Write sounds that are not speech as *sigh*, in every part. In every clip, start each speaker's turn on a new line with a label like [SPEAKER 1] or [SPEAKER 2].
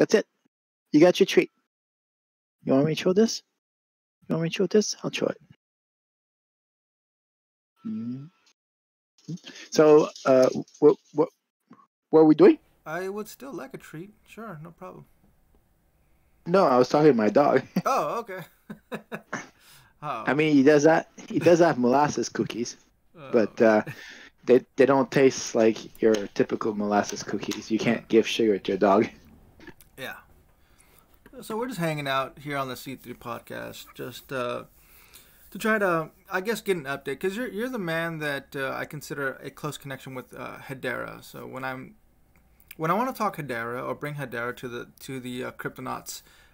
[SPEAKER 1] That's it. You got your treat. You want me to show this? You want me to show this? I'll show it. Mhm. So, uh, what, what, what are we doing?
[SPEAKER 2] I would still like a treat. Sure, no problem.
[SPEAKER 1] No, I was talking to my dog. *laughs*
[SPEAKER 2] Oh, okay. *laughs* oh,
[SPEAKER 1] I mean, he does that. He does have molasses cookies, but
[SPEAKER 2] oh.
[SPEAKER 1] uh, they they don't taste like your typical molasses cookies. You can't give sugar to your dog.
[SPEAKER 2] So we're just hanging out here on the C3 podcast, just uh, to try to, I guess, get an update because you're you're the man that uh, I consider a close connection with uh, Hedera. So when I'm when I want to talk Hedera or bring Hedera to the to the uh,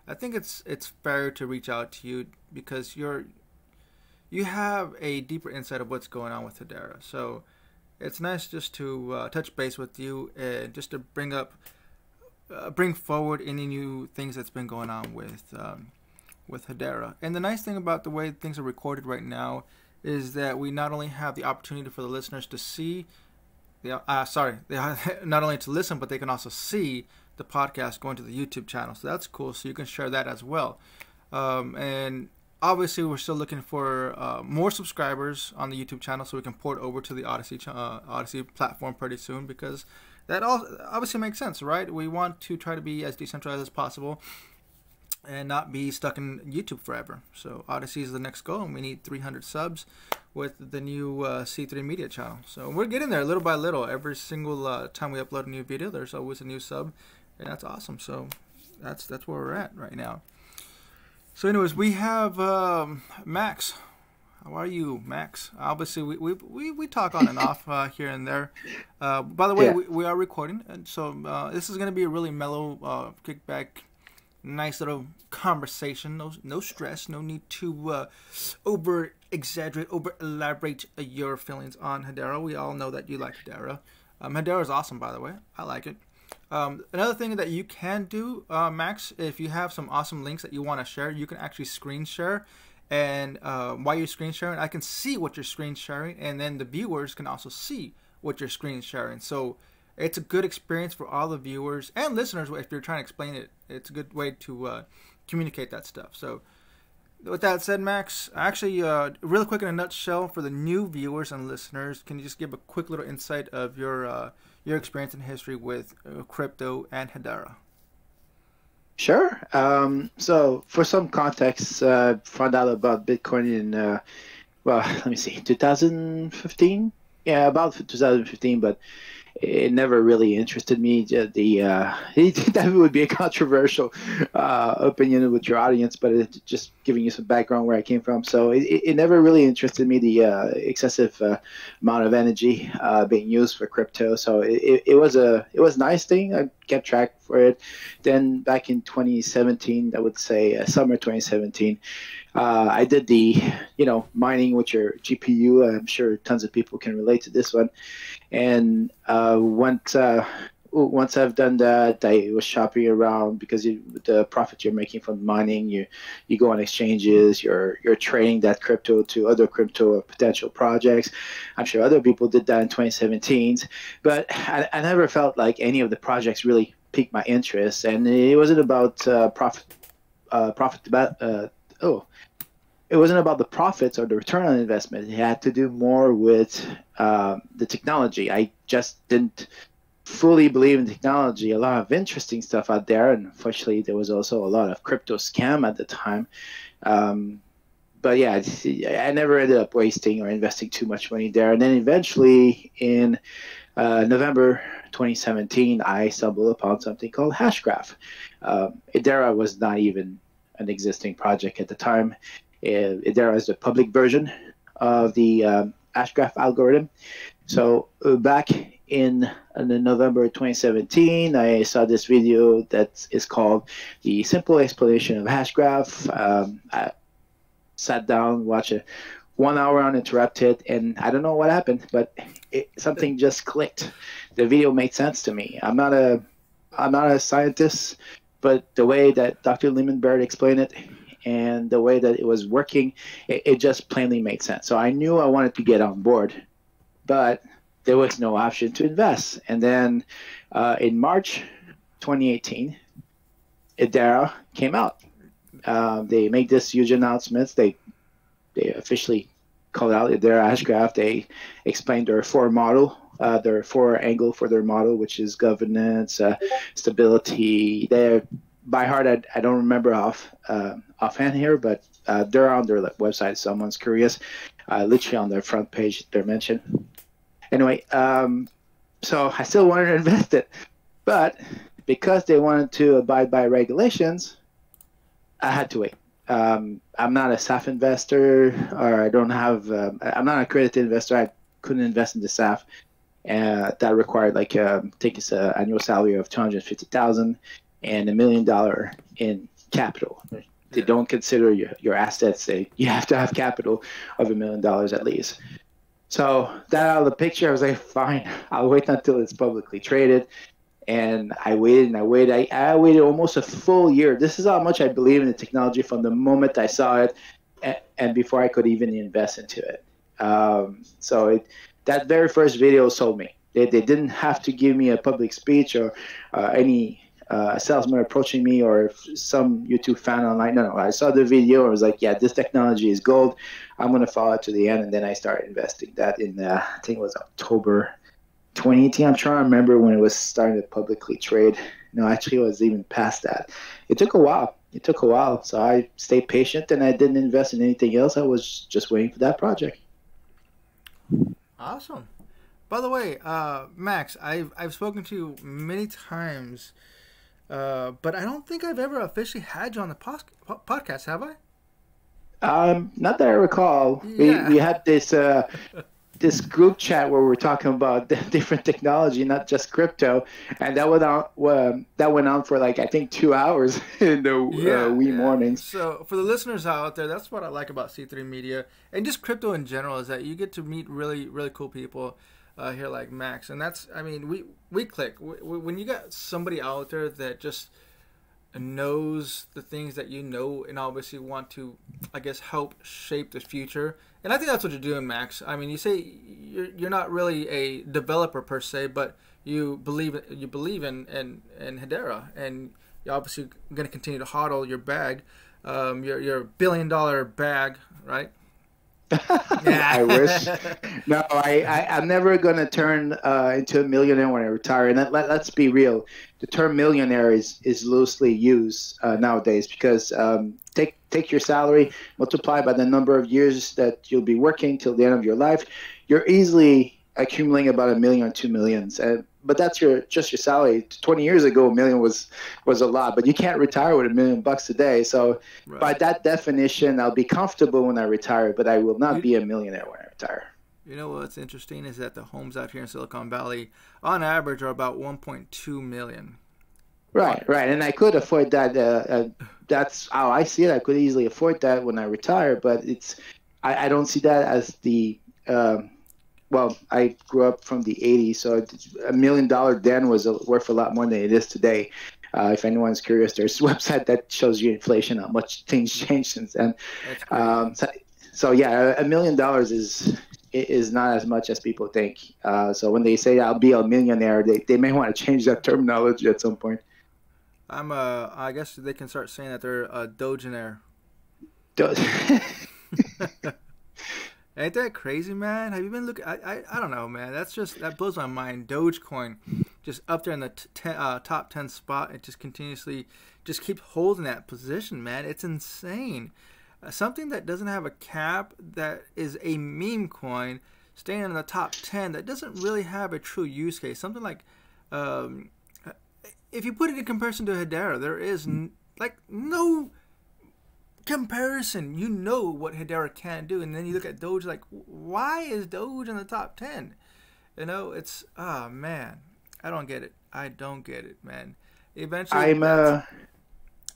[SPEAKER 2] I think it's it's fair to reach out to you because you're you have a deeper insight of what's going on with Hedera. So it's nice just to uh, touch base with you and just to bring up uh, bring forward any new things that's been going on with um, with Hedera. And the nice thing about the way things are recorded right now is that we not only have the opportunity for the listeners to see the uh, sorry, *laughs* they not only to listen but they can also see the podcast going to the YouTube channel. So that's cool. So you can share that as well. Um, and obviously we're still looking for uh, more subscribers on the YouTube channel so we can port over to the Odysee uh, Odysee platform pretty soon because that all obviously makes sense, right? We want to try to be as decentralized as possible and not be stuck in YouTube forever. So Odysee is the next goal, and we need 300 subs with the new uh, C3 Media channel. So we're getting there little by little. Every single uh, time we upload a new video, there's always a new sub, and that's awesome. So that's that's where we're at right now. So, anyways, we have um, Max. How are you, Max? Obviously, we we, we, we talk on and off uh, here and there. Uh, by the way,
[SPEAKER 1] Yeah.
[SPEAKER 2] we, we are recording, and so uh, this is going to be a really mellow, uh, kickback, nice little conversation. No no stress. No need to uh, over exaggerate, over elaborate your feelings on Hedera. We all know that you like Hedera. Um, Hedera is awesome, by the way. I like it. Um, another thing that you can do, uh, Max, if you have some awesome links that you want to share, you can actually screen share. And uh, while you're screen sharing, I can see what you're screen sharing, and then the viewers can also see what you're screen sharing. So it's a good experience for all the viewers and listeners. If you're trying to explain it, it's a good way to uh, communicate that stuff. So with that said, Max, actually, uh, really quick in a nutshell for the new viewers and listeners, can you just give a quick little insight of your uh, your experience and history with uh, crypto and Hedera?
[SPEAKER 1] Sure. Um, so, for some context, uh, found out about Bitcoin in, uh, well, *laughs* let me see, 2015. Yeah, about 2015, but it never really interested me. The, uh, *laughs* that would be a controversial uh, opinion with your audience, but it, just giving you some background where I came from. So it, it never really interested me the uh, excessive uh, amount of energy uh, being used for crypto. So it, it, it was a it was a nice thing. I kept track for it. Then back in 2017, I would say uh, summer 2017. Uh, I did the, you know, mining with your GPU. I'm sure tons of people can relate to this one. And uh, once uh, once I've done that, I was shopping around because you, the profit you're making from mining, you you go on exchanges, you're you're trading that crypto to other crypto or potential projects. I'm sure other people did that in 2017, but I, I never felt like any of the projects really piqued my interest, and it wasn't about uh, profit uh, profit about uh, oh it wasn't about the profits or the return on investment. It had to do more with um, the technology. I just didn't fully believe in technology. A lot of interesting stuff out there, and unfortunately, there was also a lot of crypto scam at the time. Um, but yeah, I never ended up wasting or investing too much money there. And then eventually, in uh, November 2017, I stumbled upon something called Hashgraph. Um, Hedera was not even an existing project at the time. Uh, Hedera is the public version of the Hashgraph algorithm. So uh, back in, in November 2017, I saw this video that is called "The Simple Explanation of Hashgraph." Um, I sat down, watched a one hour uninterrupted, and I don't know what happened, but it, something just clicked. The video made sense to me. I'm not a I'm not a scientist, but the way that Dr. Leemon Baird explained it and the way that it was working, it, it just plainly made sense. So I knew I wanted to get on board, but there was no option to invest. And then uh, in March 2018, Hedera came out. Um, they made this huge announcement. They they officially called out their Hashgraph. They explained their four model, uh, their four angle for their model, which is governance, uh, stability. They're by heart. I, I don't remember off uh, offhand here, but uh, they're on their website. Someone's curious, uh, literally on their front page, they're mentioned. Anyway, um, so I still wanted to *laughs* invest it, but because they wanted to abide by regulations, I had to wait. Um, I'm not a SAFT investor, or I don't have. Um, I'm not an accredited investor. I couldn't invest in the SAFT. Uh, that required like um, take his uh, annual salary of two hundred fifty thousand and a million dollar in capital. They don't consider your, your assets. They, you have to have capital of a million dollars at least. So that out of the picture, I was like, fine, I'll wait until it's publicly traded. And I waited and I waited. I, I waited almost a full year. This is how much I believe in the technology from the moment I saw it and, and before I could even invest into it. Um, so it, that very first video sold me. They, they didn't have to give me a public speech or uh, any uh, a salesman approaching me or some YouTube fan online. No, no, I saw the video. I was like, yeah, this technology is gold. I'm going to follow it to the end. And then I started investing that in, uh, I think it was October 2018. I'm trying to remember when it was starting to publicly trade. No, actually, it was even past that. It took a while. It took a while. So I stayed patient and I didn't invest in anything else. I was just waiting for that project.
[SPEAKER 2] Awesome. By the way, uh, Max, I've, I've spoken to you many times uh, but I don't think I've ever officially had you on the pos- podcast, have I?
[SPEAKER 1] Um, not that I recall. Yeah. We we had this uh, this group chat where we are talking about *laughs* different technology, not just crypto, and that went on uh, that went on for like I think two hours *laughs* in the uh, yeah, uh, wee yeah. mornings.
[SPEAKER 2] So for the listeners out there, that's what I like about C3 Media and just crypto in general is that you get to meet really really cool people uh, here like Max, and that's I mean we we click we, we, when you got somebody out there that just knows the things that you know and obviously want to I guess help shape the future. And I think that's what you're doing, Max. I mean, you say you're, you're not really a developer per se, but you believe you believe in in, in Hedera, and you're obviously going to continue to hodl your bag, um, your your billion dollar bag, right?
[SPEAKER 1] I wish. *laughs* No, I, I am never gonna turn uh, into a millionaire when I retire. And let, us be real, the term millionaire is is loosely used uh, nowadays because um, take take your salary, multiply by the number of years that you'll be working till the end of your life, you're easily accumulating about a million or two millions. And but that's your just your salary. Twenty years ago, a million was was a lot, but you can't retire with a million bucks a day. So right. by that definition, I'll be comfortable when I retire, but I will not you, be a millionaire when I retire.
[SPEAKER 2] You know what's interesting is that the homes out here in Silicon Valley, on average, are about 1.2 million.
[SPEAKER 1] Right, right, and I could afford that. Uh, uh, that's how I see it. I could easily afford that when I retire, but it's I, I don't see that as the um, well, I grew up from the 80s, so a million dollar then was worth a lot more than it is today. Uh, if anyone's curious, there's a *laughs* website that shows you inflation, how much *laughs* things changed since then. Um, so, so, yeah, a million dollars is is not as much as people think. Uh, so when they say I'll be a millionaire, they, they may want to change that terminology at some point.
[SPEAKER 2] I'm uh, I guess they can start saying that they're a dogenaire.
[SPEAKER 1] Doge. *laughs*
[SPEAKER 2] Ain't that crazy, man? Have you been looking? I, I, I don't know, man. That's just that blows my mind. Dogecoin, just up there in the ten, uh, top ten spot. It just continuously just keeps holding that position, man. It's insane. Uh, something that doesn't have a cap, that is a meme coin, staying in the top ten. That doesn't really have a true use case. Something like, um, if you put it in comparison to Hedera, there is like no comparison, you know what Hedera can do, and then you look at Doge like, why is Doge in the top ten? You know, it's oh man, I don't get it. I don't get it, man. Eventually,
[SPEAKER 1] I'm uh,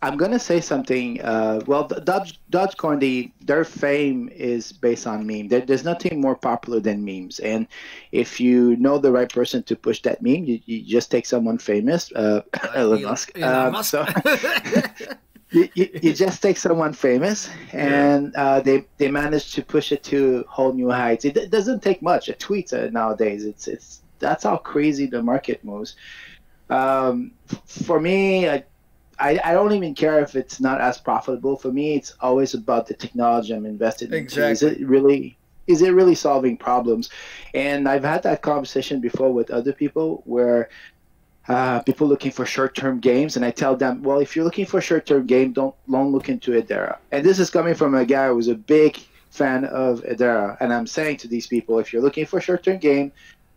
[SPEAKER 1] I'm gonna say something. Uh, well, Doge Dogecoin, the their fame is based on meme. There, there's nothing more popular than memes, and if you know the right person to push that meme, you, you just take someone famous, uh, *laughs* Elon, Musk. Elon um, Musk. So, *laughs* *laughs* you, you, just take someone famous and uh, they they manage to push it to whole new heights. It, it doesn't take much. A tweet uh, nowadays. It's it's that's how crazy the market moves. Um, for me, I, I, I don't even care if it's not as profitable for me. It's always about the technology I'm invested
[SPEAKER 2] Exactly.
[SPEAKER 1] into. Is it really is it really solving problems? And I've had that conversation before with other people where uh, people looking for short-term games, and I tell them, well, if you're looking for a short-term game, don't don't look into Hedera. And this is coming from a guy who's a big fan of Hedera, and I'm saying to these people, if you're looking for a short-term game,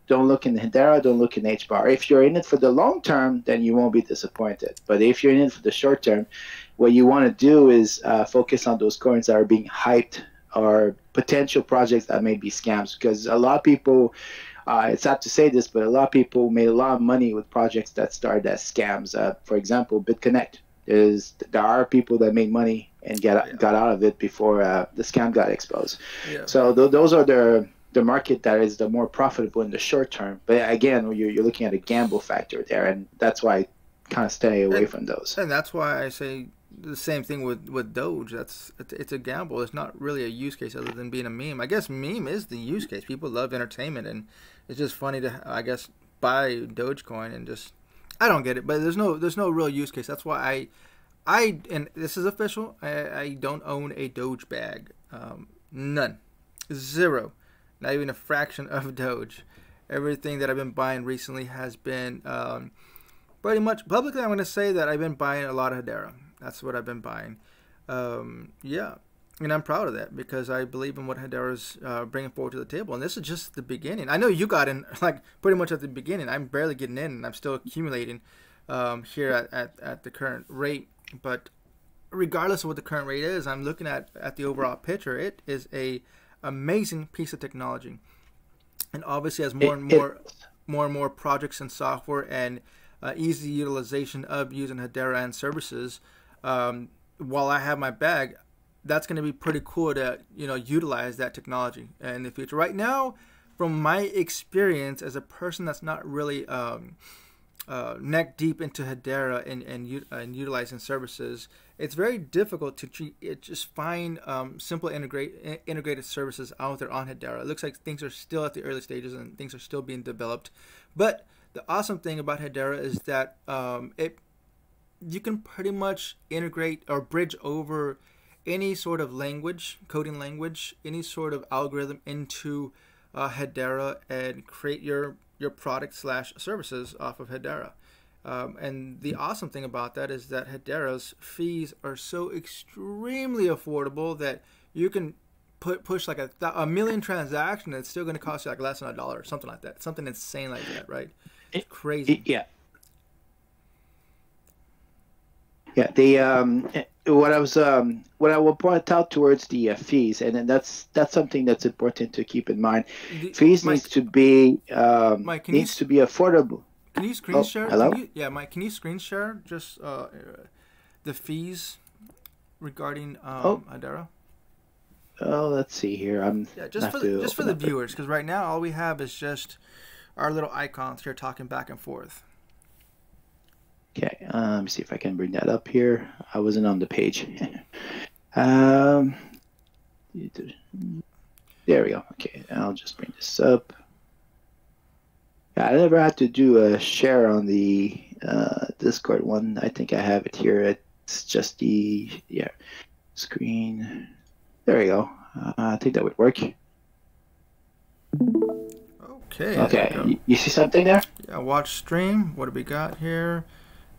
[SPEAKER 1] don't look in Hedera, don't look in HBAR. If you're in it for the long term, then you won't be disappointed. But if you're in it for the short term, what you want to do is uh, focus on those coins that are being hyped or potential projects that may be scams. Because a lot of people, uh, it's sad to say this, but a lot of people made a lot of money with projects that started as scams. Uh, for example, BitConnect. There's, there are people that made money and get
[SPEAKER 2] Yeah.
[SPEAKER 1] got out of it before uh, the scam got exposed.
[SPEAKER 2] Yeah.
[SPEAKER 1] So th- those are the the market that is the more profitable in the short term. But again, you're, you're looking at a gamble factor there, and that's why I kind of stay away
[SPEAKER 2] And-
[SPEAKER 1] from those.
[SPEAKER 2] And that's why I say the same thing with with Doge. That's it's- it's a gamble. It's not really a use case other than being a meme. I guess meme is the use case. People love entertainment, and it's just funny to I guess buy Dogecoin and just I don't get it. But there's no there's no real use case. That's why I I and this is official. I, I don't own a Doge bag. Um, none, zero, not even a fraction of Doge. Everything that I've been buying recently has been um, pretty much publicly. I'm going to say that I've been buying a lot of Hedera. That's what I've been buying. Um, yeah, and I'm proud of that because I believe in what Hedera's uh, bringing forward to the table. And this is just the beginning. I know you got in *laughs* like pretty much at the beginning. I'm barely getting in, and I'm still accumulating um, here at, at, at the current rate. But regardless of what the current rate is, I'm looking at at the overall picture. It is a amazing piece of technology, and obviously as more and more more and more projects and software and uh, easy utilization of using Hedera and services. Um, while I have my bag, that's going to be pretty cool to you know utilize that technology in the future. Right now, from my experience as a person that's not really um, uh, neck deep into Hedera and and, and utilizing services, it's very difficult to just find um, simple integrate integrated services out there on Hedera. It looks like things are still at the early stages and things are still being developed. But the awesome thing about Hedera is that um, it you can pretty much integrate or bridge over any sort of language, coding language, any sort of algorithm into uh, Hedera and create your your product slash services off of Hedera. Um, and the awesome thing about that is that Hedera's fees are so extremely affordable that you can put push like a, a million transactions. It's still going to cost you like less than a dollar or something like that. Something insane like that, right? It's crazy.
[SPEAKER 1] Yeah. Yeah, the um, what I was um, what I will point out towards the uh, fees, and then that's that's something that's important to keep in mind.
[SPEAKER 2] The-
[SPEAKER 1] Fees
[SPEAKER 2] Mike,
[SPEAKER 1] needs to be um,
[SPEAKER 2] Mike, you
[SPEAKER 1] needs
[SPEAKER 2] s-
[SPEAKER 1] to be affordable.
[SPEAKER 2] Can you screen
[SPEAKER 1] Oh,
[SPEAKER 2] share?
[SPEAKER 1] hello?
[SPEAKER 2] Can you, yeah, Mike. Can you screen share just uh, uh, the fees regarding um,
[SPEAKER 1] Oh.
[SPEAKER 2] Hedera?
[SPEAKER 1] Oh, let's see here. I'm
[SPEAKER 2] Yeah, just for the, just for the viewers, because right now all we have is just our little icons here talking back and forth.
[SPEAKER 1] Okay, uh, let me see if I can bring that up here. I wasn't on the page. *laughs* um, there we go. Okay, I'll just bring this up. Yeah, I never had to do a share on the uh, Discord one. I think I have it here. It's just the yeah screen. There we go. Uh, I think that would work.
[SPEAKER 2] Okay.
[SPEAKER 1] Okay, you, you see something there?
[SPEAKER 2] Yeah, watch stream. What do we got here?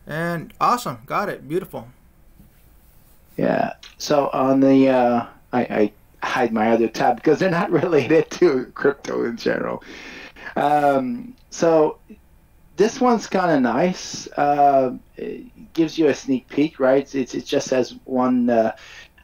[SPEAKER 2] And awesome, got it. Beautiful.
[SPEAKER 1] Yeah. So on the, uh, I, I hide my other tab because they're not *laughs* related to crypto in general. Um, so this one's kind of nice. Uh, it gives you a sneak peek, right? It's, it just says one, uh,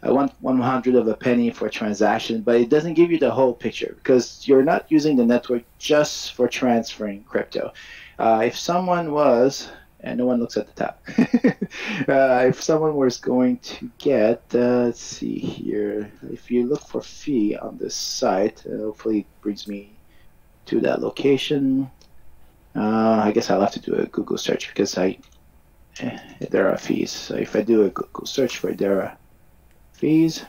[SPEAKER 1] uh, one one hundred of a penny for a transaction, but it doesn't give you the whole picture because you're not using the network just for transferring crypto. Uh, if someone was, and no one looks at the tab, *laughs* uh, if someone was going to get, uh, let's see here, if you look for fee on this site, uh, hopefully it brings me to that location. Uh, I guess I'll have to do a Google search because I eh, there are fees. So if I do a Google search for there are fees.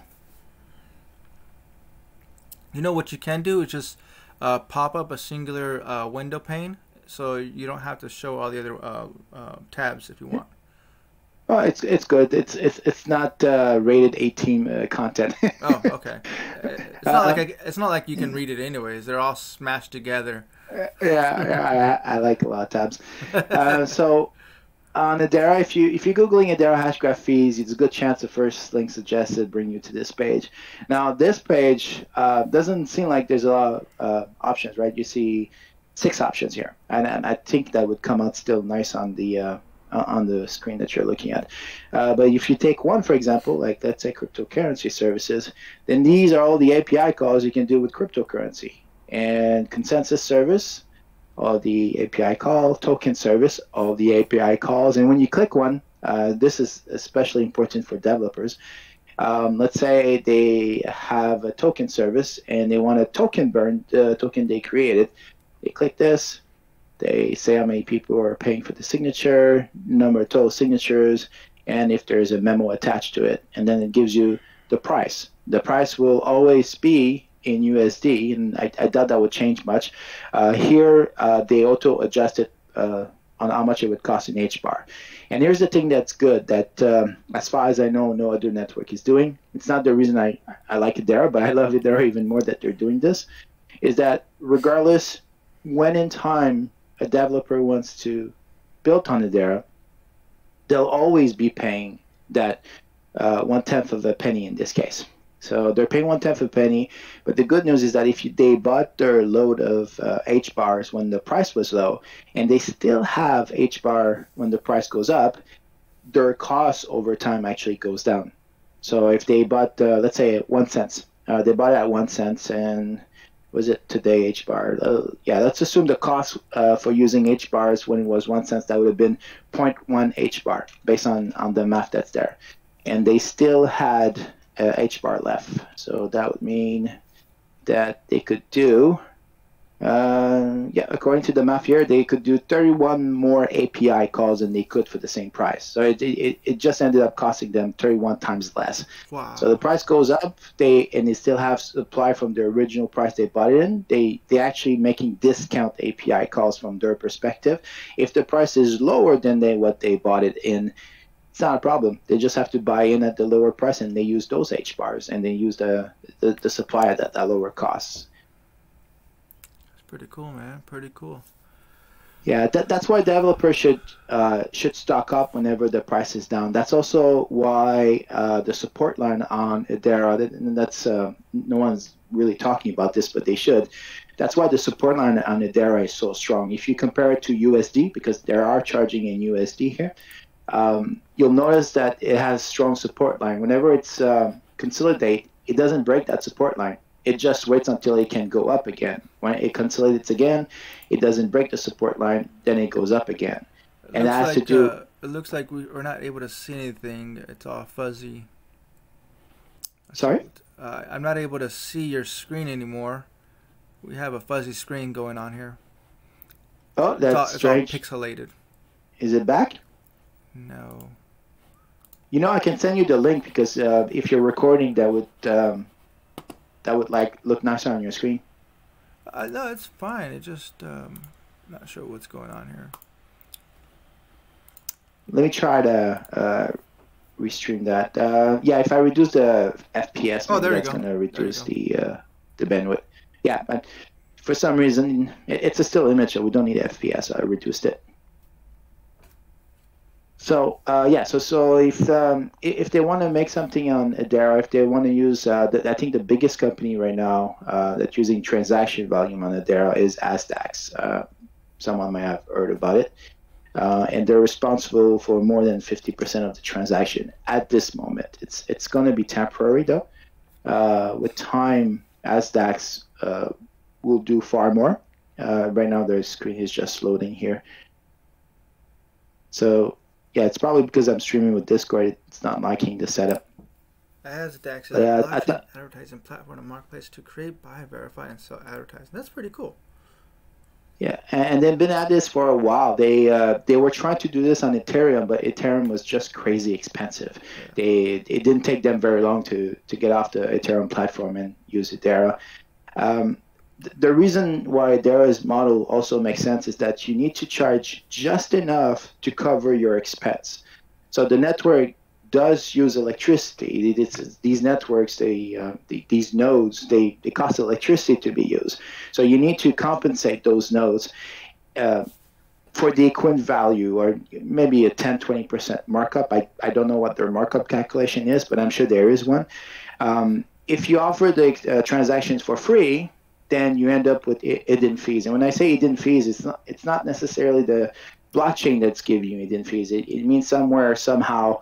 [SPEAKER 2] You know what you can do is just uh, pop up a singular uh, window pane, so you don't have to show all the other uh, uh, tabs if you want.
[SPEAKER 1] Oh, it's it's good. It's it's it's not uh, rated 18 uh, content. *laughs*
[SPEAKER 2] oh, okay. It's not like I, it's not like you can read it anyways. They're all smashed together.
[SPEAKER 1] yeah, yeah I, I, like a lot of tabs. Uh, so on Hedera, if you if you're googling Hedera Hashgraph fees, it's a good chance the first link suggested bring you to this page. Now this page uh, doesn't seem like there's a lot of uh, options, right? You see six options here, and, and I think that would come out still nice on the uh, on the screen that you're looking at. Uh, but if you take one, for example, like let's say cryptocurrency services, then these are all the API calls you can do with cryptocurrency and consensus service or the API call, token service of the API calls. And when you click one, uh, this is especially important for developers. Um, let's say they have a token service and they want to token burn the token they created. They click this, they say how many people are paying for the signature, number of total signatures, and if there's a memo attached to it. And then it gives you the price. The price will always be in USD, and I, I doubt that would change much. Uh, here, uh, they auto adjust it uh, on how much it would cost in HBAR. And here's the thing that's good that, um, as far as I know, no other network is doing. It's not the reason I, I like Hedera, but I love Hedera even more that they're doing this. Is that regardless when in time a developer wants to build on Hedera, they'll always be paying that uh, one tenth of a penny in this case. So they're paying one tenth of a penny. But the good news is that if you, they bought their load of uh, H bars when the price was low, and they still have H bar when the price goes up, their cost over time actually goes down. So if they bought, uh, let's say, one cent, uh, they bought it at one cent, and was it today H bar? Uh, yeah, let's assume the cost uh, for using H bars when it was one cent, that would have been 0.1 H bar based on on the math that's there, and they still had uh, H bar left. So that would mean that they could do, uh, yeah, according to the math here, they could do 31 more API calls than they could for the same price. So it, it, it just ended up costing them 31 times less.
[SPEAKER 2] Wow.
[SPEAKER 1] So the price goes up, they and they still have supply from the original price they bought it in. They they actually making discount API calls from their perspective. If the price is lower than they what they bought it in, it's not a problem. They just have to buy in at the lower price, and they use those H bars, and they use the the, the supply at that, that lower costs.
[SPEAKER 2] Pretty cool, man. Pretty cool.
[SPEAKER 1] Yeah, that, that's why developers should uh, should stock up whenever the price is down. That's also why uh, the support line on Hedera, and that's uh, no one's really talking about this, but they should. That's why the support line on Hedera is so strong. If you compare it to USD, because there are charging in USD here, um, you'll notice that it has strong support line. Whenever it's uh, consolidate, it doesn't break that support line. It just waits until it can go up again. When it consolidates again, it doesn't break the support line. Then it goes up again,
[SPEAKER 2] It
[SPEAKER 1] and
[SPEAKER 2] looks
[SPEAKER 1] that has
[SPEAKER 2] like,
[SPEAKER 1] to do.
[SPEAKER 2] Uh, it looks like we, we're not able to see anything. It's all fuzzy.
[SPEAKER 1] sorry.
[SPEAKER 2] Uh, I'm not able to see your screen anymore. We have a fuzzy screen going on here.
[SPEAKER 1] Oh,
[SPEAKER 2] It's all,
[SPEAKER 1] that's
[SPEAKER 2] it's all pixelated.
[SPEAKER 1] Is it back?
[SPEAKER 2] No.
[SPEAKER 1] You know, I can send you the link because uh, if you're recording, that would um, that would like look nicer on your screen.
[SPEAKER 2] Uh, no, it's fine. It just um, not sure what's going on here.
[SPEAKER 1] Let me try to uh, restream that. Uh, yeah, if I reduce the FPS,
[SPEAKER 2] Oh, there
[SPEAKER 1] that's going to reduce the uh, the bandwidth. Yeah, but for some reason, it, it's a still image, so we don't need FPS. So I reduced it. So uh, yeah, so so if um, if they want to make something on Hedera, if they want to use, uh, the, I think the biggest company right now uh, that's using transaction volume on Hedera is AdsDax. Uh, someone might have heard about it, uh, and they're responsible for more than 50% of the transaction at this moment. It's it's going to be temporary though. Uh, with time, AdsDax will do far more. Right now, their screen is just loading here. So yeah, it's probably because I'm streaming with Discord. It's not liking the setup.
[SPEAKER 2] AdsDax is
[SPEAKER 1] uh,
[SPEAKER 2] a blockchain advertising platform and marketplace to create, buy, verify, and sell advertising. That's pretty cool.
[SPEAKER 1] Yeah, and, they've been at this for a while. They uh, they were trying to do this on Ethereum, but Ethereum was just crazy expensive. They it didn't take them very long to to get off the Ethereum platform and use Ethereum. Um, th- the reason why Ethereum's model also makes sense is that you need to charge just enough to cover your expense. So the network does use electricity. It's, these networks, they, uh, the, these nodes, they, they cost electricity to be used. So you need to compensate those nodes uh, for the equivalent value or maybe a 10, 20% markup. I, I don't know what their markup calculation is, but I'm sure there is one. Um, if you offer the uh, transactions for free, then you end up with hidden fees. And when I say hidden fees, it's not, it's not necessarily the blockchain that's giving you hidden fees. It, it means somewhere, somehow,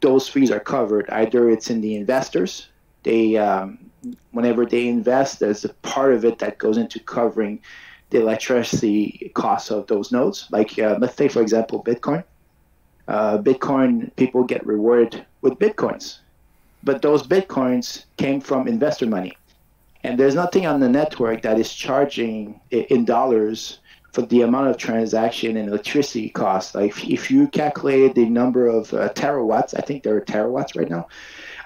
[SPEAKER 1] those fees are covered. Either it's in the investors, they um, whenever they invest, there's a part of it that goes into covering the electricity costs of those nodes. Like uh, let's say, for example, Bitcoin. Uh, Bitcoin people get rewarded with bitcoins, but those bitcoins came from investor money, and there's nothing on the network that is charging in dollars for the amount of transaction and electricity costs. Like if you calculate the number of uh, terawatts, I think there are terawatts right now,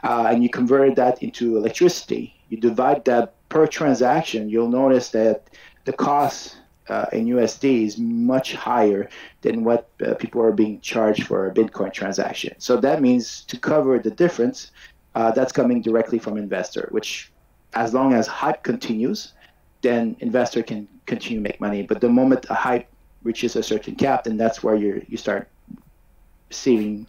[SPEAKER 1] uh, and you convert that into electricity, you divide that per transaction, you'll notice that the cost uh, in USD is much higher than what uh, people are being charged for a Bitcoin transaction. So that means to cover the difference, uh, that's coming directly from investor, which as long as hype continues, then investor can continue to make money. But the moment a hype reaches a certain cap, then that's where you you start seeing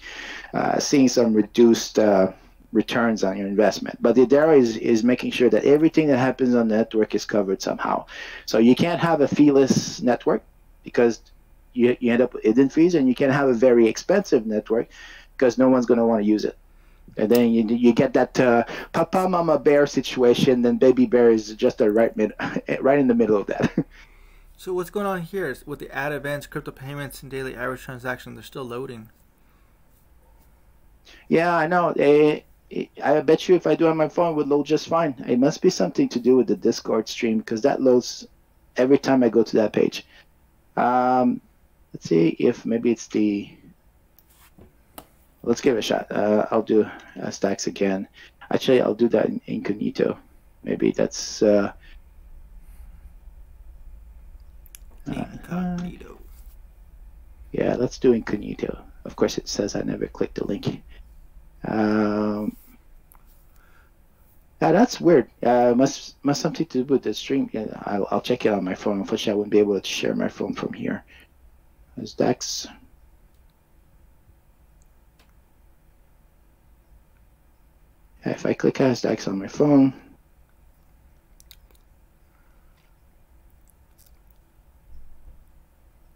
[SPEAKER 1] uh, seeing some reduced uh, returns on your investment. But the Hedera is, is making sure that everything that happens on the network is covered somehow. So you can't have a feeless network because you, you end up with hidden fees, and you can't have a very expensive network because no one's going to want to use it. And then you, you get that uh, Papa Mama Bear situation. Then Baby Bear is just a right mid, *laughs* right in the middle of that. *laughs*
[SPEAKER 2] so what's going on here is with the ad events, crypto payments, and daily average transactions, they're still loading.
[SPEAKER 1] Yeah, I know. It, it, I bet you if I do it on my phone, it would load just fine. It must be something to do with the Discord stream because that loads every time I go to that page. Um, let's see if maybe it's the let's give it a shot. Uh, I'll do uh, stacks again. Actually, I'll do that in incognito. Maybe that's. Uh, incognito. Uh, yeah, let's do incognito. Of course, it says I never clicked the link. Um, yeah, that's weird. Uh, must must something to do with the stream. Yeah, I'll, I'll check it on my phone. Unfortunately, I wouldn't be able to share my phone from here. Stacks. If I click Hashtags on my phone,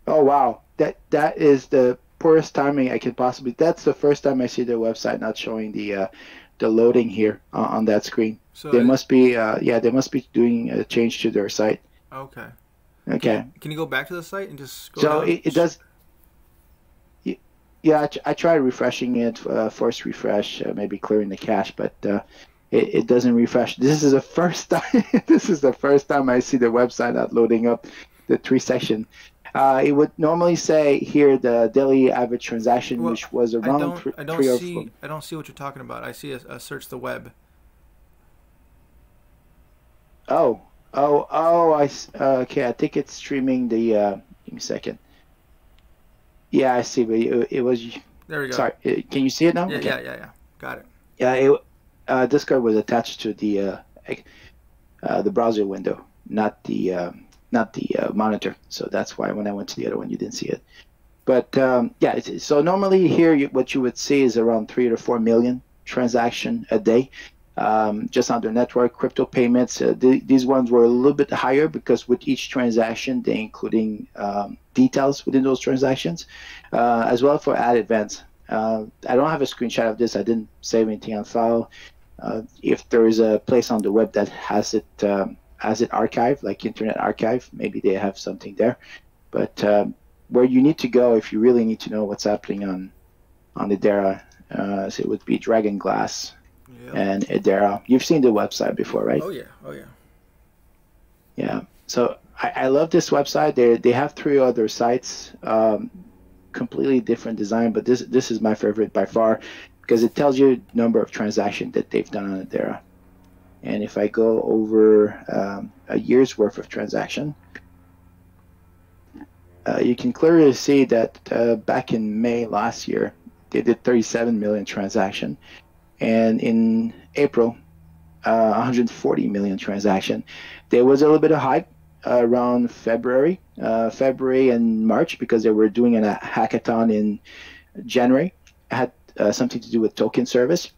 [SPEAKER 1] oh wow, that that is the poorest timing I could possibly. That's the first time I see their website not showing the uh, the loading here uh, on that screen. So they must be uh, yeah they must be doing a change to their site.
[SPEAKER 2] Okay.
[SPEAKER 1] Okay.
[SPEAKER 2] Can, can you go back to the site and just
[SPEAKER 1] so it, it, does yeah, I, tried refreshing it, uh, force refresh, uh, maybe clearing the cache, but uh, it, it doesn't refresh. This is the first *laughs* time. this is the first time I see the website not loading up the three section. Uh, it would normally say here the daily average transaction, well, which was around. I
[SPEAKER 2] don't, I don't see. I don't see what you're talking about. I see a, a search the web.
[SPEAKER 1] Oh, oh, oh! I uh, okay. I think it's streaming the. Uh, give me a second. Yeah, I see. But it, it was.
[SPEAKER 2] There we go.
[SPEAKER 1] Sorry, uh, can you see it now?
[SPEAKER 2] Yeah, okay. yeah, yeah, yeah. Got it.
[SPEAKER 1] Yeah, it, uh, Discord was attached to the uh, uh, the browser window, not the uh, not the uh, monitor. So that's why when I went to the other one, you didn't see it. But um, yeah, so normally here, you, what you would see is around three to four million transaction a day um, just on network. Crypto payments, uh, th- these ones were a little bit higher because with each transaction, they're including um, details within those transactions, uh, as well for ad events. Uh, I don't have a screenshot of this. I didn't save anything on file. If there is a place on the web that has it um, has it archived, like Internet Archive, maybe they have something there. But um, where you need to go if you really need to know what's happening on on the Hedera, uh, so it would be Dragon Glass and Hedera. You've seen the website before, right?
[SPEAKER 2] Oh yeah, oh yeah.
[SPEAKER 1] Yeah. So I, I love this website. They they have three other sites, um, completely different design, but this this is my favorite by far because it tells you number of transactions that they've done on Hedera. And if I go over um, a year's worth of transaction, uh, you can clearly see that uh, back in May last year, they did 37 million transaction, and in April, uh, 140 million transaction. There was a little bit of hype uh, around February, uh, February and March because they were doing a hackathon in January. It had uh, something to do with token service,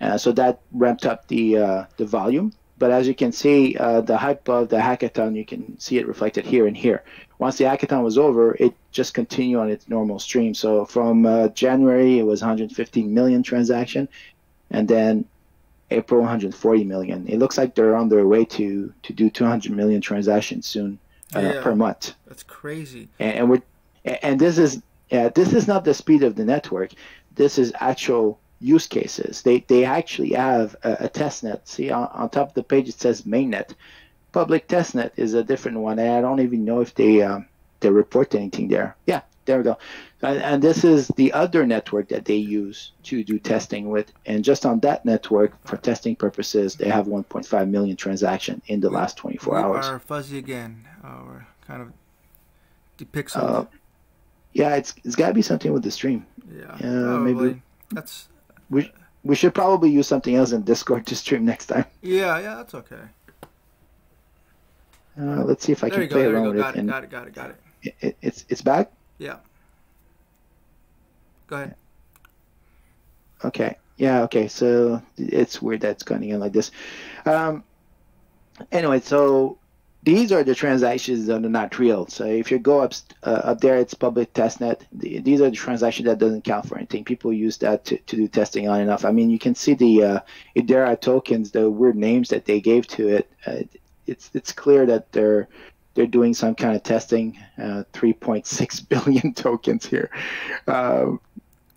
[SPEAKER 1] uh, so that ramped up the uh, the volume. But as you can see, the hype of the hackathon, you can see it reflected here and here. Once the hackathon was over, it just continued on its normal stream. So from January, it was 115 million transaction, and then April 140 million. It looks like they're on their way to to do 200 million transactions soon uh, yeah, per month.
[SPEAKER 2] That's crazy.
[SPEAKER 1] And, and, we're and this is yeah, this is not the speed of the network. This is actual use cases. They they actually have a, a test net. See on, on top of the page it says mainnet. Public testnet is a different one, and I don't even know if they um, they report anything there. Yeah, there we go. And, and, this is the other network that they use to do testing with. And just on that network, for testing purposes, they have 1.5 million transaction in the we, last 24
[SPEAKER 2] we
[SPEAKER 1] hours.
[SPEAKER 2] are fuzzy again. Uh, we're kind of depicts uh,
[SPEAKER 1] Yeah, it's it's got to be something with the stream.
[SPEAKER 2] Yeah, uh, maybe
[SPEAKER 1] that's. We we should probably use something else in Discord to stream next time. *laughs*
[SPEAKER 2] Yeah, yeah, that's okay.
[SPEAKER 1] Uh, let's see if I there can play around with
[SPEAKER 2] got
[SPEAKER 1] it.
[SPEAKER 2] Got it, got it, got it,
[SPEAKER 1] it. it it's it's back.
[SPEAKER 2] Yeah. Go ahead.
[SPEAKER 1] Okay. Yeah. Okay. So it's weird that it's coming in like this. Um, anyway, so these are the transactions that are not real. So if you go up uh, up there, it's public testnet. The, these are the transactions that doesn't count for anything. People use that to, to do testing on enough. I mean, you can see the uh, Hedera tokens, the weird names that they gave to it. Uh, it's it's clear that they're they're doing some kind of testing. Uh, 3.6 *laughs* billion tokens here. Uh,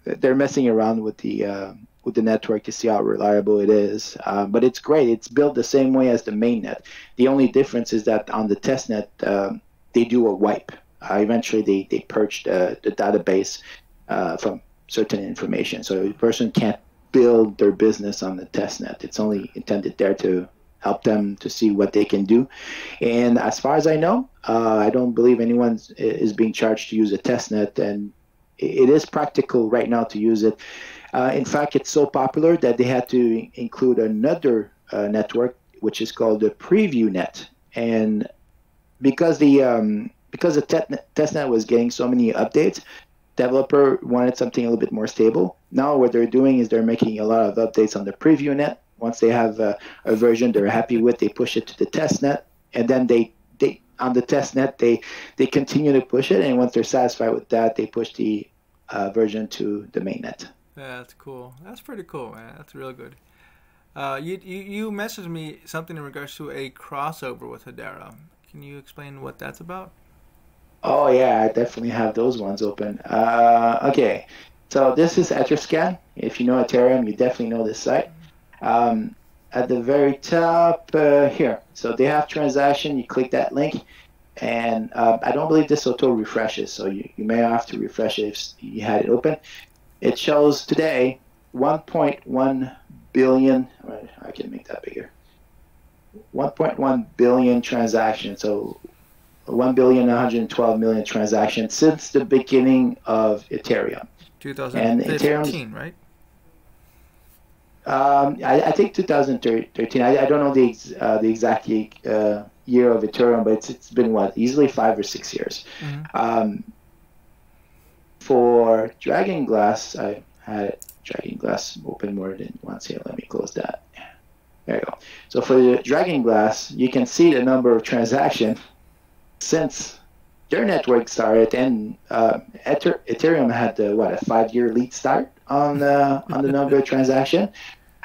[SPEAKER 1] they're messing around with the uh, with the network to see how reliable it is. Uh, but it's great. It's built the same way as the mainnet. The only difference is that on the testnet, um, they do a wipe. Uh, eventually, they they purge the, the database uh, from certain information, so a person can't build their business on the testnet. It's only intended there to help them to see what they can do. And as far as I know, uh, I don't believe anyone is being charged to use a test net, and it is practical right now to use it. Uh, in fact, it's so popular that they had to include another uh, network, which is called the Preview Net, and because the um, because the testnet was getting so many updates, developer wanted something a little bit more stable. Now what they're doing is they're making a lot of updates on the preview net once they have a, a version they're happy with, they push it to the test net, and then they they on the test net they they continue to push it, and once they're satisfied with that, they push the uh, version to the mainnet.
[SPEAKER 2] Yeah, that's cool. That's pretty cool, man. That's real good. Uh, you, you you messaged me something in regards to a crossover with Hedera. Can you explain what that's about?
[SPEAKER 1] Oh yeah, I definitely have those ones open. Uh, okay, so this is Etherscan. If you know Ethereum, you definitely know this site um, at the very top uh, here. So they have transaction. You click that link, and uh, I don't believe this auto refreshes. So you, you may have to refresh it if you had it open. It shows today 1.1 billion. I can make that bigger. 1.1 billion transactions. So 1 billion 112 million transactions since the beginning of Ethereum.
[SPEAKER 2] 2015, right?
[SPEAKER 1] Um, I, I, think 2013. I, I don't know the uh, the exact uh, year of Ethereum, but it's, it's been what easily five or six years. Mm-hmm. Um, for Dragon Glass, I had Dragon Glass open more than once here. Let me close that. There you go. So for the Dragon Glass, you can see the number of transactions since their network started, and uh, Ethereum had the, what a five-year lead start on the on the number of *laughs* transaction.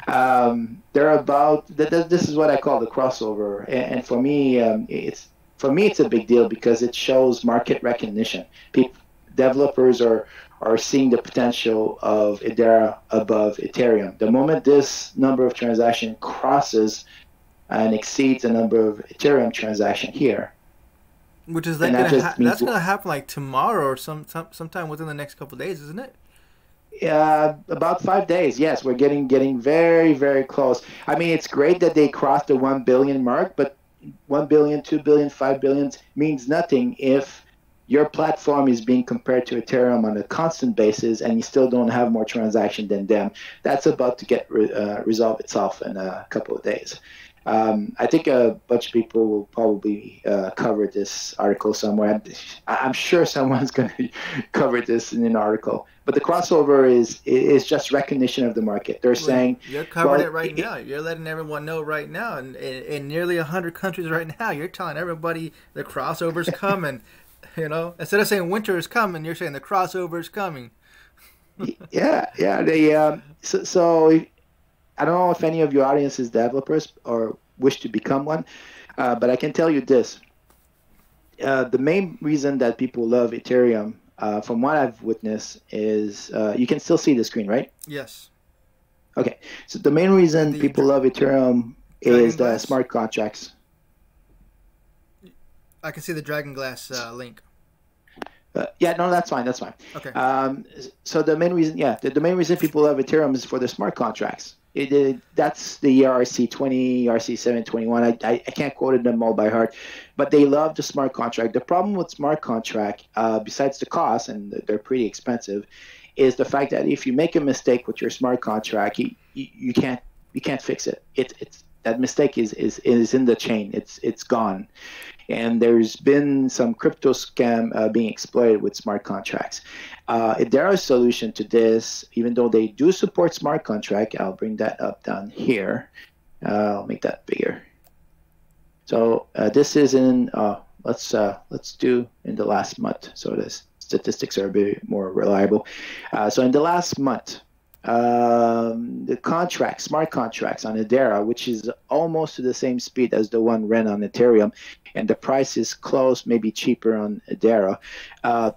[SPEAKER 1] Um, they're about this is what I call the crossover, and, and for me, um, it's for me it's a big deal because it shows market recognition. People, developers are are seeing the potential of Hedera above Ethereum. The moment this number of transaction crosses and exceeds the number of Ethereum transaction here,
[SPEAKER 2] which is that gonna ha- that's gonna happen like tomorrow or some, some sometime within the next couple days, isn't it?
[SPEAKER 1] Uh, about five days. Yes, we're getting getting very very close. I mean, it's great that they crossed the one billion mark, but one billion, two billion, five billions means nothing if your platform is being compared to Ethereum on a constant basis, and you still don't have more transaction than them. That's about to get re- uh, resolve itself in a couple of days. Um, I think a bunch of people will probably uh, cover this article somewhere. I'm sure someone's going *laughs* to cover this in an article. But the crossover is is just recognition of the market. They're saying
[SPEAKER 2] you're covering well, it right it, now. You're letting everyone know right now, and in, in, nearly hundred countries right now, you're telling everybody the crossover's *laughs* coming. you know, instead of saying winter is coming, you're saying the crossover is coming. *laughs*
[SPEAKER 1] yeah, yeah. They um, so, so I don't know if any of your audience is developers or wish to become one, uh, but I can tell you this. Uh, the main reason that people love Ethereum uh, from what I've witnessed, is uh, you can still see the screen, right?
[SPEAKER 2] Yes.
[SPEAKER 1] Okay. So the main reason the people love Ethereum is the glass? smart contracts.
[SPEAKER 2] I can see the Dragon Glass uh, link.
[SPEAKER 1] Uh, yeah, no, that's fine. That's fine.
[SPEAKER 2] Okay.
[SPEAKER 1] Um, so the main reason, yeah, the, the main reason people love Ethereum is for the smart contracts. It, it, that's the ERC20, ERC721. I, I, I, can't quote them all by heart, but they love the smart contract. The problem with smart contract, uh, besides the cost, and they're pretty expensive, is the fact that if you make a mistake with your smart contract, you, you, you can't you can't fix it. It it's that mistake is, is is in the chain. It's it's gone and there's been some crypto scam uh, being exploited with smart contracts. Uh, Hedera's solution to this, even though they do support smart contract, I'll bring that up down here. Uh, I'll make that bigger. So uh, this is in uh, let's uh, let's do in the last month, so the statistics are a bit more reliable. Uh, so in the last month, um, the contracts, smart contracts on Hedera, which is almost to the same speed as the one ran on Ethereum, and the price is close, maybe cheaper on Hedera. Uh,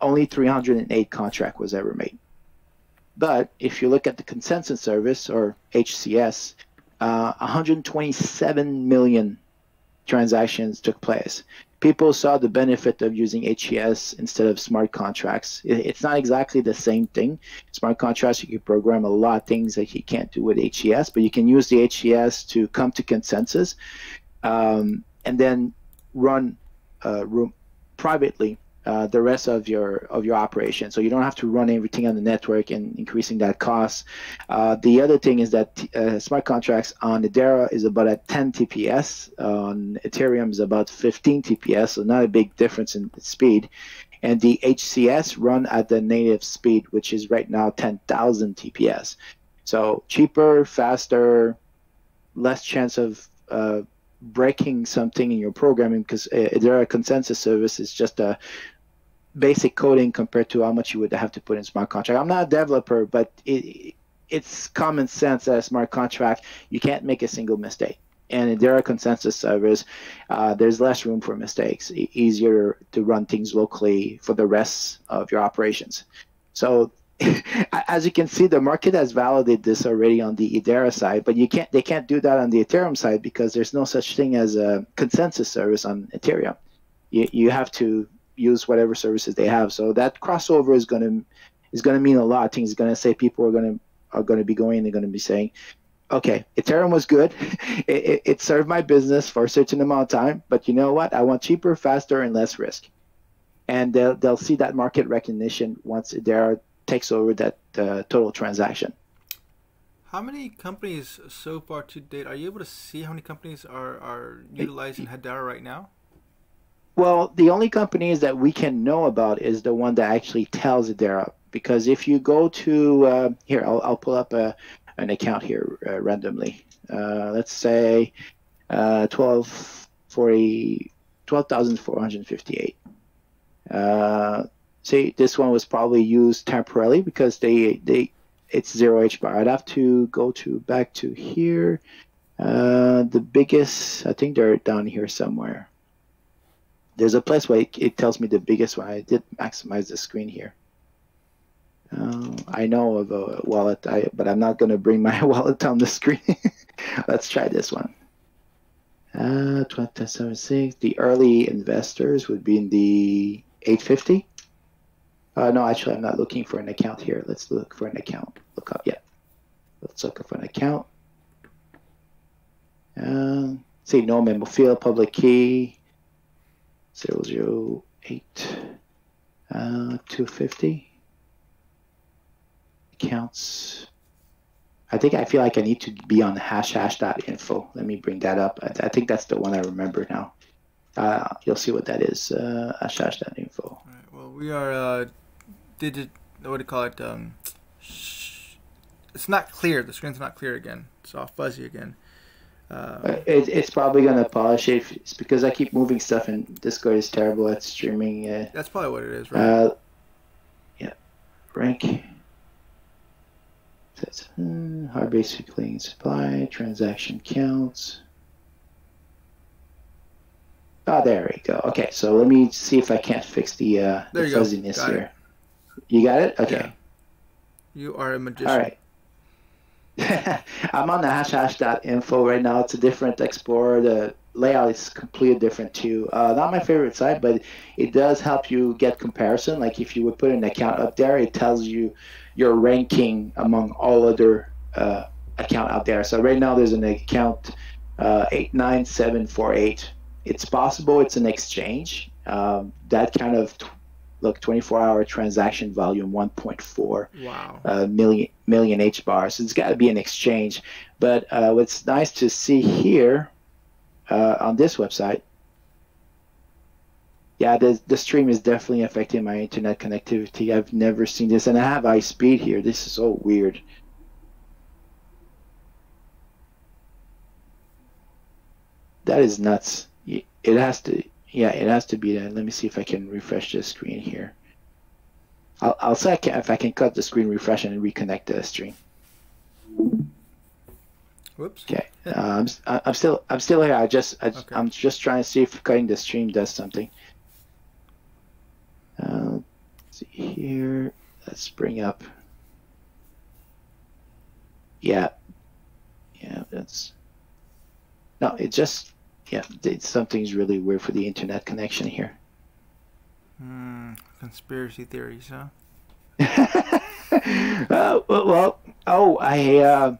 [SPEAKER 1] only 308 contract was ever made. But if you look at the consensus service or HCS, uh, 127 million transactions took place people saw the benefit of using HCS instead of smart contracts. It's not exactly the same thing. Smart contracts, you can program a lot of things that you can't do with HCS, but you can use the HCS to come to consensus um, and then run uh, privately uh, the rest of your of your operation. So you don't have to run everything on the network and increasing that cost. Uh, the other thing is that uh, smart contracts on Hedera is about at 10 TPS. On Ethereum is about 15 TPS, so not a big difference in speed. And the HCS run at the native speed, which is right now 10,000 TPS. So cheaper, faster, less chance of uh, breaking something in your programming because uh, there are consensus service is just a basic coding compared to how much you would have to put in smart contract. I'm not a developer, but it, it's common sense that a smart contract you can't make a single mistake. And there are consensus servers. Uh, there's less room for mistakes. E- easier to run things locally for the rest of your operations. So, *laughs* as you can see, the market has validated this already on the Hedera side, but you can't. They can't do that on the Ethereum side because there's no such thing as a consensus service on Ethereum. You, you have to use whatever services they have. So that crossover is going to is going to mean a lot of things. It's going to say people are going to are going to be going. They're going to be saying, okay, Ethereum was good. *laughs* it, it, it, served my business for a certain amount of time, but you know what? I want cheaper, faster, and less risk. And they'll they'll see that market recognition once Ethereum takes over that uh, total transaction.
[SPEAKER 2] How many companies so far to date? Are you able to see how many companies are, are utilizing Hedera right now?
[SPEAKER 1] Well, the only companies that we can know about is the one that actually tells Hedera. Because if you go to uh, here, I'll, I'll pull up a, an account here uh, randomly. Uh, let's say uh, 1240, 12,458. Uh, see, this one was probably used temporarily because they they it's zero H bar. I'd have to go to back to here. Uh, the biggest, I think they're down here somewhere there's a place where it, it, tells me the biggest one. I did maximize the screen here. Uh, I know of a wallet, I, but I'm not going to bring my *laughs* wallet on the screen. *laughs* Let's try this one. Uh, 2076. The early investors would be in the 850. Uh, no, actually, I'm not looking for an account here. Let's look for an account. Look up, yeah. Let's look for an account. Uh, see, no memo field, public key. 008 Uh, 250 accounts. I think I feel like I need to be on hash hash dot info. Let me bring that up. I, I think that's the one I remember now. Uh, you'll see what that is. Uh, hash hash.info.
[SPEAKER 2] All right. Well, we are uh, digit. What do you call it? Um, it's not clear. The screen's not clear again. It's all fuzzy again.
[SPEAKER 1] Uh, it, it's probably gonna polish it. It's because I keep moving stuff, and Discord is terrible at streaming. Uh,
[SPEAKER 2] That's probably what it is, right?
[SPEAKER 1] Uh, yeah, rank. That's uh, hard basic clean supply transaction counts. Oh, there we go. Okay, so let me see if I can't fix the, uh, the fuzziness here. It. You got it? Okay. Yeah.
[SPEAKER 2] You are a magician.
[SPEAKER 1] All right. I'm on the hash hash dot info right now. It's a different Explorer. The layout is completely different too. Uh, not my favorite site, but it does help you get comparison. Like if you would put an account up there, it tells you your ranking among all other uh, account out there. So right now there's an account uh, 89748. It's possible it's an exchange. Um, that kind of look 24 hour transaction volume 1.4
[SPEAKER 2] wow.
[SPEAKER 1] uh, million million h bars. So it's got to be an exchange. But uh, what's nice to see here uh, on this website yeah the, the stream is definitely affecting my internet connectivity. I've never seen this and i have high speed here. This is so weird. That is nuts. It has to yeah, it has to be that. Let me see if I can refresh the screen here. I'll, I'll say I can, if I can cut the screen refresh and reconnect the stream.
[SPEAKER 2] Whoops.
[SPEAKER 1] Okay. Uh, I'm, I'm still I'm still here. I just I, okay. I'm just trying to see if cutting the stream does something. Uh, see here. Let's bring up. Yeah. Yeah, that's. No, it just yeah, something's really weird for the internet connection here.
[SPEAKER 2] Hmm, conspiracy theories, huh? *laughs*
[SPEAKER 1] uh, well, oh, I, uh,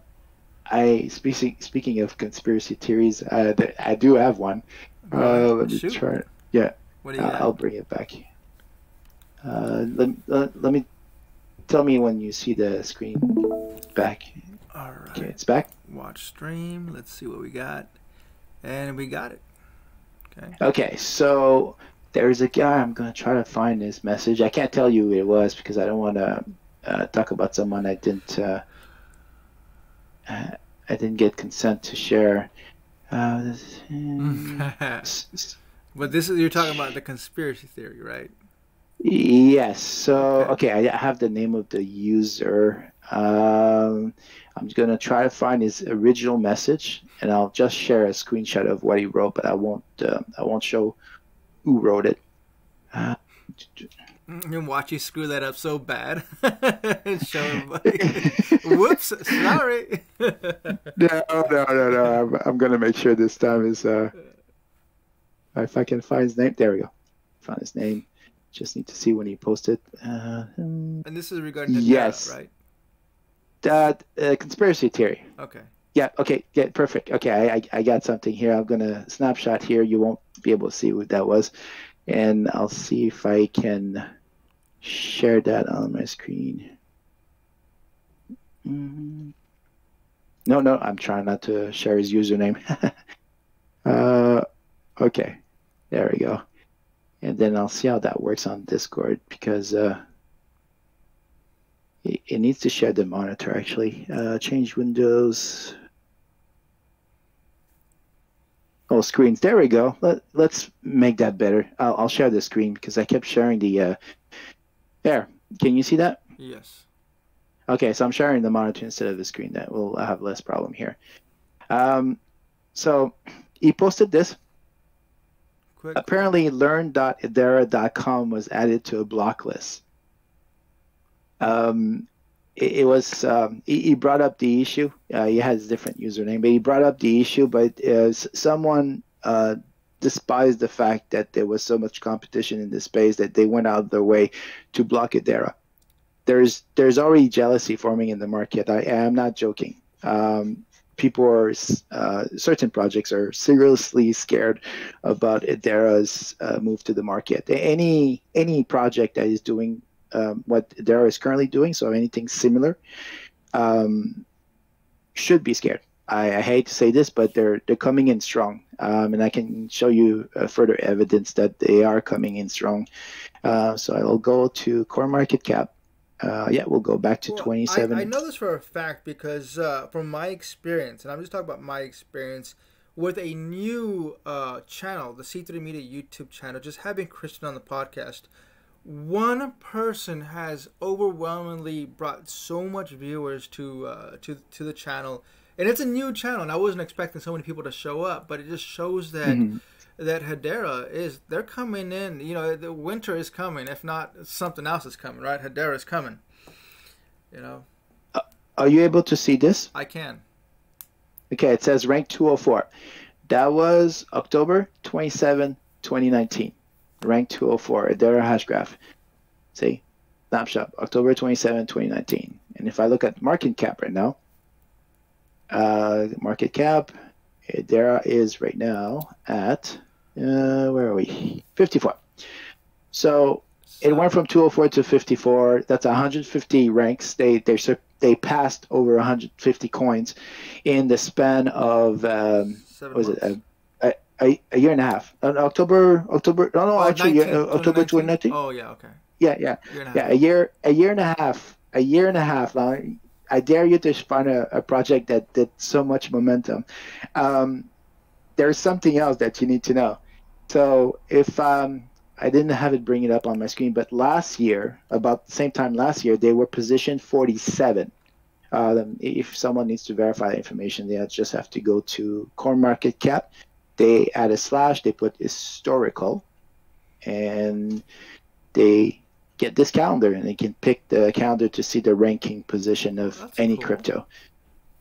[SPEAKER 1] I speaking speaking of conspiracy theories, uh, I do have one. Uh, let me Shoot. try it. Yeah, what do you uh, I'll bring it back. Uh, let, let, let me tell me when you see the screen back.
[SPEAKER 2] All right.
[SPEAKER 1] Okay, it's back.
[SPEAKER 2] Watch stream. Let's see what we got and we got it. Okay.
[SPEAKER 1] Okay, so there's a guy. I'm gonna try to find his message. I can't tell you who it was because I don't want to uh, talk about someone I didn't. Uh, uh I didn't get consent to share. Uh, this, *laughs*
[SPEAKER 2] but this is you're talking about the conspiracy theory, right?
[SPEAKER 1] Yes. So okay, I have the name of the user. Um, I'm going to try to find his original message, and I'll just share a screenshot of what he wrote, but I won't. Uh, I won't show who wrote it. Uh,
[SPEAKER 2] and watch you screw that up so bad. *laughs* show everybody. *laughs* Whoops, sorry. *laughs*
[SPEAKER 1] no, no, no, no. I'm, I'm going to make sure this time is. Uh, if I can find his name, there we go. Found his name. Just need to see when he posted. Uh,
[SPEAKER 2] and this is regarding the yes, data, right?
[SPEAKER 1] Uh, uh, conspiracy theory.
[SPEAKER 2] Okay.
[SPEAKER 1] Yeah. Okay. Yeah. Perfect. Okay. I, I, I got something here. I'm gonna snapshot here. You won't be able to see what that was, and I'll see if I can share that on my screen. Mm-hmm. No, no. I'm trying not to share his username. *laughs* uh, okay. There we go. And then I'll see how that works on Discord because uh, it, needs to share the monitor actually. Uh, change windows. Oh, screens. There we go. Let, let's make that better. I'll, I'll share the screen because I kept sharing the. Uh... There. Can you see that?
[SPEAKER 2] Yes.
[SPEAKER 1] Okay, so I'm sharing the monitor instead of the screen. That will have less problem here. Um, so he posted this. Quick. Apparently, learn.hedera.com was added to a block list um, it, it, was um, he, he, brought up the issue. Uh, he has a different username, but he brought up the issue. But uh, someone uh, despised the fact that there was so much competition in this space that they went out of their way to block Hedera. There's there's already jealousy forming in the market. I am not joking. Um, people are uh, certain projects are seriously scared about Hedera's uh, move to the market. Any any project that is doing um, what Hedera is currently doing, so anything similar, um, should be scared. I, I, hate to say this, but they're they're coming in strong, um, and I can show you uh, further evidence that they are coming in strong. Uh, so I'll go to CoinMarketCap. Uh, yeah, we'll go back to well, 27.
[SPEAKER 2] I, I, know this for a fact because uh, from my experience, and I'm just talking about my experience with a new uh, channel, the C3 Media YouTube channel, just having Christian on the podcast. One person has overwhelmingly brought so much viewers to uh, to to the channel, and it's a new channel, and I wasn't expecting so many people to show up, but it just shows that. Mm-hmm that Hedera is they're coming in. You know, the winter is coming. If not, something else is coming. Right? Hedera is coming. You know.
[SPEAKER 1] Uh, are you able to see this?
[SPEAKER 2] I can.
[SPEAKER 1] Okay, it says rank 204. That was October 27, 2019. Rank 204, Hedera Hashgraph. See, snapshot, October 27, 2019. And if I look at market cap right now, uh, market cap, Hedera is right now at uh, where are we? 54. So it went from 204 to 54. That's 150 ranks. They they they passed over 150 coins in the span of um, what was it a, a, a, year and a half? Uh, October October no no oh, actually 19, uh, October 2019.
[SPEAKER 2] Oh yeah okay.
[SPEAKER 1] Yeah yeah yeah a year a year and a half a year and a half. Now, I dare you to find a, a project that did so much momentum. Um, there's something else that you need to know. So if um, I didn't have it bring it up on my screen, but last year, about the same time last year, they were positioned 47. Uh, if someone needs to verify the information, they just have to go to CoinMarketCap. They add a slash, they put historical, and they get this calendar, and they can pick the calendar to see the ranking position of That's any cool. crypto.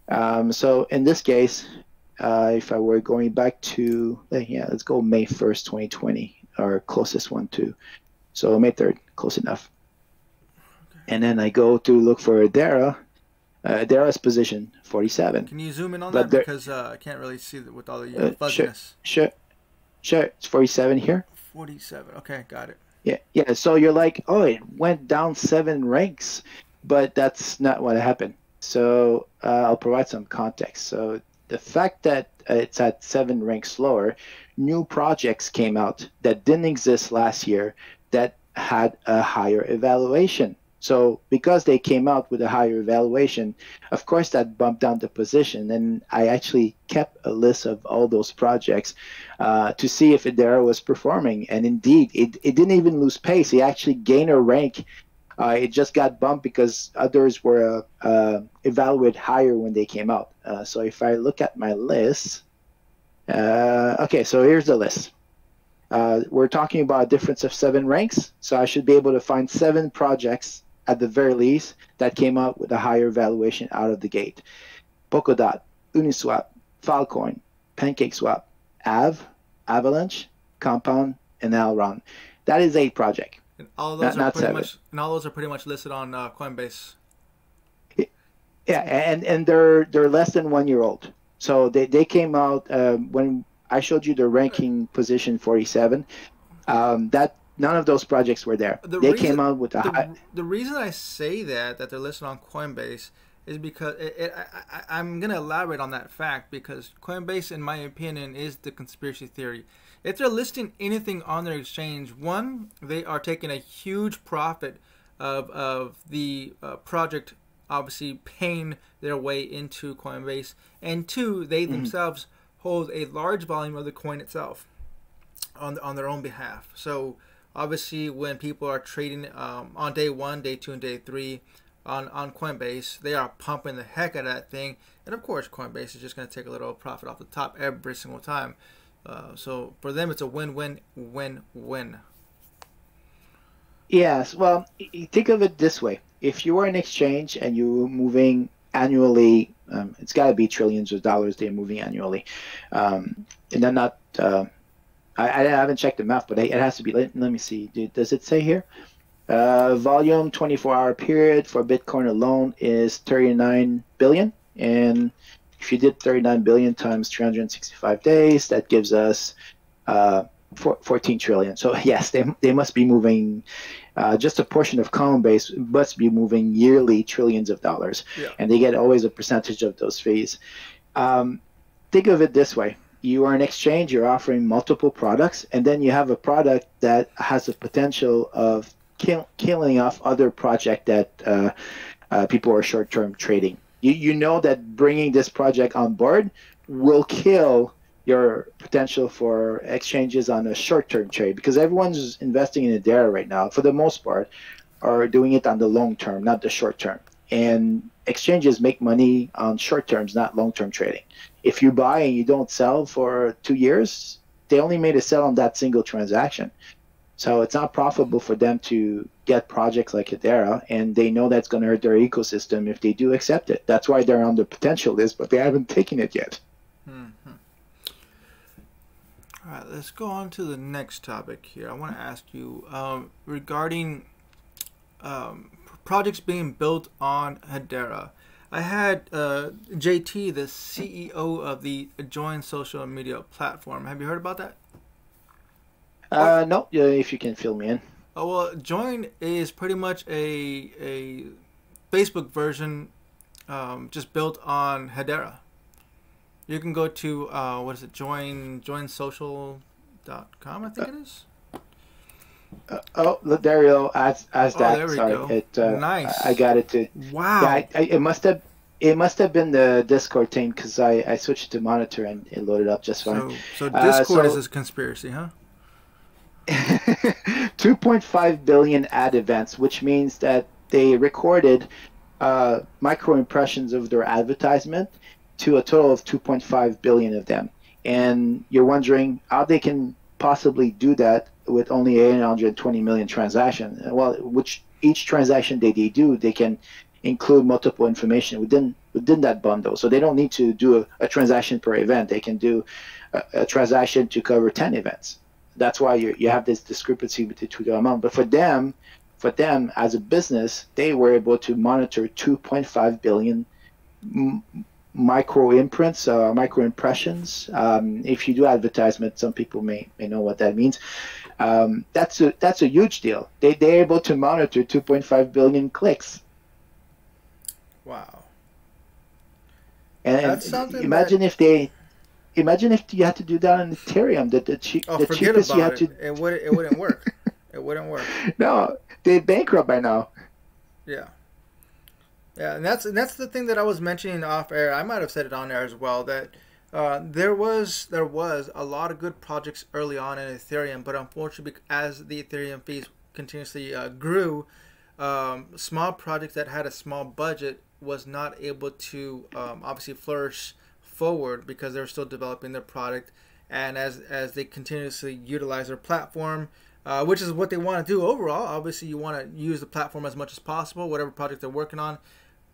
[SPEAKER 1] Um, so in this case, uh, if I were going back to, yeah, let's go May 1st, 2020, our closest one to. So May 3rd, close enough. Okay. And then I go to look for Hedera. Uh, Hedera's position 47.
[SPEAKER 2] Can you zoom in on but that? Because uh, I can't really see that with all the uh, fuzziness.
[SPEAKER 1] Sure, sure, sure. It's 47 here.
[SPEAKER 2] 47. Okay, got it.
[SPEAKER 1] Yeah, yeah. So you're like, oh, it went down seven ranks, but that's not what happened. So uh, I'll provide some context. So the fact that uh, it's at seven ranks lower, new projects came out that didn't exist last year that had a higher evaluation. So because they came out with a higher evaluation, of course that bumped down the position. And I actually kept a list of all those projects uh, to see if Hedera was performing. And indeed, it, it didn't even lose pace. It actually gained a rank uh, it just got bumped because others were uh, uh, evaluated higher when they came out. Uh, so if I look at my list, uh, okay, so here's the list. Uh, we're talking about a difference of seven ranks, so I should be able to find seven projects at the very least that came out with a higher valuation out of the gate. Polkadot, Uniswap, Filecoin, PancakeSwap, Av, Avalanche, Compound, and Elrond. That is a project.
[SPEAKER 2] And all those not, are pretty much and all those are pretty much listed on uh, Coinbase.
[SPEAKER 1] Yeah, and and they're they're less than one year old. So they they came out um, when I showed you the ranking position 47. Um, that none of those projects were there. The they reason, came out with a
[SPEAKER 2] the,
[SPEAKER 1] high.
[SPEAKER 2] The reason I say that that they're listed on Coinbase is because it, it, I, am going to elaborate on that fact because Coinbase, in my opinion, is the conspiracy theory. If they're listing anything on their exchange, one, they are taking a huge profit of, of the uh, project obviously paying their way into Coinbase, and two, they mm-hmm. themselves hold a large volume of the coin itself on on their own behalf. So obviously, when people are trading um, on day one, day two, and day three on on Coinbase, they are pumping the heck out of that thing, and of course, Coinbase is just going to take a little profit off the top every single time. Uh, so for them, it's a win-win-win-win.
[SPEAKER 1] Yes. Well, think of it this way: if you are an exchange and you're moving annually, um, it's got to be trillions of dollars they're moving annually, um, and then not. Uh, I, I, haven't checked the math, but it has to be. Let, let me see. Does it say here? Uh, volume 24 hour period for Bitcoin alone is 39 billion, and if you did 39 billion times 365 days, that gives us uh, 14 trillion. So *laughs* yes, they, they must be moving. Uh, just a portion of Coinbase must be moving yearly trillions of dollars,
[SPEAKER 2] yeah.
[SPEAKER 1] and they get always a percentage of those fees. Um, think of it this way: you are an exchange, you're offering multiple products, and then you have a product that has the potential of kill, killing off other project that uh, uh, people are short-term trading. You, you know that bringing this project on board will kill your potential for exchanges on a short-term trade because everyone's investing in Hedera right now, for the most part, are doing it on the long term, not the short term. And exchanges make money on short terms, not long-term trading. If you buy and you don't sell for two years, they only made a sell on that single transaction. So it's not profitable for them to get projects like Hedera, and they know that's going to hurt their ecosystem if they do accept it. That's why they're on the potential list, but they haven't taken it yet.
[SPEAKER 2] Mm-hmm. All right, let's go on to the next topic here. I want to ask you um, regarding um, projects being built on Hedera. I had uh, JT, the CEO of the Join social media platform. Have you heard about that?
[SPEAKER 1] Uh, no, yeah, if you can fill me in.
[SPEAKER 2] Oh well, Join is pretty much a a Facebook version, um, just built on Hedera. You can go to uh, what is it? Join joinsocial.com, I think uh, it is.
[SPEAKER 1] Uh, oh, there you go. As as
[SPEAKER 2] oh,
[SPEAKER 1] that.
[SPEAKER 2] There we
[SPEAKER 1] Sorry,
[SPEAKER 2] go.
[SPEAKER 1] it. Uh,
[SPEAKER 2] nice.
[SPEAKER 1] I, I got it. To,
[SPEAKER 2] wow.
[SPEAKER 1] Yeah, I, I, it must have. It must have been the Discord thing because I, I switched to monitor and it loaded up just fine.
[SPEAKER 2] So, so Discord
[SPEAKER 1] uh, so,
[SPEAKER 2] is a conspiracy, huh? *laughs*
[SPEAKER 1] 2.5 billion ad events, which means that they recorded uh, micro impressions of their advertisement to a total of 2.5 billion of them. And you're wondering how they can possibly do that with only 820 million transactions. Well, which each transaction that they do, they can include multiple information within within that bundle. So they don't need to do a, a transaction per event. They can do a, a transaction to cover 10 events that's why you you have this discrepancy between the amount. But for them, for them as a business, they were able to monitor 2.5 billion micro imprints, uh, micro impressions. Um, if you do advertisement, some people may, may know what that means. Um, that's a that's a huge deal. They they're able to monitor 2.5 billion clicks.
[SPEAKER 2] Wow.
[SPEAKER 1] And, imagine
[SPEAKER 2] that...
[SPEAKER 1] if they imagine if you had to do that on Ethereum. The, the, che-
[SPEAKER 2] oh,
[SPEAKER 1] the cheapest
[SPEAKER 2] about
[SPEAKER 1] you had
[SPEAKER 2] it.
[SPEAKER 1] to.
[SPEAKER 2] It would it wouldn't work. it wouldn't work. *laughs*
[SPEAKER 1] No, they're bankrupt by now.
[SPEAKER 2] Yeah. Yeah, and that's and that's the thing that I was mentioning off air. I might have said it on air as well that uh, there was there was a lot of good projects early on in Ethereum, but unfortunately, as the Ethereum fees continuously uh, grew, um, small projects that had a small budget was not able to um, obviously flourish forward because they're still developing their product. And as as they continuously utilize their platform uh, which is what they want to do overall obviously you want to use the platform as much as possible whatever project they're working on.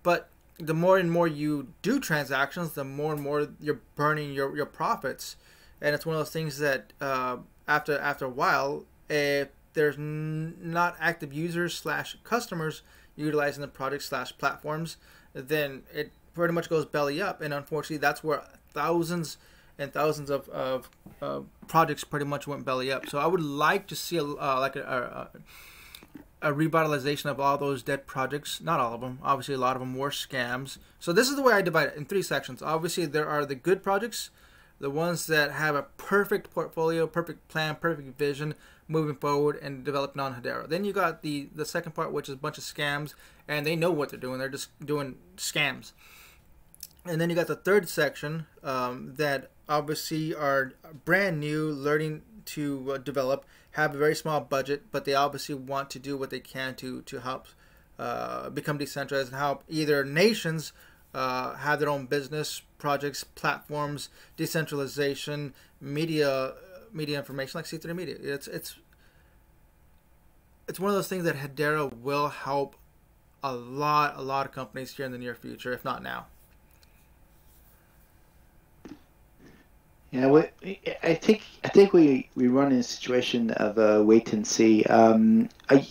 [SPEAKER 2] But the more and more you do transactions the more and more you're burning your, your profits and it's one of those things that uh, after after a while if there's not active users slash customers utilizing the product slash platforms then it pretty much goes belly up, and unfortunately, that's where thousands and thousands of, of uh, projects pretty much went belly up. So I would like to see a, uh, like a, a, a, revitalization of all those dead projects. Not all of them. Obviously, a lot of them were scams. So this is the way I divide it in three sections. Obviously, there are the good projects, the ones that have a perfect portfolio, perfect plan, perfect vision moving forward and developing on Hedera. Then you got the the second part, which is a bunch of scams, and they know what they're doing. They're just doing scams. And then you got the third section um, that obviously are brand new, learning to uh, develop, have a very small budget, but they obviously want to do what they can to to help uh, become decentralized and help either nations uh, have their own business projects, platforms, decentralization, media, media information like C3 Media. It's it's it's one of those things that Hedera will help a lot, a lot of companies here in the near future, if not now.
[SPEAKER 1] Yeah, we, I think I think we, we run in a situation of a wait and see. Um, I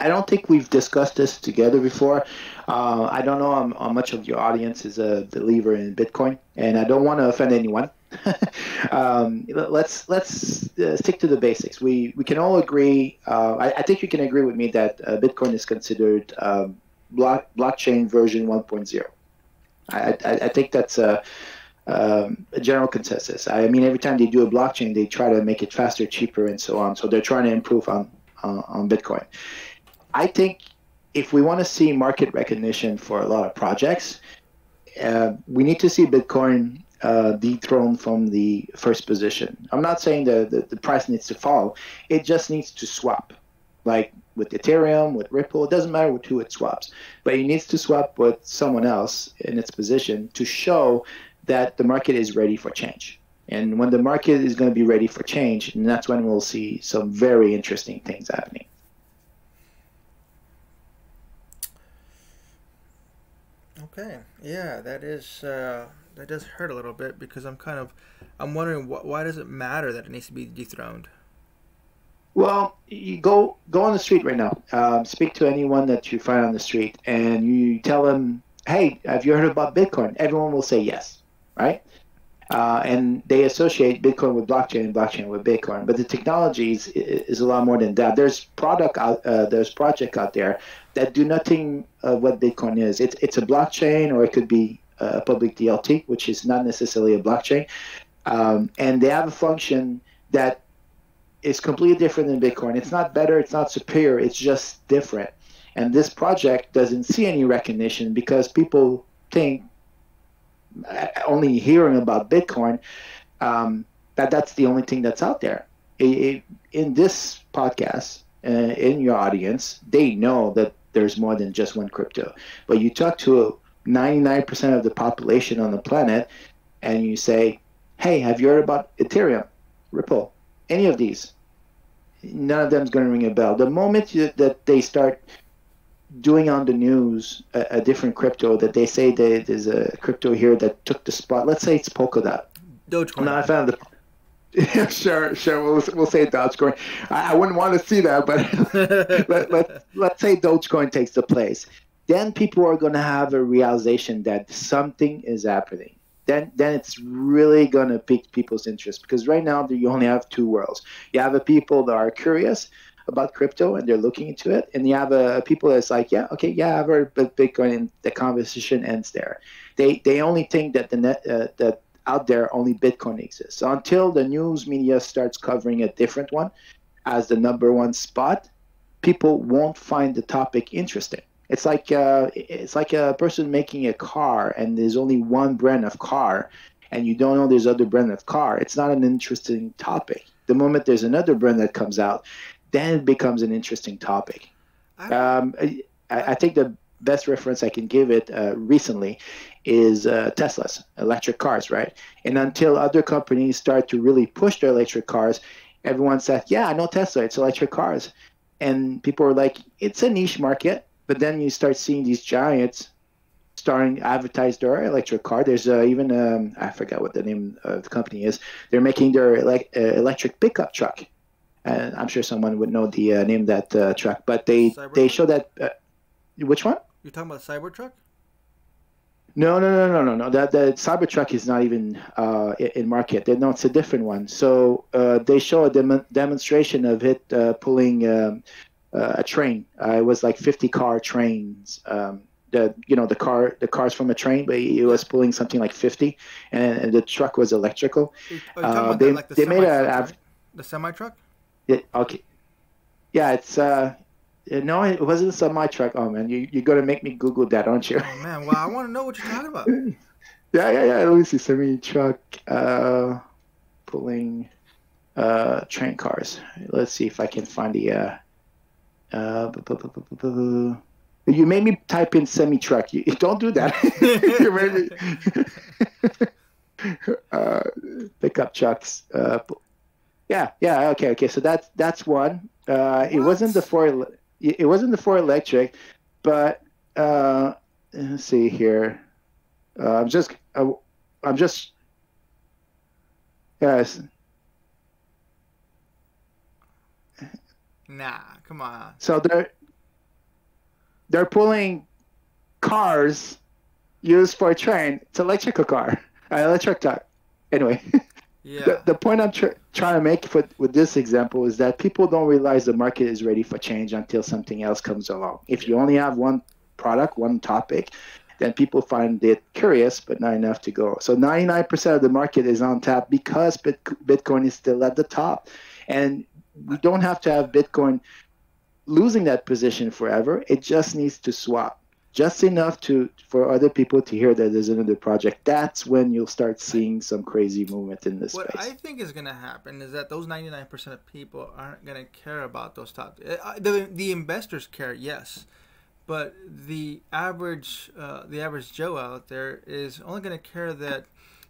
[SPEAKER 1] I don't think we've discussed this together before. Uh, I don't know how, how, much of your audience is a believer in Bitcoin, and I don't want to offend anyone. *laughs* um, let's let's uh, stick to the basics. We we can all agree. Uh, I, I, think you can agree with me that uh, Bitcoin is considered um, block, blockchain version 1.0. I, I, I think that's a, um, a general consensus. I mean, every time they do a blockchain, they try to make it faster, cheaper, and so on. So they're trying to improve on on Bitcoin. I think if we want to see market recognition for a lot of projects, uh, we need to see Bitcoin uh, dethroned from the first position. I'm not saying that the, the price needs to fall; it just needs to swap, like with Ethereum, with Ripple. It doesn't matter with who it swaps, but it needs to swap with someone else in its position to show that the market is ready for change. And when the market is going to be ready for change, and that's when we'll see some very interesting things happening.
[SPEAKER 2] Okay, yeah, that is uh, that does hurt a little bit because I'm kind of I'm wondering wh- why does it matter that it needs to be dethroned?
[SPEAKER 1] Well, you go go on the street right now. Um, speak to anyone that you find on the street, and you tell them, "Hey, have you heard about Bitcoin?" Everyone will say yes, right? Uh, and they associate Bitcoin with blockchain and blockchain with Bitcoin. But the technology is, is a lot more than that. There's product out, uh, there's project out there that do nothing of what Bitcoin is. It's it's a blockchain, or it could be a public DLT, which is not necessarily a blockchain. Um, and they have a function that is completely different than Bitcoin. It's not better, it's not superior, it's just different. And this project doesn't see any recognition because people think only hearing about Bitcoin, um, that that's the only thing that's out there. It, it, in this podcast, uh, in your audience, they know that there's more than just one crypto. But you talk to 99% of the population on the planet, and you say, "Hey, have you heard about Ethereum, Ripple, any of these?" None of them is going to ring a bell. The moment you, that they start doing on the news a, a, different crypto that they say that there's a crypto here that took the spot. Let's say it's Polkadot.
[SPEAKER 2] Dogecoin.
[SPEAKER 1] No, I found the. Yeah, *laughs* sure, sure. We'll, we'll say Dogecoin. I, I wouldn't want to see that, but *laughs* let, let, let's say Dogecoin takes the place. Then people are going to have a realization that something is happening. Then, then it's really going to pique people's interest because right now you only have two worlds. You have the people that are curious about crypto and they're looking into it, and you have a, people that's like, yeah, okay, yeah, I've heard Bitcoin, and the conversation ends there. They they only think that the net uh, that out there only Bitcoin exists. So until the news media starts covering a different one as the number one spot, people won't find the topic interesting. It's like uh, it's like a person making a car and there's only one brand of car, and you don't know there's other brand of car. It's not an interesting topic. The moment there's another brand that comes out, then it becomes an interesting topic. Um, I, I, think the best reference I can give it uh, recently is uh, Tesla's electric cars, right? And until other companies start to really push their electric cars, everyone said, "Yeah, I know Tesla. It's electric cars," and people were like, "It's a niche market." But then you start seeing these giants starting advertise their electric car. There's uh, even um, I forgot what the name of the company is. They're making their ele- uh, electric pickup truck and I'm sure someone would know the uh, name of that uh, truck. But they Cybertruck? they show that uh, which one?
[SPEAKER 2] You're talking about Cybertruck?
[SPEAKER 1] No, no, no, no, no, no. That the Cybertruck is not even uh, in market. No, it's a different one. So uh, they show a dem- demonstration of it uh, pulling um, a train. it was like 50 car trains. Um, the you know the car the cars from a train, but it was pulling something like 50, and, and the truck was electrical.
[SPEAKER 2] they the, like the they made a right? the semi truck.
[SPEAKER 1] Yeah, okay. Yeah, it's uh no, it wasn't a semi truck. Oh man, you you're gonna make me Google that, aren't you?
[SPEAKER 2] Oh man, well I want to know what you're talking about. *laughs*
[SPEAKER 1] yeah, yeah, yeah. Let me see. Semi truck uh, pulling uh, train cars. Let's see if I can find the. Uh, uh, you made me type in semi truck. You, *laughs* don't do that. *laughs* you made me. uh, pickup trucks. Uh, yeah, yeah, okay, okay. So that's that's one. Uh, it wasn't the four. It wasn't the four electric, but uh, let's see here. Uh, I'm just. Uh, I'm just. Yes.
[SPEAKER 2] Nah, come on.
[SPEAKER 1] So there, they're pulling cars used for a train. It's electrical car, uh, electric car. Anyway, *laughs*
[SPEAKER 2] Yeah.
[SPEAKER 1] the, the point I'm tr- trying to make with, with this example is that people don't realize the market is ready for change until something else comes along. If you only have one product, one topic, then people find it curious, but not enough to go. So 99% of the market is on tap because Bit- Bitcoin is still at the top. And we don't have to have Bitcoin losing that position forever. It just needs to swap just enough to for other people to hear that there's another project. That's when you'll start seeing some crazy movement in this
[SPEAKER 2] what
[SPEAKER 1] space.
[SPEAKER 2] I think is going to happen is that those 99% of people aren't going to care about those top. Uh, the, the investors care, yes, but the average uh, the average Joe out there is only going to care that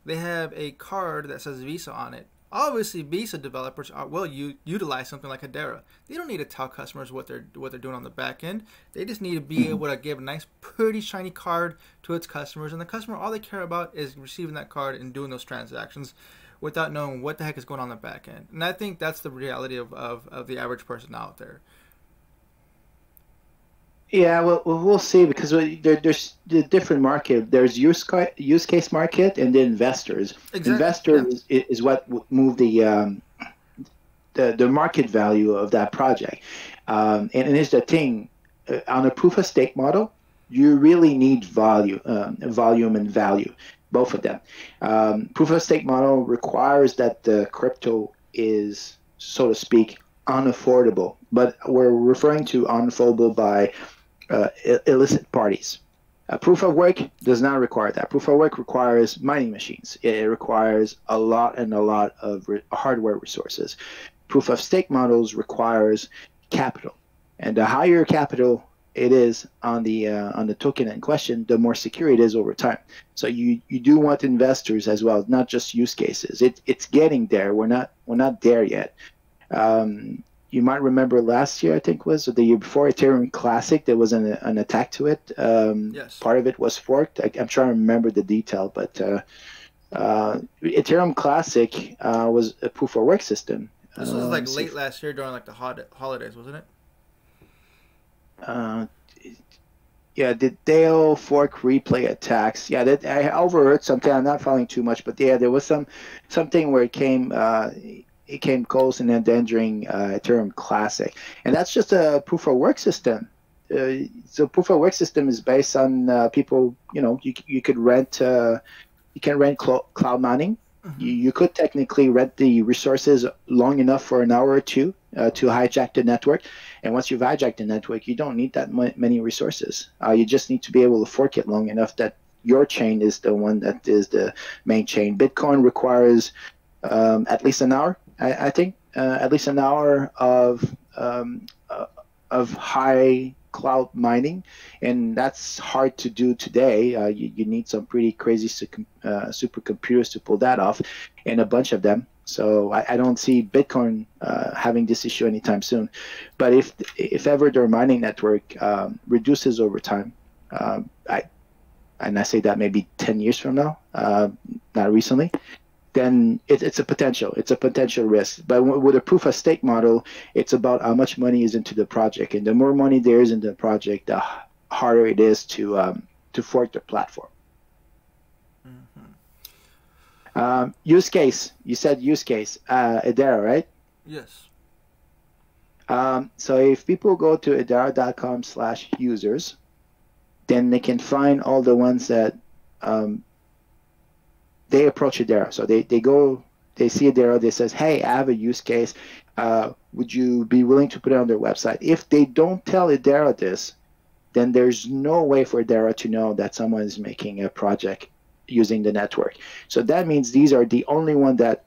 [SPEAKER 2] they have a card that says Visa on it. Obviously, Visa developers are will u- utilize something like Hedera. They don't need to tell customers what they're what they're doing on the back end. They just need to be hmm. able to give a nice, pretty shiny card to its customers, and the customer all they care about is receiving that card and doing those transactions without knowing what the heck is going on in the back end. And I think that's the reality of, of, of the average person out there.
[SPEAKER 1] Yeah, well, well, see because there, there's the different market. There's use ca- use case market and then investors.
[SPEAKER 2] Exactly,
[SPEAKER 1] Investors is, is what move the um, the the market value of that project. Um, and, and here's the thing: uh, on a proof of stake model, you really need volume, um, volume and value, both of them. Um, proof of stake model requires that the crypto is, so to speak, unaffordable. But we're referring to unaffordable by uh, illicit parties. Uh, proof of work does not require that. Proof of work requires mining machines. It requires a lot and a lot of re- hardware resources. Proof of stake models requires capital, and the higher capital it is on the uh, on the token in question, the more secure it is over time. So you you do want investors as well, not just use cases. It it's getting there. We're not we're not there yet. Um, you might remember last year, I think was or the year before Ethereum Classic. There was an, an attack to it. Um,
[SPEAKER 2] Yes.
[SPEAKER 1] Part of it was forked. I, I'm trying to remember the detail, but uh, uh, Ethereum Classic uh, was a proof of work system.
[SPEAKER 2] This was like late
[SPEAKER 1] if-
[SPEAKER 2] last year during like the hot holidays, wasn't it?
[SPEAKER 1] Uh, yeah, the Dale Fork replay attacks. Yeah, that I overheard something. I'm not following too much, but yeah, there was some something where it came uh, it came close and endangering uh, Ethereum Classic, and that's just a proof of work system. Uh, so proof of work system is based on uh, people. You know, you you could rent uh, you can rent cl- cloud mining. You, you could technically rent the resources long enough for an hour or two uh, to hijack the network. And once you've hijacked the network, you don't need that mu- many resources. Uh, you just need to be able to fork it long enough that your chain is the one that is the main chain. Bitcoin requires um, at least an hour, I, I think, uh, at least an hour of um, uh, of high cloud mining, and that's hard to do today. Uh, you, you need some pretty crazy su- uh, supercomputers to pull that off, and a bunch of them. So I, I don't see Bitcoin uh, having this issue anytime soon. But if if ever their mining network um, reduces over time, um, I and I say that maybe ten years from now, uh, not recently, then it, it's a potential. It's a potential risk. But with a proof of stake model, it's about how much money is into the project, and the more money there is in the project, the harder it is to um, to fork the platform. Um, use case. You said use case. Uh, Hedera, right?
[SPEAKER 2] Yes.
[SPEAKER 1] Um, so if people go to hedera.com slash users, then they can find all the ones that um, they approach Hedera. So they, they go, they see Hedera, they says, hey, I have a use case. Uh, would you be willing to put it on their website? If they don't tell Hedera this, then there's no way for Hedera to know that someone is making a project using the network. So that means these are the only one that,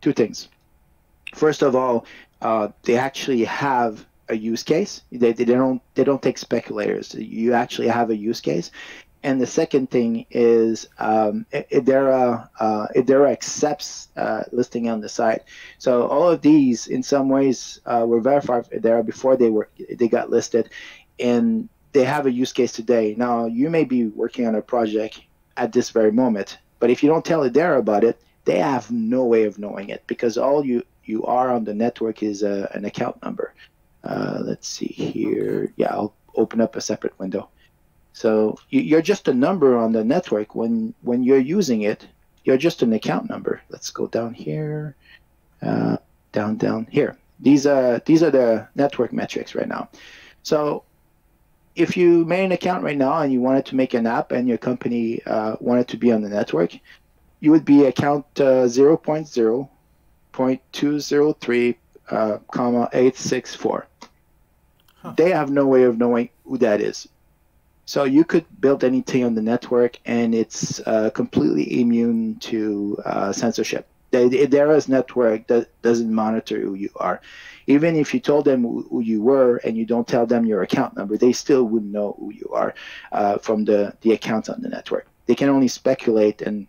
[SPEAKER 1] two things. First of all, uh, they actually have a use case. They, they don't they don't take speculators. You actually have a use case. And the second thing is um, Hedera uh, Hedera accepts uh, listing on the site. So all of these, in some ways, uh, were verified for Hedera before they were they got listed, and they have a use case today. Now you may be working on a project at this very moment, but if you don't tell Hedera about it, they have no way of knowing it because all you you are on the network is a, an account number. Uh, let's see here. Yeah, I'll open up a separate window. So you, are just a number on the network when when you're using it. You're just an account number. Let's go down here, uh, down down here. These are these are the network metrics right now. So if you made an account right now and you wanted to make an app and your company uh, wanted to be on the network, you would be account uh, 0.0.203 uh, comma 864. Huh. They have no way of knowing who that is. So you could build anything on the network, and it's uh, completely immune to uh, censorship. The, the Hedera's network that doesn't monitor who you are. Even if you told them who you were and you don't tell them your account number, they still wouldn't know who you are uh, from the, the accounts on the network. They can only speculate, and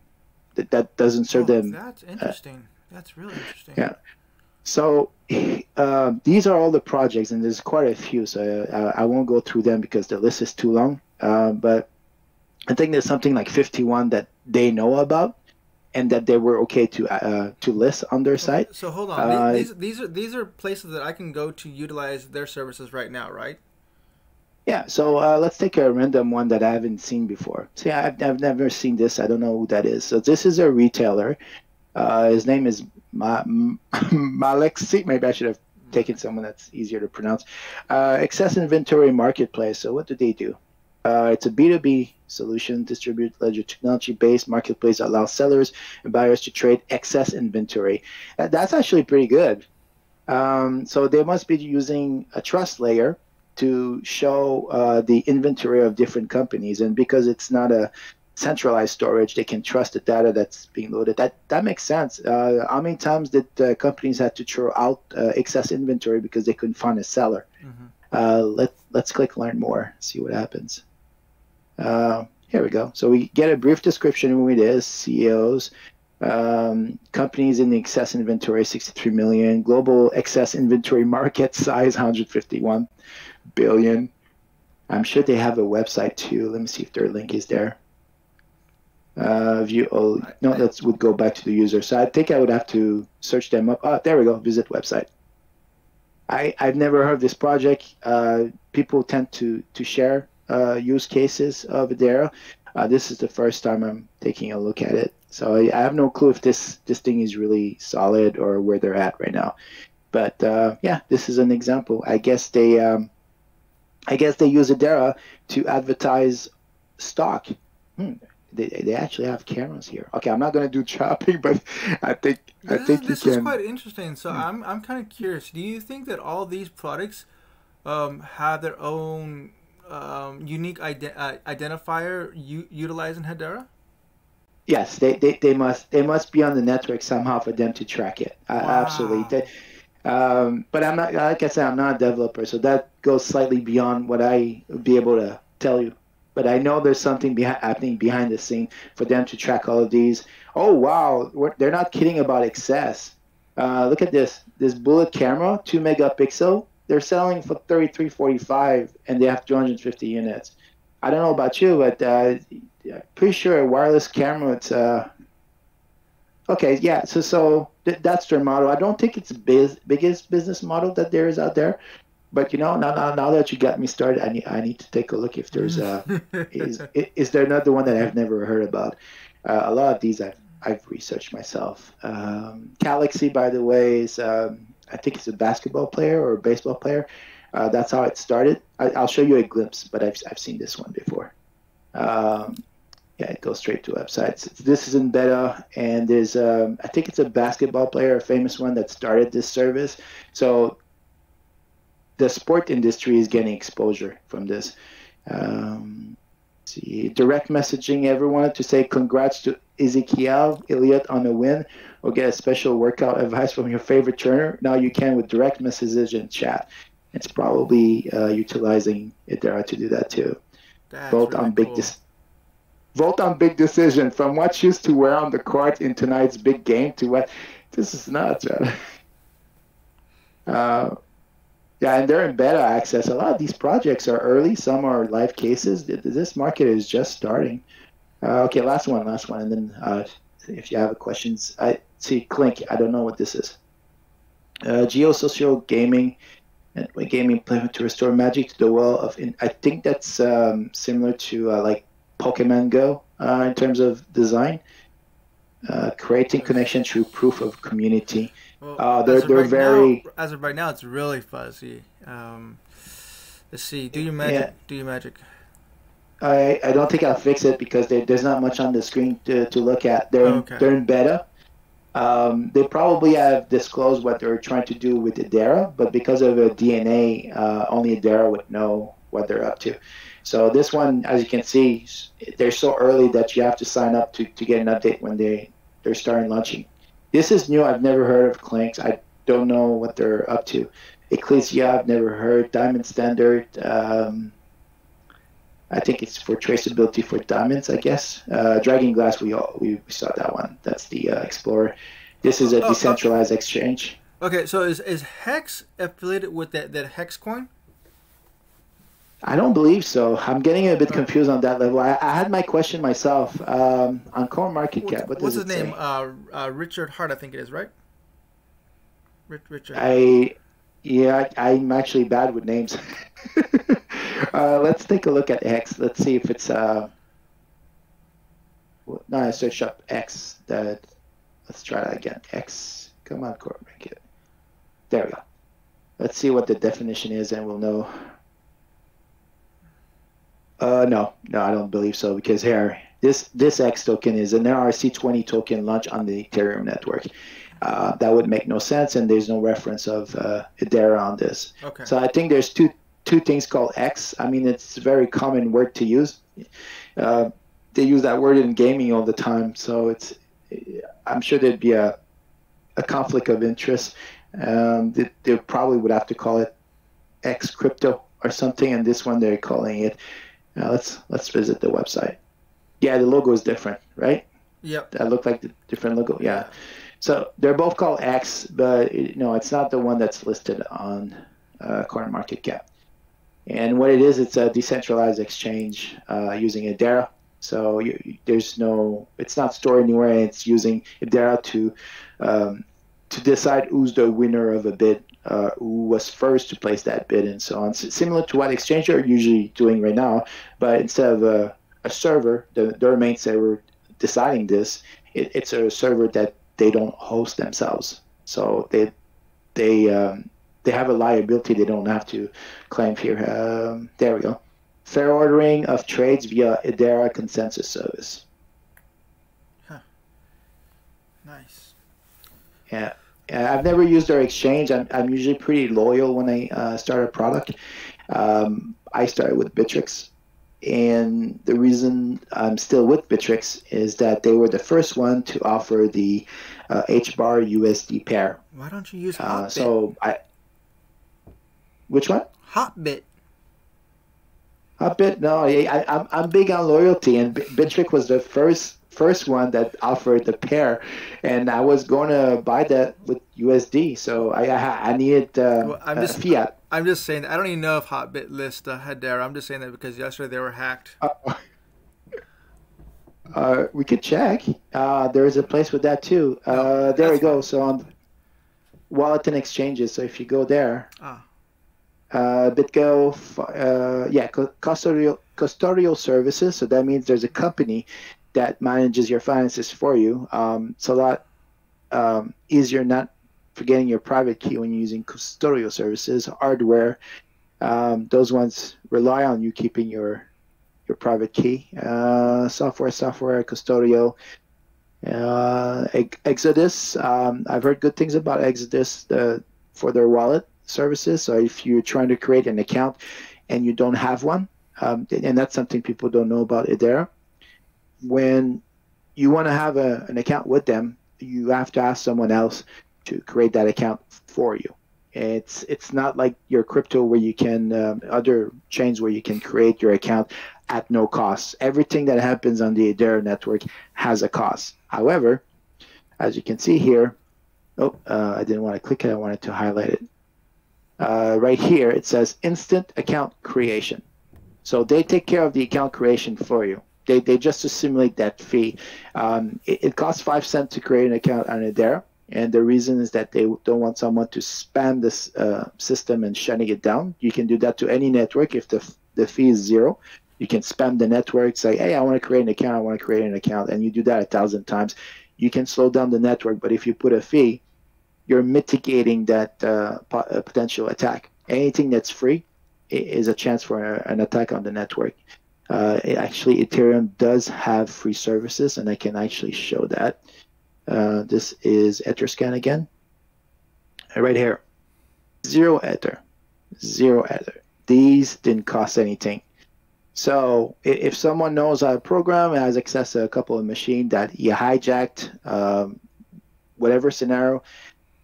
[SPEAKER 1] th- that doesn't serve oh, them.
[SPEAKER 2] That's uh, interesting. that's really interesting.
[SPEAKER 1] Yeah. So uh, these are all the projects, and there's quite a few. So uh, I won't go through them because the list is too long. Uh, but I think there's something like 51 that they know about, and that they were okay to uh, to list on their site.
[SPEAKER 2] So hold on, uh, these, these are these are places that I can go to utilize their services right now, right?
[SPEAKER 1] Yeah. So uh, let's take a random one that I haven't seen before. See, I've I've never seen this. I don't know who that is. So this is a retailer. Uh, his name is Ma- *laughs* Malexi. Maybe I should have taken someone that's easier to pronounce. Uh, excess inventory marketplace. So what do they do? Uh, it's a B2B solution, distributed ledger technology based marketplace that allows sellers and buyers to trade excess inventory. That's actually pretty good. Um, so they must be using a trust layer to show uh, the inventory of different companies. And because it's not a centralized storage, they can trust the data that's being loaded. That that makes sense. Uh, how many times did uh, companies had to throw out uh, excess inventory because they couldn't find a seller? Mm-hmm. Uh, let let's click learn more, see what happens. Uh, here we go. So we get a brief description of who it is, CEOs, um, companies in the excess inventory, 63 million, global excess inventory market *laughs* size, 151 billion. I'm sure they have a website too. Let me see if their link is there. Uh, view all, no, that would go back to the user. So I think I would have to search them up. Oh, there we go. Visit website. I I've never heard this project. Uh, people tend to to share uh, use cases of Hedera. Uh, this is the first time I'm taking a look at it, so I, I, have no clue if this this thing is really solid or where they're at right now. But uh, yeah, this is an example. I guess they um, I guess they use Hedera to advertise stock. Hmm. They, they actually have cameras here. Okay, I'm not gonna do *laughs* chopping, but I think I think
[SPEAKER 2] this
[SPEAKER 1] can.
[SPEAKER 2] is quite interesting. So hmm. I'm I'm kind of curious. Do you think that all these products um, have their own um, unique ide- uh, identifier u- utilizing Hedera?
[SPEAKER 1] Yes, they, they, they must they must be on the network somehow for them to track it. Uh, wow. Absolutely. They, um, but I'm not like I said, I'm not a developer, so that goes slightly beyond what I be able to tell you. But I know there's something behind, happening behind the scene for them to track all of these. Oh wow, they're not kidding about excess. Uh, look at this this bullet camera, two megapixel they're selling for 33.45 and they have 250 units. I don't know about you, but uh, pretty sure a wireless camera. It's uh, okay. Yeah. So so th- that's their model. I don't think it's biz- biggest business model that there is out there. But you know, now, now, now that you got me started, I need I need to take a look if there's a *laughs* is is there another one that I've never heard about? Uh, a lot of these I've I've researched myself. Um, Galaxy, by the way, is um, I think it's a basketball player or a baseball player. Uh, that's how it started. I, will show you a glimpse, but I've, I've seen this one before. Um, yeah, it goes straight to websites. This is in beta, and there's um, I think it's a basketball player, a famous one that started this service. So the sport industry is getting exposure from this. Um, see, direct messaging. Everyone to say congrats to Ezekiel Elliott on a win or get a special workout advice from your favorite trainer, now you can with direct messages and chat. It's probably uh, utilizing Hedera to do that too.
[SPEAKER 2] That's vote really
[SPEAKER 1] on big
[SPEAKER 2] cool.
[SPEAKER 1] dis- vote on big decision from what shoes to wear on the court in tonight's big game to what this is nuts. *laughs* Uh, yeah, and they're in beta access. A lot of these projects are early. Some are live cases. This market is just starting. Uh, okay, last one, last one, and then uh, if you have questions, I see Clink. I don't know what this is. Uh, Geosocial Gaming. And gaming implement to restore magic to the well of. In, I think that's um, similar to uh, like Pokemon Go uh, in terms of design. Uh, creating connection through proof of community.
[SPEAKER 2] Well,
[SPEAKER 1] Uh, they're-
[SPEAKER 2] as of
[SPEAKER 1] they're
[SPEAKER 2] right
[SPEAKER 1] very-
[SPEAKER 2] Now, as of right now, it's really fuzzy. Um, let's see. Do your magic.
[SPEAKER 1] Yeah.
[SPEAKER 2] Do your magic.
[SPEAKER 1] I, I don't think I'll fix it because there, there's not much on the screen to, to look at. They're in,
[SPEAKER 2] Okay.
[SPEAKER 1] they're in beta. Um, they probably have disclosed what they're trying to do with Hedera, but because of a DNA, uh, only Hedera would know what they're up to. So this one, as you can see, they're so early that you have to sign up to, to get an update when they they're starting launching. This is new. I've never heard of Clanks. I don't know what they're up to. Ecclesia, I've never heard. Diamond Standard. Um, I think it's for traceability for diamonds, I guess. Uh, Dragon Glass, we all we, saw that one. That's the uh, Explorer. This is a
[SPEAKER 2] Oh, oh.
[SPEAKER 1] decentralized exchange.
[SPEAKER 2] Okay, so is, is Hex affiliated with that, that Hex coin?
[SPEAKER 1] I don't believe so. I'm getting a bit confused on that level. I, I had my question myself um, on CoinMarketCap. What
[SPEAKER 2] What's his name? Uh, uh, Richard Hart, I think it is, right? Rich, Richard.
[SPEAKER 1] I yeah, I, I'm actually bad with names. *laughs* uh, let's take a look at X. Let's see if it's uh. well, No, I searched up X. That let's try that again. X. Come on, Market. There we go. Let's see what the definition is, and we'll know. Uh, no, no, I don't believe so because here, this this X token is an RC20 token launched on the Ethereum network. Uh, that would make no sense, and there's no reference of uh, on this.
[SPEAKER 2] okay.
[SPEAKER 1] So I think there's two two things called X. I mean, it's a very common word to use. Uh, they use that word in gaming all the time, so it's. I'm sure there'd be a a conflict of interest. Um, they, they probably would have to call it X crypto or something, and this one they're calling it. Uh, let's let's visit the website. Yeah, the logo is different, right?
[SPEAKER 2] Yep.
[SPEAKER 1] That look like the different logo. Yeah. So they're both called X, but it, no, it's not the one that's listed on uh, CoinMarketCap. And what it is, it's a decentralized exchange uh, using Hedera. So you, there's no, it's not stored anywhere. It's using Hedera to um, to decide who's the winner of a bid, uh, who was first to place that bid, and so on. Similar to what exchange are usually doing right now, but instead of a, a server, the, the domain server deciding this, it, it's a server that they don't host themselves. So they they um, they have a liability they don't have to claim here. Um, there we go. Fair ordering of trades via Hedera consensus service. Huh.
[SPEAKER 2] Nice.
[SPEAKER 1] Yeah. I've never used their exchange. I'm, I'm usually pretty loyal when I uh, start a product. Um, I started with Bittrex. And the reason I'm still with Bittrex is that they were the first one to offer the uh, HBAR USD pair.
[SPEAKER 2] Why don't you use
[SPEAKER 1] Uh,
[SPEAKER 2] Hotbit?
[SPEAKER 1] so I. Which one?
[SPEAKER 2] Hotbit.
[SPEAKER 1] Hotbit? No, I, I, I'm I'm big on loyalty, and Bittrex was the first first one that offered the pair, and I was going to buy that with USD, so I I, I needed uh,
[SPEAKER 2] Well, I'm
[SPEAKER 1] uh,
[SPEAKER 2] just-
[SPEAKER 1] fiat.
[SPEAKER 2] I'm just saying I don't even know if Hotbit lists uh, Hedera. I'm just saying that because yesterday they were hacked.
[SPEAKER 1] Uh, we could check. Uh, there is a place with that too. Uh, there we go. So on wallet and exchanges. So if you go there,
[SPEAKER 2] Ah.
[SPEAKER 1] uh, BitGo, uh, yeah, custodial custodial services. So that means there's a company that manages your finances for you. Um, it's a lot um, easier not forgetting your private key when you're using custodial services. Hardware, um, those ones rely on you keeping your your private key. Uh, software, software, custodial. Uh, Ex- Exodus. Um, I've heard good things about Exodus uh, for their wallet services. So if you're trying to create an account and you don't have one, um, and that's something people don't know about Hedera, when you want to have a, an account with them, you have to ask someone else to create that account for you. It's it's not like your crypto where you can um, other chains where you can create your account at no cost. Everything that happens on the Hedera network has a cost. However, as you can see here, oh, uh, I didn't want to click it. I wanted to highlight it. Uh, right here, it says instant account creation. So they take care of the account creation for you. They, they just assimilate that fee. Um, it, it costs five cents to create an account on Hedera. And the reason is that they don't want someone to spam this uh, system and shutting it down. You can do that to any network if the, the fee is zero. You can spam the network, say, hey, I want to create an account, I want to create an account, and you do that a thousand times. You can slow down the network, but if you put a fee, you're mitigating that uh, uh potential attack. Anything that's free is a chance for an attack on the network. Uh, actually, Ethereum does have free services, and I can actually show that. Uh, this is Etherscan again. Right here. Zero Ether. Zero Ether. These didn't cost anything. So if someone knows how to program and has access to a couple of machines that you hijacked, um, whatever scenario,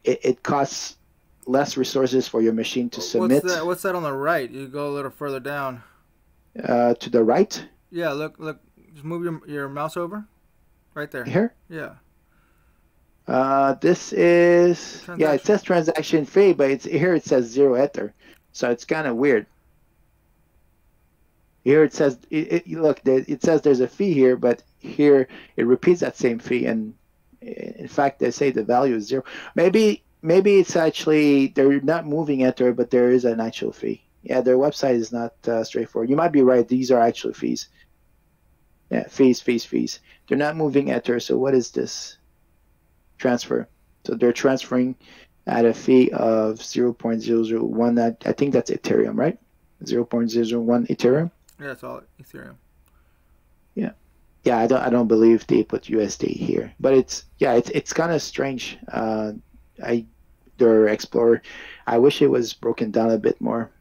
[SPEAKER 1] it, it, costs less resources for your machine to submit.
[SPEAKER 2] What's that, what's that on the right? You go a little further down.
[SPEAKER 1] Uh, to the right.
[SPEAKER 2] Yeah, look, look. Just move your your mouse over. Right there.
[SPEAKER 1] Here.
[SPEAKER 2] Yeah.
[SPEAKER 1] Uh, this is yeah. It says transaction fee, but it's here. It says zero ether, so it's kind of weird. Here it says it, it, look. It says there's a fee here, but here it repeats that same fee, and in fact, they say the value is zero. Maybe maybe it's actually they're not moving ether, but there is an actual fee. Yeah, their website is not uh, straightforward. You might be right. These are actual fees. Yeah, fees, fees, fees. They're not moving ether. So what is this? transfer. So they're transferring at a fee of 0.001. I think that's Ethereum, right? 0.001 Ethereum.
[SPEAKER 2] Yeah, that's all Ethereum.
[SPEAKER 1] Yeah, yeah. I don't. I don't believe they put USD here, but it's yeah. It's it's kind of strange. Uh, I their Explorer. I wish it was broken down a bit more.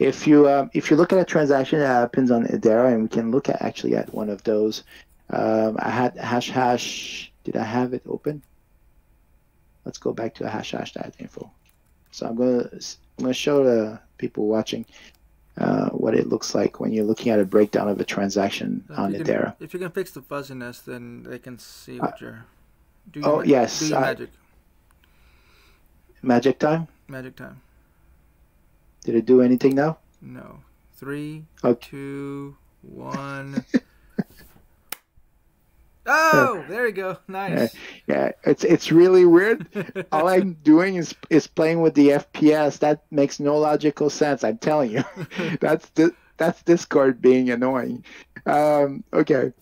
[SPEAKER 1] If you um, if you look at a transaction that happens on Hedera, and we can look at actually at one of those. Um, I had hash hash. Did I have it open? Let's go back to a hash hash that info. So I'm gonna I'm gonna show the people watching uh, what it looks like when you're looking at a breakdown of a transaction on Ethereum.
[SPEAKER 2] If you can fix the fuzziness, then they can see what uh, you're.
[SPEAKER 1] Do oh yes,
[SPEAKER 2] do your magic.
[SPEAKER 1] Magic time.
[SPEAKER 2] Magic time.
[SPEAKER 1] Did it do anything now?
[SPEAKER 2] No. Three, okay. two, one. *laughs* Oh, there you go. Nice.
[SPEAKER 1] Yeah, it's it's really weird. *laughs* All I'm doing is is playing with the FPS. That makes no logical sense. I'm telling you. *laughs* that's the that's Discord being annoying. Um, okay.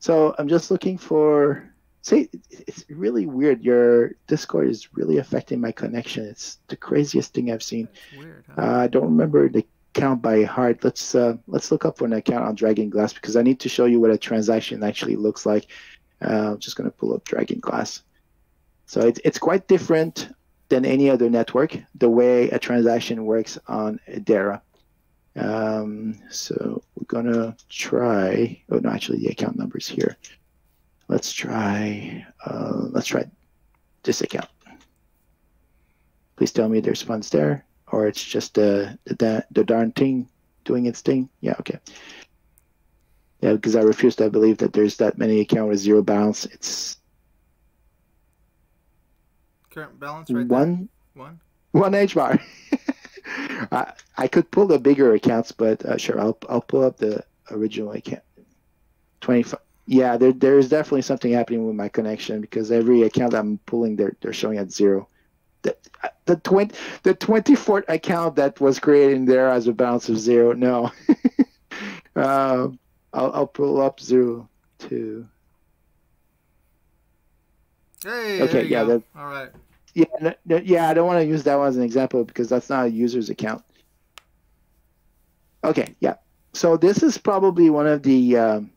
[SPEAKER 1] So I'm just looking for. See, it's really weird. Your Discord is really affecting my connection. It's the craziest thing I've seen. Weird, huh? uh, I don't remember the account by heart. Let's uh, let's look up for an account on Dragon Glass because I need to show you what a transaction actually looks like. Uh, I'm just going to pull up Dragon Glass. So it's it's quite different than any other network. The way a transaction works on Hedera. Um, so we're gonna try. Oh no, actually the account number is here. Let's try. Uh, let's try this account. Please tell me there's funds there or it's just the the, the darn thing doing its thing. Yeah, okay. Yeah, because I refuse to believe that there's that many account with zero balance. It's
[SPEAKER 2] current balance right
[SPEAKER 1] one
[SPEAKER 2] there. one
[SPEAKER 1] one H bar. *laughs* I, I could pull the bigger accounts, but uh, sure, I'll I'll pull up the original account. Twenty five. Yeah, there there's definitely something happening with my connection because every account I'm pulling, they're they're showing at zero the the twenty the twenty fourth account that was created there has a balance of zero. No, uh, *laughs* I'll I'll pull up zero two.
[SPEAKER 2] Hey, okay, yeah, that, all right.
[SPEAKER 1] Yeah, no, no, yeah. I don't want to use that one as an example because that's not a user's account. Okay, yeah. So this is probably one of the um,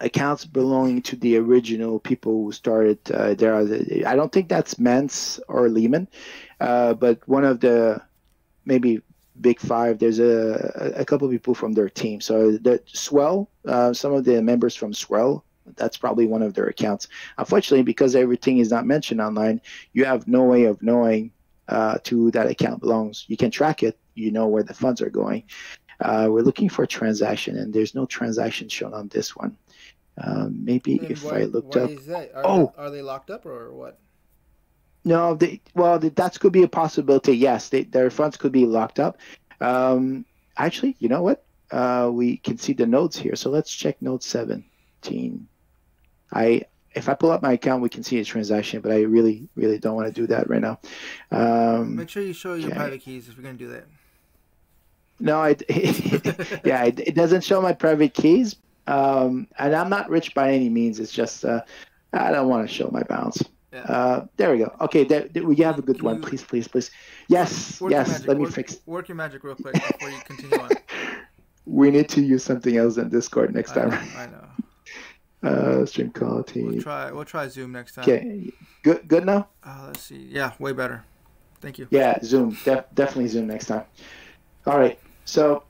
[SPEAKER 1] accounts belonging to the original people who started uh, there. I don't think that's Mance or Leemon, uh, but one of the maybe big five. There's a, a couple people from their team. So the Swirlds, uh, some of the members from Swirlds. That's probably one of their accounts. Unfortunately, because everything is not mentioned online, you have no way of knowing uh, to that account belongs. You can track it. You know where the funds are going. Uh, we're looking for a transaction, and there's no transaction shown on this one. Um, maybe and if why, I looked up.
[SPEAKER 2] Are oh, they, are they locked up or what?
[SPEAKER 1] No, they, well, that could be a possibility. Yes, they, their funds could be locked up. Um, actually, you know what? Uh, we can see the nodes here. So let's check node 17. I if I pull up my account, we can see a transaction, but I really, really don't want to do that right now. Um,
[SPEAKER 2] Make sure you show your okay. private keys if you're going to do that.
[SPEAKER 1] No, I, *laughs* yeah, it, it, doesn't show my private keys, um, and I'm not rich by any means. It's just uh, I don't want to show my balance. Yeah. Uh, there we go. Okay, there, there, we have a good one. Please, please, please. Yes, yes. Let me
[SPEAKER 2] work,
[SPEAKER 1] fix.
[SPEAKER 2] Work your magic real quick before you continue on. *laughs*
[SPEAKER 1] we need to use something else than Discord next
[SPEAKER 2] I
[SPEAKER 1] time.
[SPEAKER 2] Know, I know. *laughs*
[SPEAKER 1] Uh, stream quality.
[SPEAKER 2] We'll try. We'll try Zoom next time.
[SPEAKER 1] Okay, good. Good now.
[SPEAKER 2] Uh, let's see. Yeah, way better. Thank you.
[SPEAKER 1] Yeah, Zoom. Def- definitely Zoom next time. All right. So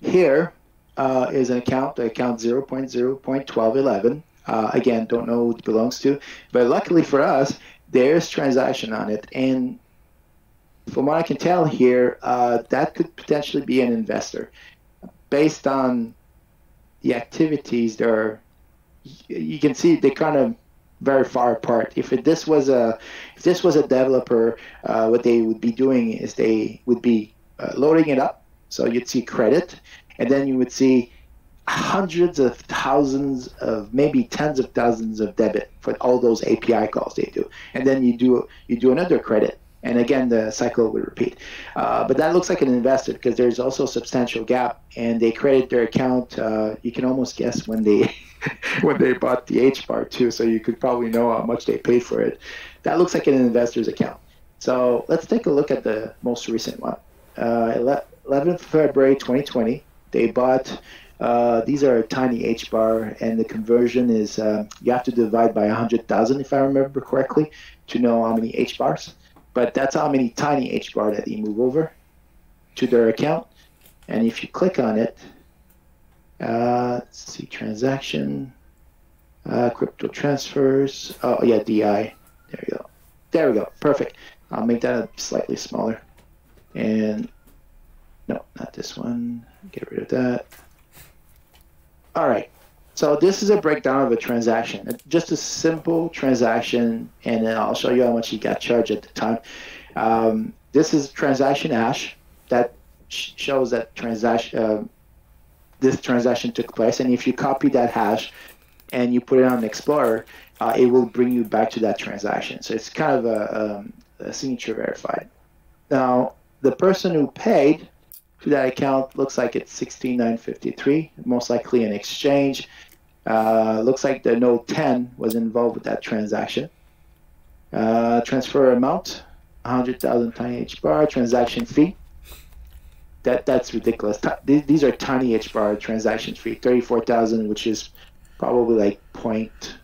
[SPEAKER 1] here uh, is an account, account 0.0.1211. Uh, again, don't know who it belongs to, but luckily for us, there's transaction on it, and from what I can tell here, uh, that could potentially be an investor, based on the activities. There, you can see they kind of very far apart. If it, this was a if this was a developer, uh, what they would be doing is they would be uh, loading it up. So you'd see credit, and then you would see hundreds of thousands of maybe tens of thousands of debit for all those API calls they do, and then you do you do another credit, and again the cycle would repeat. Uh, but that looks like an investor because there's also a substantial gap, and they credit their account. Uh, you can almost guess when they *laughs* when they bought the H bar too, so you could probably know how much they paid for it. That looks like an investor's account. So let's take a look at the most recent one. Uh, 11th February 2020, they bought uh, these are tiny H bar, and the conversion is uh, you have to divide by 100,000 if I remember correctly to know how many H bars. But that's how many tiny H bar that they move over to their account. And if you click on it, uh, let's see transaction, uh, crypto transfers. Oh yeah, DI. There you go. There we go. Perfect. I'll make that slightly smaller. And no, not this one. Get rid of that. All right. So this is a breakdown of a transaction, just a simple transaction, and then I'll show you how much he got charged at the time. Um, this is transaction hash that sh- shows that transaction uh, this transaction took place, and if you copy that hash and you put it on Explorer, uh, it will bring you back to that transaction. So it's kind of a, um, a signature verified. Now the person who paid to that account. Looks like it's 16953, most likely an exchange. Uh, looks like the node 10 was involved with that transaction. Uh, transfer amount 100,000 tiny H bar. Transaction fee. That that's ridiculous. T- these are tiny H bar transaction fee, 34,000, which is probably like point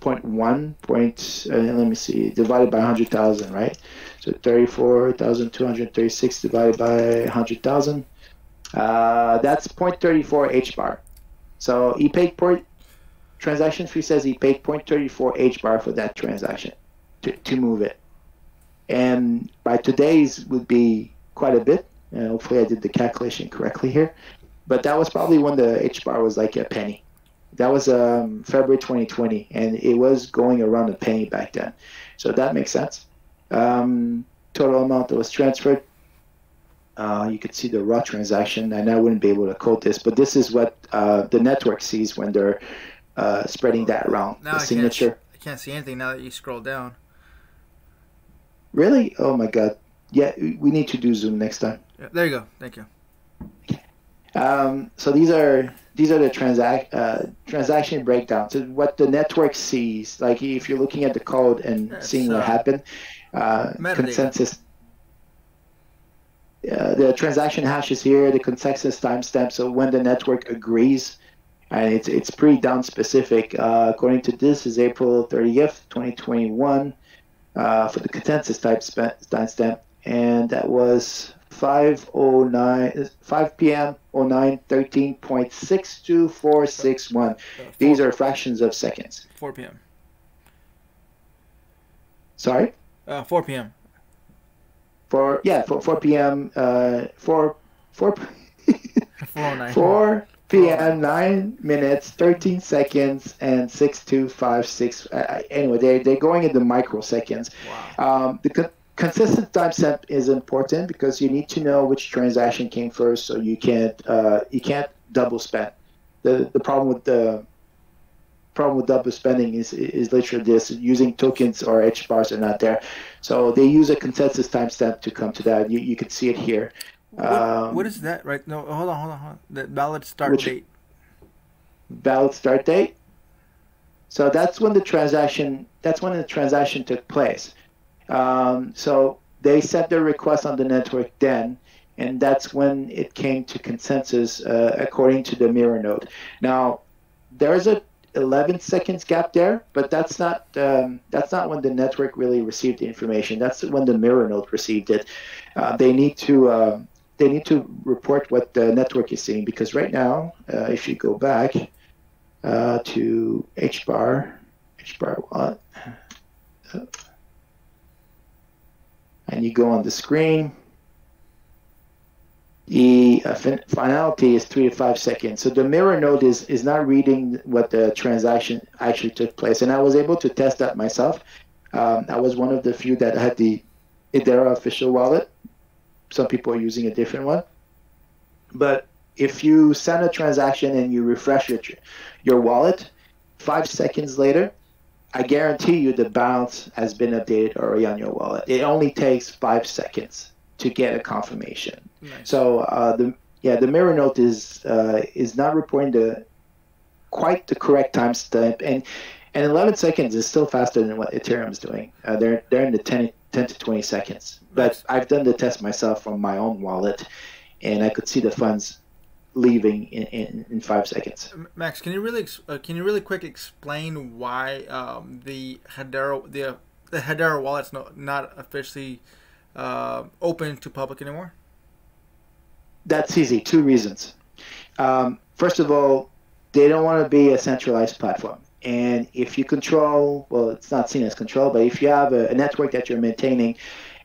[SPEAKER 1] point one point. Uh, let me see, divided by 100,000, right? So 34,236 divided by 100,000. Uh, that's 0.34 H bar. So he paid point transaction fee says he paid 0.34 H bar for that transaction to, to move it. And by today's would be quite a bit. Uh, hopefully I did the calculation correctly here. But that was probably when the H bar was like a penny. That was um, February 2020, and it was going around a penny back then. So that makes sense um, total amount that was transferred. Uh, you could see the raw transaction, and I wouldn't be able to quote this, but this is what uh, the network sees when they're uh, spreading that around.
[SPEAKER 2] Now
[SPEAKER 1] the I signature.
[SPEAKER 2] Can't, I can't see anything now that you scroll down.
[SPEAKER 1] Really? Oh my god. Yeah, we need to do Zoom next time.
[SPEAKER 2] Yeah, there you go. Thank you.
[SPEAKER 1] Um, so these are these are the transact uh, transaction breakdowns. So what the network sees, like if you're looking at the code and seeing what happened, uh, consensus. Uh, the transaction hash is here, the consensus timestamp. So when the network agrees, and it's it's pretty down specific. Uh, according to this, is April 30th, 2021, uh, for the consensus type timestamp, and that was 509 5 p.m. 09 13.62461. These are fractions of seconds.
[SPEAKER 2] 4 p.m.
[SPEAKER 1] Sorry.
[SPEAKER 2] Uh, 4 p.m.
[SPEAKER 1] For yeah, 4, 4 p.m. Uh, 4 4 *laughs* 4 p.m. 9 minutes 13 seconds and 6256 uh, anyway they they're going into microseconds wow. um, the co- consistent timestamp is important because you need to know which transaction came first so you can't uh, you can't double spend the the problem with the problem with double spending is is literally this: using tokens or H bars are not there. So they use a consensus timestamp to come to that. You you can see it here.
[SPEAKER 2] What, um, what is that? Right? No, hold on, hold on, hold on. The valid start which, date.
[SPEAKER 1] Valid start date. So that's when the transaction. That's when the transaction took place. Um, so they sent their request on the network then, and that's when it came to consensus uh, according to the mirror node. Now, there's a 11 seconds gap there, but that's not um, that's not when the network really received the information. That's when the mirror node received it. Uh, they need to uh, they need to report what the network is seeing because right now, uh, if you go back uh, to HBAR, HBAR what, and you go on the screen the finality is three to five seconds. So the mirror node is, is not reading what the transaction actually took place. And I was able to test that myself. Um, I was one of the few that had the Hedera official wallet. Some people are using a different one. But if you send a transaction and you refresh your, your wallet, five seconds later, I guarantee you the balance has been updated already on your wallet. It only takes five seconds to get a confirmation. Nice. So uh, the yeah the mirror node is uh, is not reporting the quite the correct timestamp and and 11 seconds is still faster than what Ethereum is doing. Uh, they're they're in the 10, 10 to 20 seconds. But I've done the test myself from my own wallet, and I could see the funds leaving in, in, in five seconds.
[SPEAKER 2] Max, can you really uh, can you really quick explain why um, the Hedera the the Hedera wallet's not not officially uh, open to public anymore?
[SPEAKER 1] That's easy. Two reasons. Um, first of all, they don't want to be a centralized platform. And if you control, well, it's not seen as control, but if you have a, a network that you're maintaining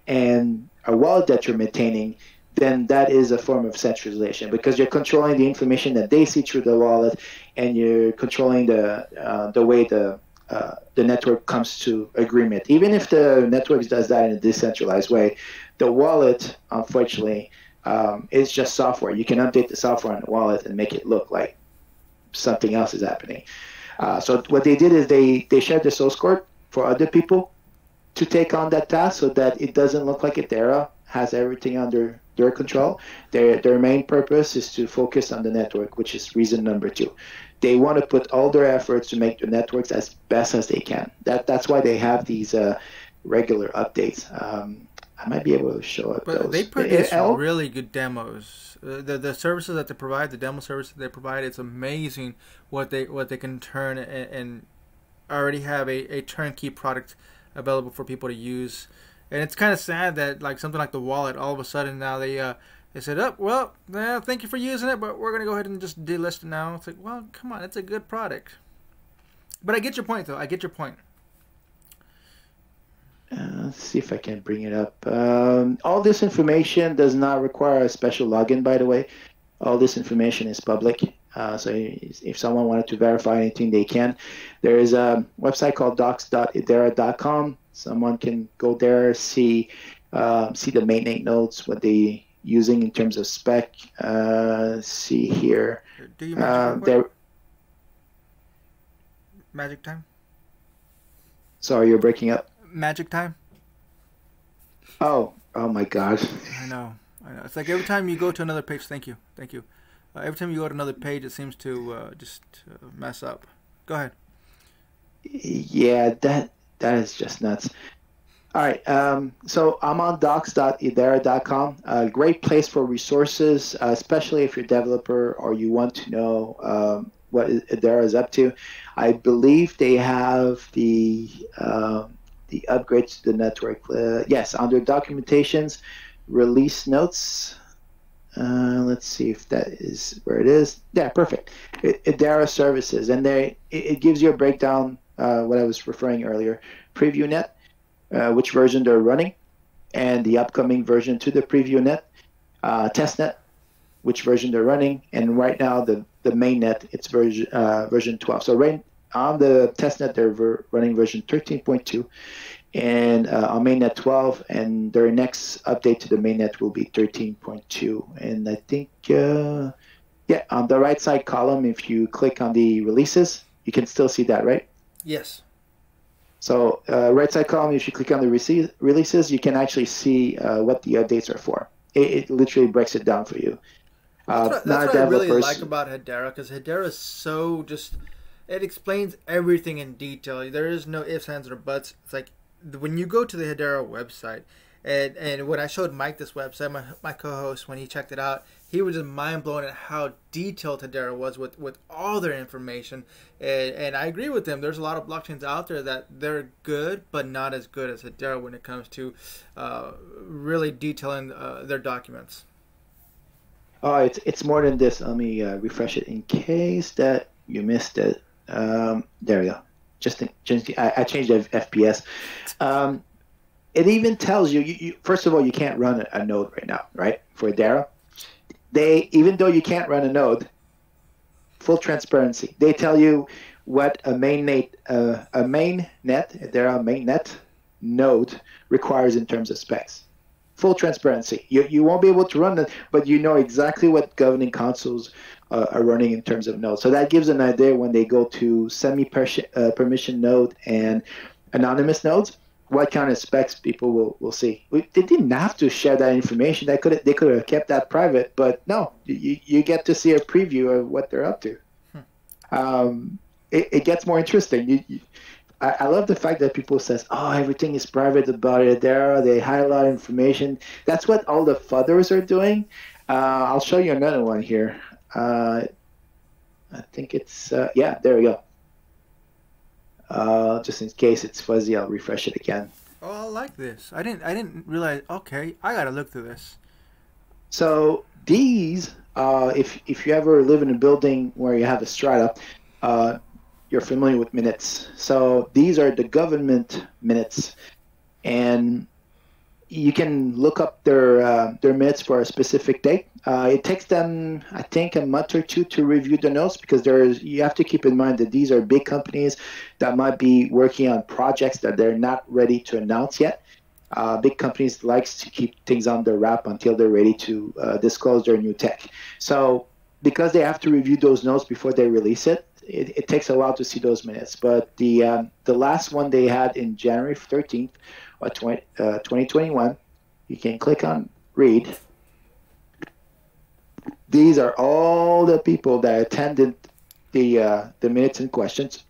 [SPEAKER 1] and a wallet that you're maintaining, then that is a form of centralization because you're controlling the information that they see through the wallet, and you're controlling the uh, the way the uh, the network comes to agreement. Even if the network does that in a decentralized way, the wallet, unfortunately, um, is just software. You can update the software on the wallet and make it look like something else is happening. Uh, so what they did is they they shared the source code for other people to take on that task, so that it doesn't look like Hedera has everything under their control. Their their main purpose is to focus on the network, which is reason number two they want to put all their efforts to make the networks as best as they can. That that's why they have these uh, regular updates. Um, I might be able to show up.
[SPEAKER 2] But those. they produce it, really good demos. Uh, the the services that they provide, the demo services they provide, it's amazing what they what they can turn and, and already have a, a turnkey product available for people to use. And it's kind of sad that like something like the wallet, all of a sudden now they uh, they said, "Oh, well, yeah, thank you for using it, but we're gonna go ahead and just delist it now." It's like, well, come on, it's a good product. But I get your point, though. I get your point.
[SPEAKER 1] Uh, let's see if I can bring it up. Um, all this information does not require a special login, by the way. All this information is public. Uh, so if someone wanted to verify anything, they can. There is a website called docs.hedera.com. Someone can go there, see uh, see the maintenance notes, what they using in terms of spec. Uh, see here.
[SPEAKER 2] Do you uh, Magic time.
[SPEAKER 1] Sorry, you're breaking up.
[SPEAKER 2] Magic time.
[SPEAKER 1] Oh, oh my God.
[SPEAKER 2] I know, I know. It's like every time you go to another page. Thank you, thank you. Uh, every time you go to another page, it seems to uh, just uh, mess up. Go ahead.
[SPEAKER 1] Yeah, that that is just nuts. All right. Um, so I'm on docs.hedera.com. A great place for resources, uh, especially if you're a developer or you want to know um, what Hedera is up to. I believe they have the uh, the upgrades to the network. Uh, yes, under documentations, release notes. Uh, let's see if that is where it is. Yeah, perfect. Hedera services, and they it, it gives you a breakdown. Uh, what I was referring earlier, preview net uh, which version they're running, and the upcoming version to the preview net, uh, testnet, which version they're running, and right now the the main net it's version uh, version 12. So right on the testnet they're ver- running version 13.2, and uh, on mainnet 12, and their next update to the mainnet will be 13.2. And I think uh, yeah, on the right side column, if you click on the releases, You can still see that, right?
[SPEAKER 2] Yes.
[SPEAKER 1] So uh, right side column, if you click on the rece- releases, you can actually see uh, what the updates are for. It, it literally breaks it down for you.
[SPEAKER 2] Uh, that's what, that's what I really like about Hedera because Hedera is so just it explains everything in detail. There is no ifs, ands, or buts. It's like when you go to the Hedera website, and and when I showed Mike this website, my, my co-host, when he checked it out, he was just mind blown at how detailed Hedera was with, with all their information. And, and I agree with him. There's a lot of blockchains out there that they're good, but not as good as Hedera when it comes to uh, really detailing uh, their documents.
[SPEAKER 1] Oh, it's it's more than this. Let me uh, refresh it in case that you missed it. Um, there we go. Just, just I, I changed the FPS. Um, it even tells you, you, you, first of all, you can't run a, a node right now, right? For Hedera, they even though you can't run a node, full transparency. They tell you what a mainnet, uh, a main net, Hedera main net node requires in terms of specs. Full transparency. You, you won't be able to run it, but you know exactly what governing councils uh, are running in terms of nodes. So that gives an idea when they go to semi-permission uh, node and anonymous nodes what kind of specs people will, will see. We, they didn't have to share that information. They could they could have kept that private, but no, you, you get to see a preview of what they're up to. Hmm. Um, it, it gets more interesting. You, you, I, I love the fact that people says, "Oh, everything is private about it." There, they hide a lot of information. That's what all the fudders are doing. Uh, I'll show you another one here. Uh, I think it's uh, yeah. There we go. Uh, just in case it's fuzzy, I'll refresh it again.
[SPEAKER 2] Oh, I like this. I didn't. I didn't realize. Okay, I gotta look through this.
[SPEAKER 1] So these, uh, if if you ever live in a building where you have a strata, uh, you're familiar with minutes. So these are the government minutes, and you can look up their uh, their minutes for a specific date. Uh, it takes them, I think, a month or two to review the notes because there's you have to keep in mind that these are big companies that might be working on projects that they're not ready to announce yet. Uh, big companies likes to keep things on wrap until they're ready to uh, disclose their new tech. So because they have to review those notes before they release it, it, it takes a while to see those minutes. But the um, the last one they had in January 13th 20, uh, 2021. You can click on read. These are all the people that attended the uh, the minutes and questions.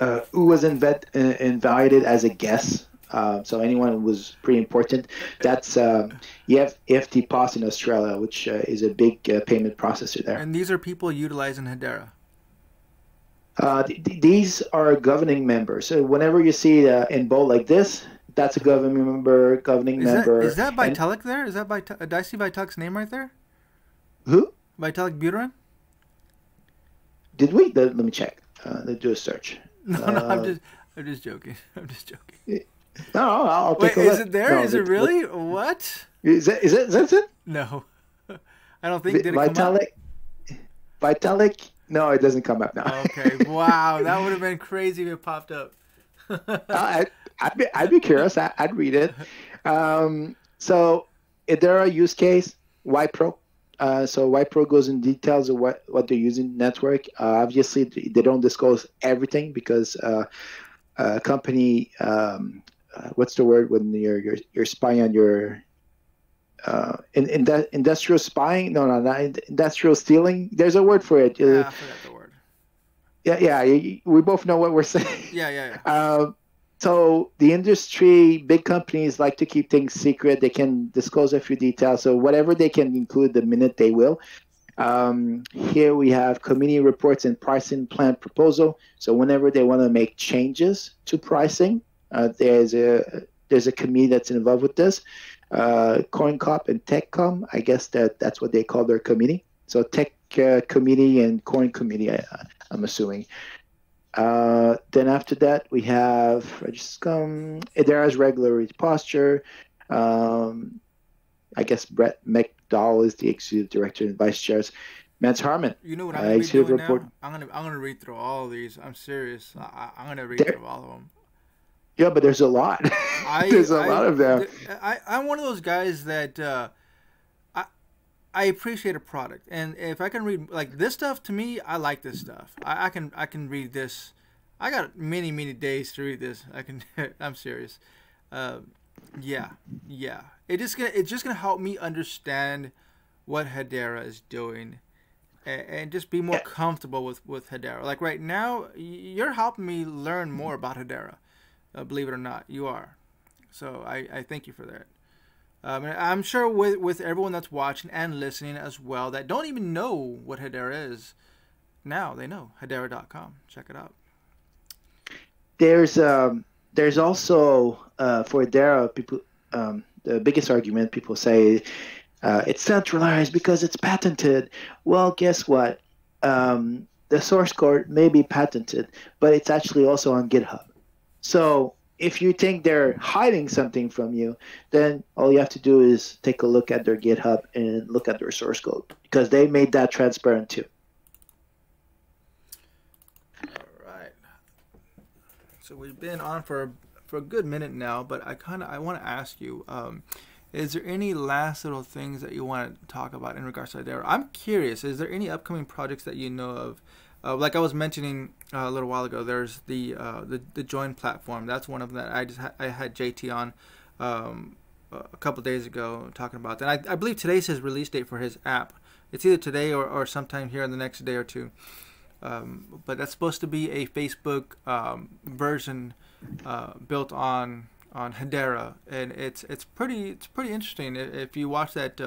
[SPEAKER 1] Uh, who was uh, invited as a guest. Uh, so anyone was pretty important. That's um, EF, EFT POS in Australia, which uh, is a big uh, payment processor there.
[SPEAKER 2] And these are people utilizing Hedera.
[SPEAKER 1] Uh, th- these are governing members. So whenever you see uh, in bold like this, that's a governing member, governing
[SPEAKER 2] is
[SPEAKER 1] member.
[SPEAKER 2] That, is that Vitalik and, there? Is that Vit- did I see Vitalik's name right there?
[SPEAKER 1] Who?
[SPEAKER 2] Vitalik Buterin?
[SPEAKER 1] Did we? Let, let me check. Uh, let's do a search.
[SPEAKER 2] No, no, I'm uh, just, I'm just joking. *laughs* I'm just joking. *laughs*
[SPEAKER 1] No, I'll take
[SPEAKER 2] Wait,
[SPEAKER 1] a
[SPEAKER 2] look. Is it there?
[SPEAKER 1] No,
[SPEAKER 2] is it really? what?
[SPEAKER 1] Is that is that, is that it?
[SPEAKER 2] No, *laughs* I don't think. Did
[SPEAKER 1] Vitalik. Vitalik no, it doesn't come up now.
[SPEAKER 2] okay. Wow, that would have been crazy if it popped up. *laughs*
[SPEAKER 1] I, I'd, be, I'd be curious. I, would read it. Um, so, if there are use case, YPro. Uh, so YPro goes in details of what, what they're using network. Uh, obviously, they don't disclose everything because uh, a company, um, uh, what's the word when you're, you're, you're spying on your uh, in, in that industrial spying. No, no, not industrial stealing. There's a word for it.
[SPEAKER 2] Yeah, uh, I forgot the word.
[SPEAKER 1] Yeah, yeah. We both know what we're *laughs* saying.
[SPEAKER 2] Yeah, yeah.
[SPEAKER 1] yeah. Uh, so the industry, big companies like to keep things secret. They can disclose a few details. So whatever they can include, the minute they will. Um, here we have committee reports and pricing plan proposal. So whenever they want to make changes to pricing, uh, there's a there's a committee that's involved with this uh, CoinCom and TechCom. I guess that that's what they call their committee. So Tech uh, Committee and Coin Committee, I, am assuming. Uh, then after that, we have Regiscom. Hedera's regulatory posture. Um, I guess Brett McDowell is the executive director and vice chairs. Mance Harmon.
[SPEAKER 2] You know what I'm gonna be doing report. now? I'm gonna I'm gonna read through all of these. I'm serious. I, am gonna read there, through all of them.
[SPEAKER 1] Yeah, but there's a lot. I, *laughs* *laughs* there's a
[SPEAKER 2] I,
[SPEAKER 1] lot of them.
[SPEAKER 2] I, I'm one of those guys that uh, I I appreciate a product, and if I can read like this stuff, to me, I like this stuff. I, I can I can read this. I got many many days to read this. I can. *laughs* I'm serious. Uh, yeah, yeah. It just gonna it's just gonna help me understand what Hedera is doing, and, and just be more comfortable with with Hedera. Like right now, you're helping me learn more about Hedera. Uh, believe it or not, you are. So I, I thank you for that. Um, I'm sure with with everyone that's watching and listening as well that don't even know what Hedera is, now they know Hedera.com. Check it out.
[SPEAKER 1] There's um, there's also uh, for Hedera people um, the biggest argument people say uh, it's centralized because it's patented. Well, guess what? Um, the source code may be patented, but it's actually also on GitHub. So if you think they're hiding something from you, then all you have to do is take a look at their GitHub and look at their source code because they made that transparent too.
[SPEAKER 2] All right. So we've been on for for a good minute now, but I kind of I want to ask you. Um, is there any last little things that you want to talk about in regards to Hedera? I'm curious. Is there any upcoming projects that you know of uh, like I was mentioning uh, a little while ago, there's the uh, the the join platform. That's one of them that I just ha- I had JT on um, a couple days ago talking about that. I, I believe today's his release date for his app. It's either today or, or sometime here in the next day or two. Um, but that's supposed to be a Facebook um, version uh, built on on Hedera, and it's it's pretty it's pretty interesting. If you watch that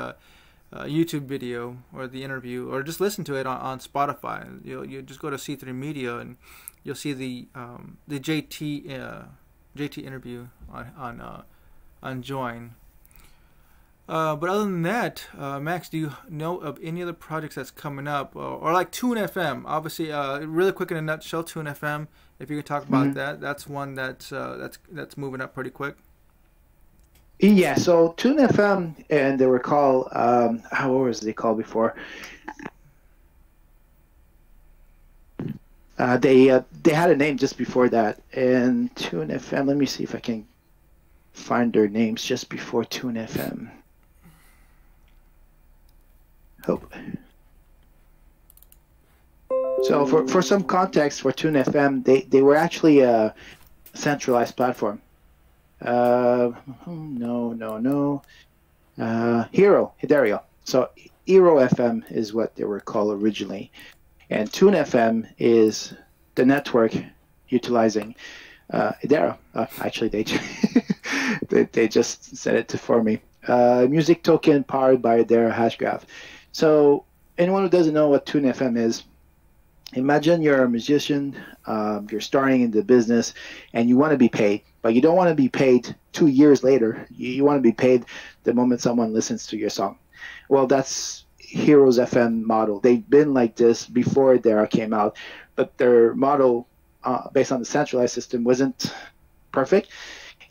[SPEAKER 2] uh, YouTube video or the interview, or just listen to it on, on Spotify. You you just go to C3 Media and you'll see the um, the JT uh, JT interview on on uh, on Join. Uh, but other than that, uh, Max, do you know of any other projects that's coming up, or, or like Tune FM? Obviously, uh, really quick in a nutshell, Tune FM. If you could talk about mm-hmm. that, that's one that's that's that's moving up pretty quick.
[SPEAKER 1] Yeah, so Tune FM, and they were called, um, how was they called before? Uh, they uh, they had a name just before that, and Tune FM. Let me see if I can find their names just before Tune FM. Hope. So for, for some context for Tune FM, they, they were actually a centralized platform. Uh, no, no, no. Uh, Hero, Hidario. So Hero FM is what they were called originally, and Tune FM is the network utilizing uh, Hedera. Uh, actually, they, *laughs* they they just said it to for me. Uh, music token powered by their Hashgraph. So anyone who doesn't know what Tune FM is, imagine you're a musician, um, you're starting in the business, and you want to be paid, but you don't want to be paid two years later. You, you want to be paid the moment someone listens to your song. Well, that's Heroes FM model. They've been like this before Hedera came out, but their model uh, based on the centralized system wasn't perfect.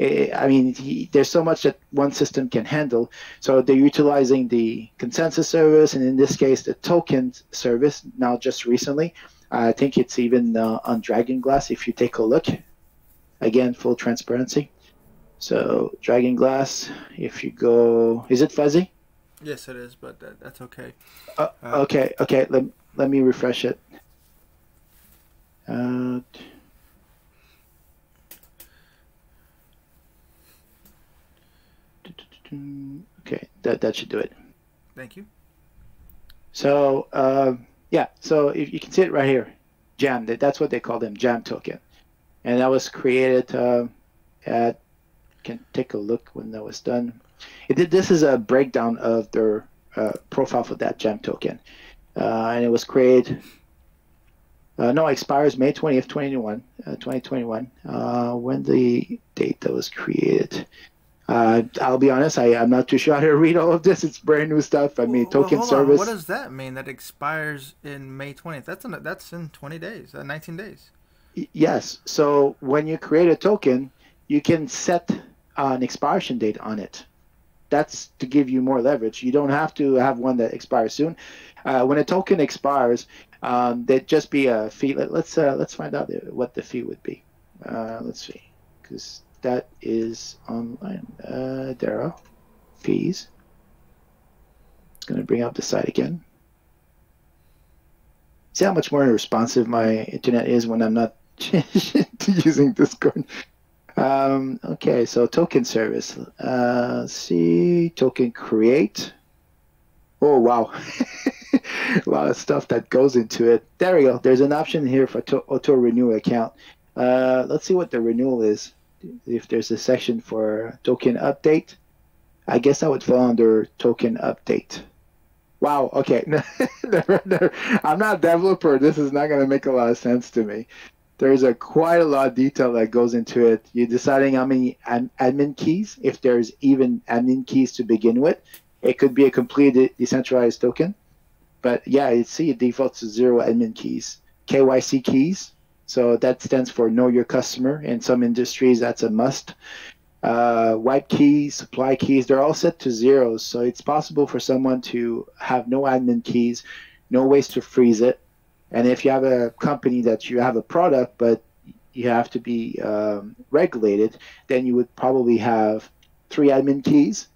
[SPEAKER 1] I mean, he, there's so much that one system can handle. So they're utilizing the consensus service, and in this case, the token service. Now, just recently, I think it's even uh, on Dragon Glass. If you take a look, again, full transparency. So Dragon Glass, if you go, is it fuzzy?
[SPEAKER 2] Yes, it is, but that, that's okay.
[SPEAKER 1] Uh, uh, okay, okay. Let let me refresh it. Uh, okay, that that should do it.
[SPEAKER 2] Thank you.
[SPEAKER 1] So uh, yeah, so if you can see it right here, Jam. That's what they call them, Jam token, and that was created uh, at. Can take a look when that was done. It did. This is a breakdown of their uh, profile for that Jam token, uh, and it was created. Uh, no, expires May 20th, 2021. 2021. Uh, when the date that was created. Uh, I'll be honest, I, I'm not too sure how to *laughs* read all of this. It's brand new stuff. I mean, well, token well, service.
[SPEAKER 2] On. What does that mean? That expires in May 20th? That's in, that's in 20 days, uh, 19 days.
[SPEAKER 1] Yes. So when you create a token, you can set an expiration date on it. That's to give you more leverage. You don't have to have one that expires soon. Uh, when a token expires, um, there'd just be a fee. Let, us let's, uh, let's find out what the fee would be. Uh, let's see, because that is online. Uh, are fees. It's going to bring up the site again. See how much more responsive my internet is when I'm not *laughs* using Discord. Um, okay, so token service. Uh, see, token create. Oh, wow. *laughs* a lot of stuff that goes into it. There we go. There's an option here for to- auto renew account. Uh, let's see what the renewal is. If there's a section for token update, I guess I would fall under token update. Wow. Okay. *laughs* I'm not a developer. This is not going to make a lot of sense to me. There's a quite a lot of detail that goes into it. You're deciding how many admin keys, if there's even admin keys to begin with. It could be a completely decentralized token. But yeah, you see it defaults to zero admin keys. KYC keys, so that stands for Know Your Customer. In some industries, that's a must. Uh, wipe keys, supply keys, they're all set to zeros. So it's possible for someone to have no admin keys, no ways to freeze it. And if you have a company that you have a product, but you have to be um, regulated, then you would probably have three admin keys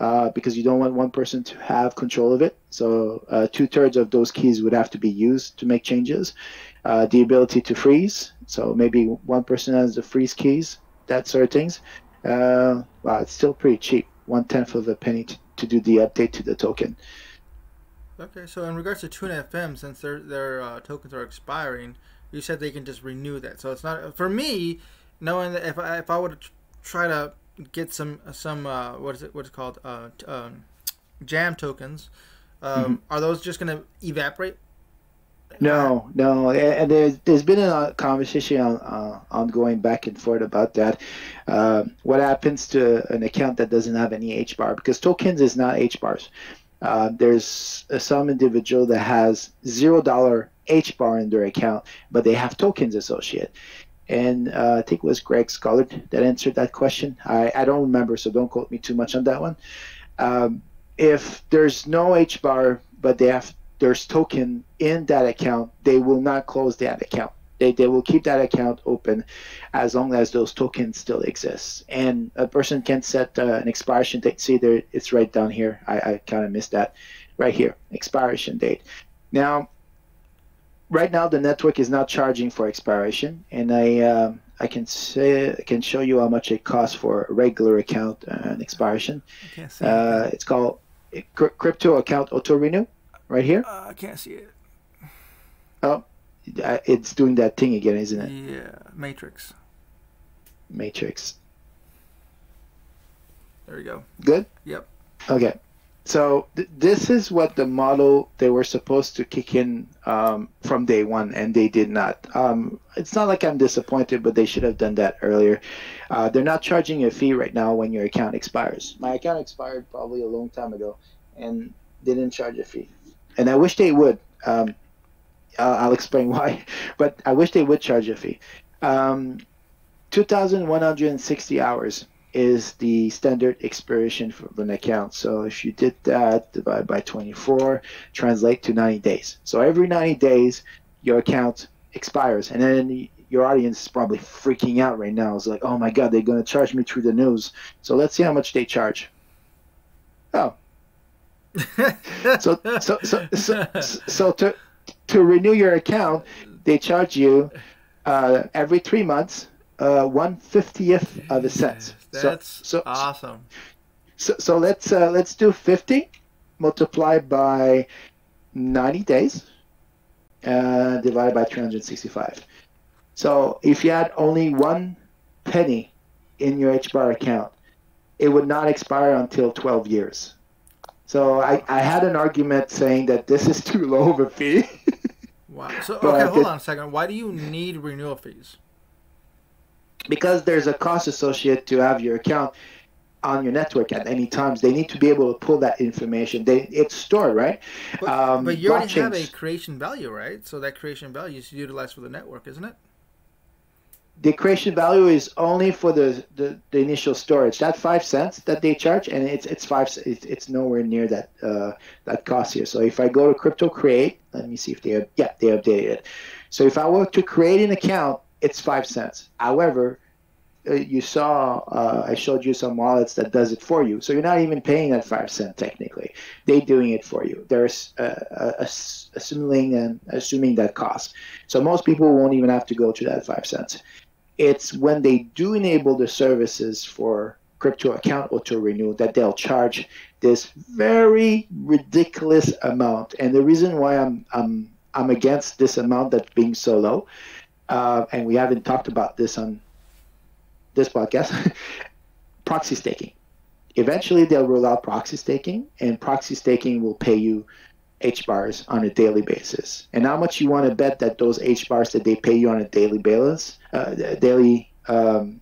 [SPEAKER 1] uh, because you don't want one person to have control of it. So uh, two thirds of those keys would have to be used to make changes. Uh, the ability to freeze, so maybe one person has the freeze keys, that sort of things. Uh, well, it's still pretty cheap, one tenth of a penny to, to do the update to the token.
[SPEAKER 2] Okay, so in regards to Tune FM, since their their uh, tokens are expiring, you said they can just renew that. So it's not for me knowing that if I if I would try to get some some uh, what is it what's it called uh, um, jam tokens, um, mm-hmm. are those just going to evaporate?
[SPEAKER 1] No, no, and there's there's been a conversation on, uh, ongoing back and forth about that. Uh, what happens to an account that doesn't have any H bar? Because tokens is not H bars. Uh, there's some individual that has zero dollar H bar in their account, but they have tokens associated. And uh, I think it was Greg Scullard that answered that question. I, I don't remember, so don't quote me too much on that one. Um, if there's no H bar, but they have there's token in that account, they will not close that account. They, they will keep that account open as long as those tokens still exist. And a person can set uh, an expiration date. See, there it's right down here. I, I kind of missed that. Right here, expiration date. Now, right now the network is not charging for expiration, and I uh, I can say I can show you how much it costs for a regular account and expiration. Okay, Uh, it's called crypto account auto renew, right here.
[SPEAKER 2] Uh, I can't see it.
[SPEAKER 1] Oh, it's doing that thing again, isn't it?
[SPEAKER 2] Yeah, Matrix.
[SPEAKER 1] Matrix.
[SPEAKER 2] There we go.
[SPEAKER 1] Good.
[SPEAKER 2] Yep.
[SPEAKER 1] Okay. So th- this is what the model they were supposed to kick in um, from day one, and they did not. Um, it's not like I'm disappointed, but they should have done that earlier. Uh, they're not charging a fee right now when your account expires. My account expired probably a long time ago, and didn't charge a fee. And I wish they would. Um, I'll, I'll, explain *laughs* why, but I wish they would charge a fee. Um, 2,160 hours is the standard expiration for an account. So if you did that, divide by 24, translate to 90 days. So every 90 days, your account expires. And then your audience is probably freaking out right now. It's like, oh my God, they're going to charge me through the nose. So let's see how much they charge. Oh. So, so, so, so, so to, to renew your account, they charge you uh, every three months uh, one fiftieth of a cent.
[SPEAKER 2] That's so, so awesome.
[SPEAKER 1] So, so let's uh, let's do fifty multiplied by ninety days, uh, divided by three hundred sixty-five. So if you had only one penny in your HBAR account, it would not expire until twelve years. So I, I had an argument saying that this is too low of a fee. *laughs*
[SPEAKER 2] wow. So okay, hold on a second. Why do you need renewal fees?
[SPEAKER 1] because there's a cost associated to have your account on your network at any times. They need to be able to pull that information. They it's stored, right?
[SPEAKER 2] But, um, but you already have a creation value, right? So that creation value is utilized for the network, isn't it?
[SPEAKER 1] The creation value is only for the, the, the initial storage. That five cents that they charge, and it's it's five. It's, it's nowhere near that uh, that cost here. So if I go to Crypto Create, let me see if they have, yeah they updated it. So if I were to create an account it's five cents. However, uh, you saw, uh, I showed you some wallets that does it for you. So you're not even paying that five cent technically. They're doing it for you. They're assuming and assuming that cost. So most people won't even have to go to that five cents. It's when they do enable the services for crypto account auto renew that they'll charge this very ridiculous amount. And the reason why I'm I'm I'm against this amount that's being so low, uh, and we haven't talked about this on this podcast, *laughs* proxy staking. Eventually, they'll roll out proxy staking, and proxy staking will pay you H bars on a daily basis. And how much you want to bet that those H bars that they pay you on a daily basis, uh, daily um,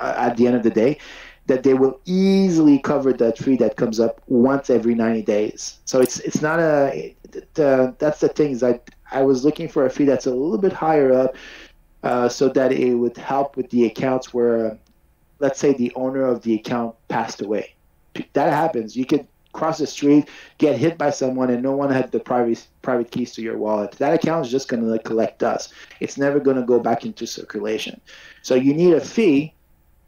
[SPEAKER 1] uh, at the end of the day, that they will easily cover that fee that comes up once every 90 days. So it's it's not a the, that's the thing is I I was looking for a fee that's a little bit higher up, uh, so that it would help with the accounts where, let's say, the owner of the account passed away. That happens. You could cross the street, get hit by someone, and no one had the private private keys to your wallet. That account is just going to collect dust. It's never going to go back into circulation. So you need a fee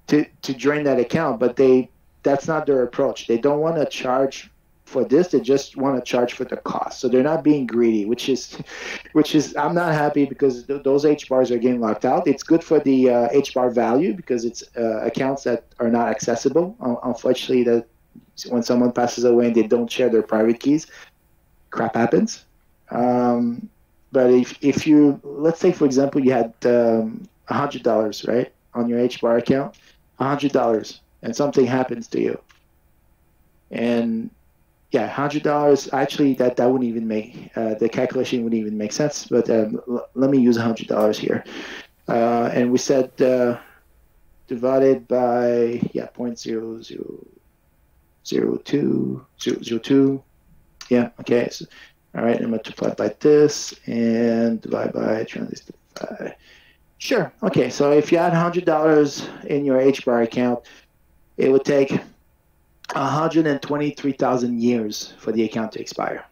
[SPEAKER 1] to to drain that account, but they that's not their approach. They don't want to charge for this they just want to charge for the cost so they're not being greedy which is *laughs* which is i'm not happy because th- those h bars are getting locked out it's good for the uh, h bar value because it's uh, accounts that are not accessible unfortunately that when someone passes away and they don't share their private keys crap happens um, but if, if you let's say for example you had um, $100 right on your h bar account $100 and something happens to you and yeah, hundred dollars. Actually, that that wouldn't even make uh, the calculation wouldn't even make sense. But um, l- let me use hundred dollars here, uh, and we said uh, divided by yeah point zero zero zero two zero zero two. Yeah. Okay. So, all right. And multiply by this and divide by translate by. Sure. Okay. So if you had hundred dollars in your H bar account, it would take 123,000 years for the account to expire.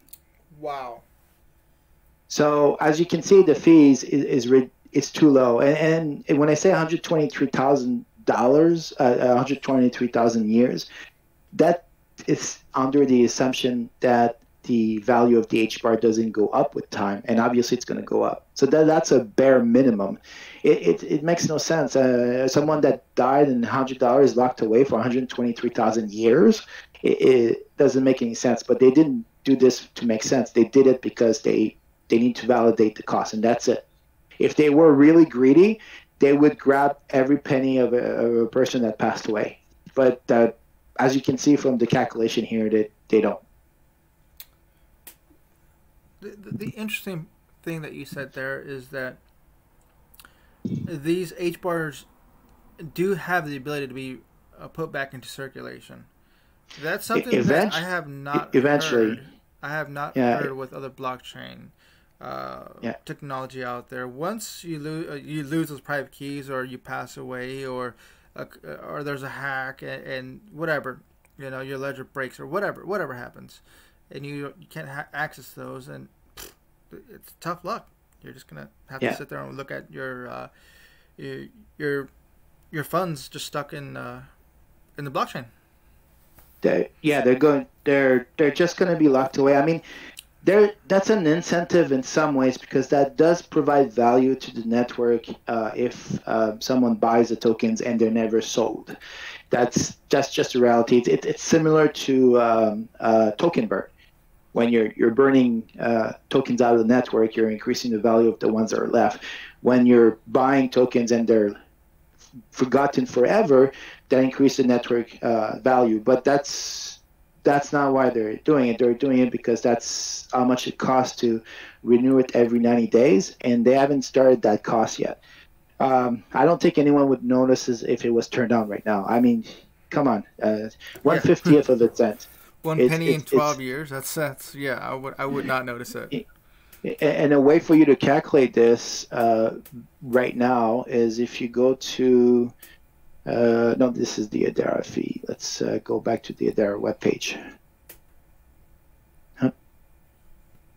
[SPEAKER 2] Wow.
[SPEAKER 1] So as you can see, the fees is is, is too low, and, and when I say 123,000 dollars, uh, 123,000 years, that is under the assumption that the value of the H bar doesn't go up with time, and obviously it's going to go up. So that, that's a bare minimum. It, it, it makes no sense. Uh, someone that died and $100 locked away for 123,000 years, it, it doesn't make any sense. But they didn't do this to make sense. They did it because they they need to validate the cost, and that's it. If they were really greedy, they would grab every penny of a, of a person that passed away. But uh, as you can see from the calculation here, that they, they don't
[SPEAKER 2] the, the, interesting thing that you said there is that these H bars do have the ability to be uh, put back into circulation. That's something that I have not eventually. Heard. I have not yeah. heard with other blockchain uh, yeah. technology out there. Once you lose, uh, you lose those private keys, or you pass away, or uh, or there's a hack, and, and, whatever, you know, your ledger breaks, or whatever, whatever happens and you, you can't ha- access those, and pff, it's tough luck. You're just gonna have yeah. to sit there and look at your uh, your, your your funds just stuck in uh, in the blockchain.
[SPEAKER 1] They're, yeah, they're going. They're they're just going to be locked away. I mean, there that's an incentive in some ways because that does provide value to the network uh, if uh, someone buys the tokens and they're never sold. That's that's just a reality. It, it's similar to um, uh, token burn when you're you're burning uh, tokens out of the network, you're increasing the value of the ones that are left. When you're buying tokens and they're forgotten forever, that increase the network uh, value. But that's that's not why they're doing it. They're doing it because that's how much it costs to renew it every 90 days, and they haven't started that cost yet. Um, I don't think anyone would notice if it was turned on right now. I mean, come on, uh, one fiftieth of a cent.
[SPEAKER 2] One it's, penny it's, in twelve years. That's that's yeah. I would I would not notice it.
[SPEAKER 1] And a way for you to calculate this uh, right now is if you go to uh, no, this is the Hedera fee. Let's uh, go back to the Hedera webpage. Huh?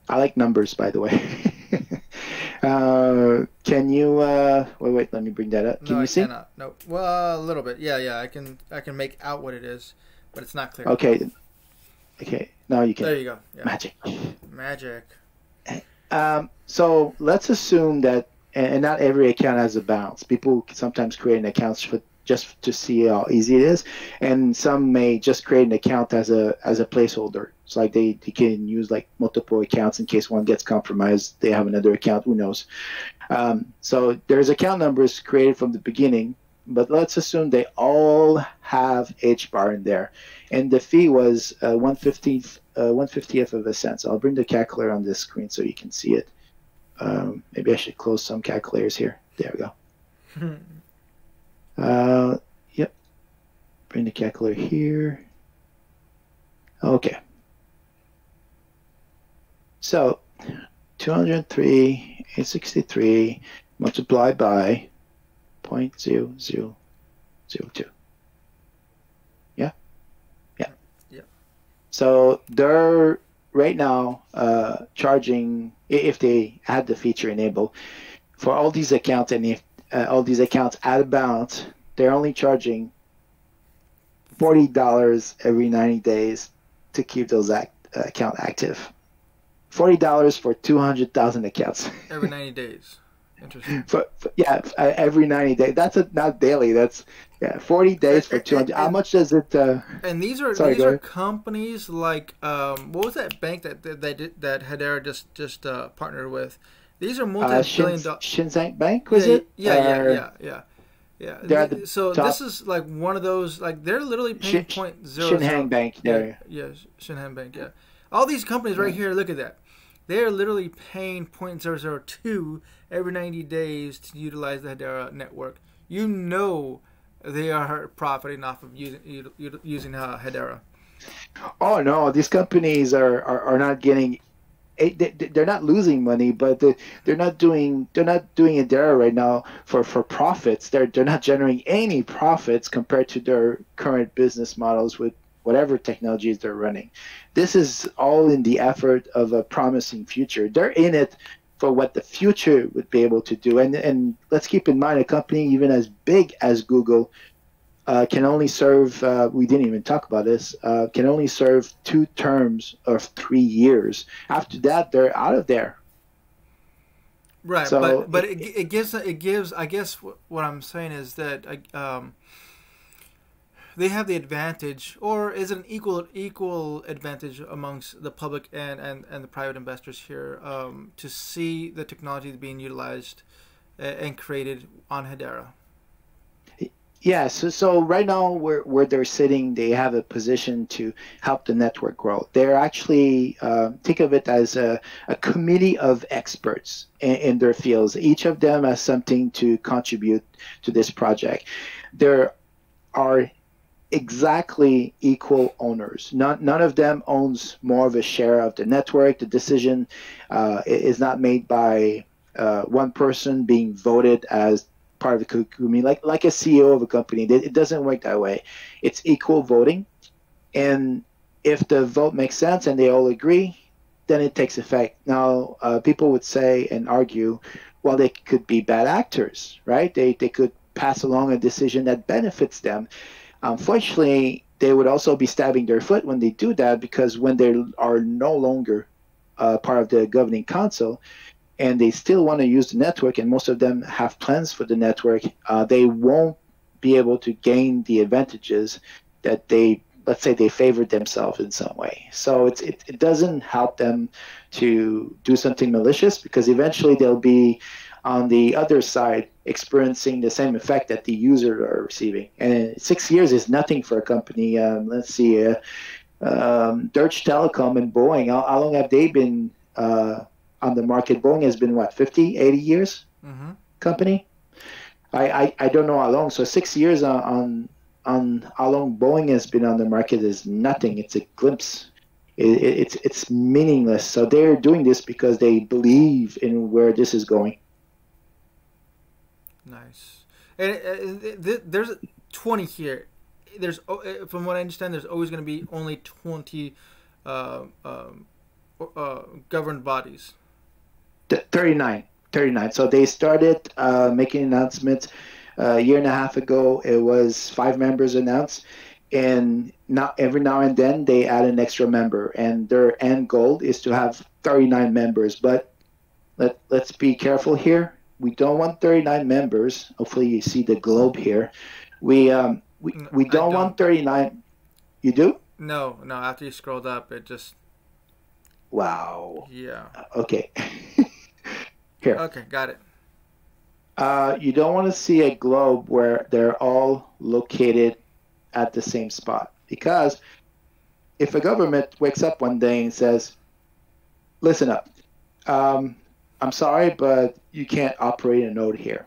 [SPEAKER 1] I like numbers, by the way. *laughs* Uh, can you? Uh, wait, wait. Let me bring that up. Can
[SPEAKER 2] no,
[SPEAKER 1] you
[SPEAKER 2] I
[SPEAKER 1] see?
[SPEAKER 2] cannot. No. Well, a little bit. Yeah, yeah. I can. I can make out what it is, but it's not clear.
[SPEAKER 1] Okay. Okay. Now you can.
[SPEAKER 2] There you go. Yeah.
[SPEAKER 1] Magic.
[SPEAKER 2] Magic.
[SPEAKER 1] Um, so let's assume that, and not every account has a balance. People sometimes create an account for just to see how easy it is, and some may just create an account as a as a placeholder. It's like they, they can use like multiple accounts in case one gets compromised. They have another account. Who knows? Um, so there's account numbers created from the beginning, but let's assume they all have HBAR in there, and the fee was uh, 115th uh, 150th of a cent. So I'll bring the calculator on this screen so you can see it. Um, maybe I should close some calculators here. There we go. *laughs* Uh, yep. Bring the calculator here. Okay. So 203, 863 multiplied by 0.0002. Yeah? Yeah.
[SPEAKER 2] Yeah.
[SPEAKER 1] So they're right now uh, charging, if they had the feature enabled, for all these accounts and if uh, all these accounts out of balance, they're only charging forty dollars every ninety days to keep those act, uh, account active. Forty dollars for two hundred thousand accounts. *laughs*
[SPEAKER 2] Every 90 days. Interesting.
[SPEAKER 1] for, for- yeah, uh, every ninety days. That's a, not daily. That's yeah, forty days for two hundred. How much does it? Uh,
[SPEAKER 2] And these are
[SPEAKER 1] Sorry,
[SPEAKER 2] these are companies like um, what was that bank that that that, did, that Hedera just just uh, partnered with? These are
[SPEAKER 1] uh,
[SPEAKER 2] multi-billion
[SPEAKER 1] Shin,
[SPEAKER 2] dollar.
[SPEAKER 1] Shinzang Bank was
[SPEAKER 2] yeah,
[SPEAKER 1] it?
[SPEAKER 2] Yeah, yeah, yeah, yeah, yeah.
[SPEAKER 1] They're the
[SPEAKER 2] so
[SPEAKER 1] top.
[SPEAKER 2] this is like one of those like they're literally paying
[SPEAKER 1] Shin-
[SPEAKER 2] point zero.
[SPEAKER 1] Shinhang Bank.
[SPEAKER 2] Yeah,
[SPEAKER 1] There.
[SPEAKER 2] yeah, Shinhan Bank. Yeah, all these companies right here. Look at that. They are literally paying point zero zero two every ninety days to utilize the Hedera network. You know they are profiting off of using using uh, Hedera.
[SPEAKER 1] Oh no, these companies are, are, are not getting. Eh, they- They're not losing money, but they- they're not doing they're not doing there right now for, for profits. They're they're not generating any profits compared to their current business models with whatever technologies they're running. This is all in the effort of a promising future. They're in it for what the future would be able to do. And and let's keep in mind a company even as big as Google uh, can only serve. Uh, we didn't even talk about this. Uh, can only serve two terms of three years. After that, they're out of there.
[SPEAKER 2] Right,
[SPEAKER 1] So
[SPEAKER 2] but but it, it gives it gives I guess what I'm saying is that um, they have the advantage, or is it an equal equal advantage amongst the public and and, and the private investors here um, to see the technology being utilized and created on Hedera?
[SPEAKER 1] Yeah, so, so right now where, where they're sitting, they have a position to help the network grow. They're actually, uh, think of it as a, a committee of experts in, in their fields. Each of them has something to contribute to this project. There are exactly equal owners. None, none of them owns more of a share of the network. The decision uh, is not made by uh, one person being voted as part of the community, like like a CEO of a company. It it doesn't work that way. It's equal voting, and if the vote makes sense and they all agree, then it takes effect. Now, uh, people would say and argue, well, they could be bad actors, right? They they could pass along a decision that benefits them. Unfortunately, they would also be stabbing their foot when they do that because when they are no longer uh, part of the governing council, and they still want to use the network, and most of them have plans for the network, uh, they won't be able to gain the advantages that they, let's say, they favored themselves in some way. So it's, it, it doesn't help them to do something malicious because eventually they'll be on the other side experiencing the same effect that the user are receiving. And six years is nothing for a company. Um, let's see, uh, um, Deutsche Telekom and Boeing, how, how long have they been uh, on the market? Boeing has been, what, 50, 80 years
[SPEAKER 2] Mm-hmm.
[SPEAKER 1] company? I, I, I don't know how long. So six years on, on on how long Boeing has been on the market is nothing. It's a glimpse. It, it, it's it's meaningless. So they're doing this because they believe in where this is going.
[SPEAKER 2] Nice. And, uh, th- th- there's 20 here. There's, oh, uh, from what I understand, there's always going to be only 20 uh, um, uh, governed bodies.
[SPEAKER 1] Th- 39. 39. So they started uh, making announcements uh, a year and a half ago. It was five members announced, and now every now and then they add an extra member, and their end goal is to have 39 members. But let let's be careful here. We don't want 39 members. Hopefully, you see the globe here. We um, we, we don't, don't want 39. You do?
[SPEAKER 2] No, no. After you scrolled up, it just.
[SPEAKER 1] Wow.
[SPEAKER 2] Yeah.
[SPEAKER 1] Okay. *laughs* here.
[SPEAKER 2] Okay, got it.
[SPEAKER 1] Uh, you don't want to see a globe where they're all located at the same spot because if a government wakes up one day and says, "Listen up, um, I'm sorry, but you can't operate a node here,"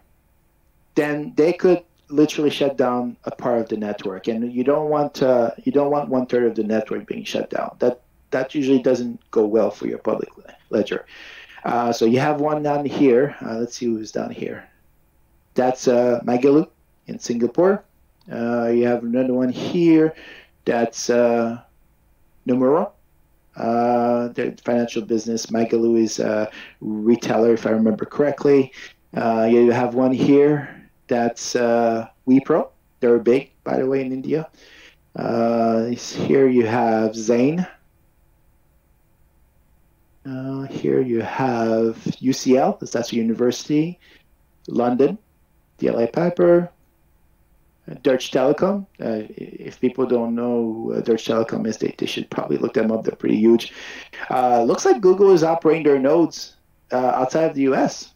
[SPEAKER 1] then they could literally shut down a part of the network, and you don't want uh, you don't want one third of the network being shut down. That that usually doesn't go well for your public ledger. Uh, so you have one down here. Uh, let's see who's down here. That's uh, Magalu in Singapore. Uh, you have another one here. That's uh, Nomura. Uh, the financial business. Magalu is a retailer, if I remember correctly. Uh, you have one here. That's uh, Wipro. They're big, by the way, in India. Uh, here you have Zain. Uh, here you have UCL, that's a university, London, DLA Piper, uh, Deutsche Telekom. Uh, if people don't know uh, Deutsche Telekom is, they, they should probably look them up. They're pretty huge. Uh, looks like Google is operating their nodes uh, outside of the US.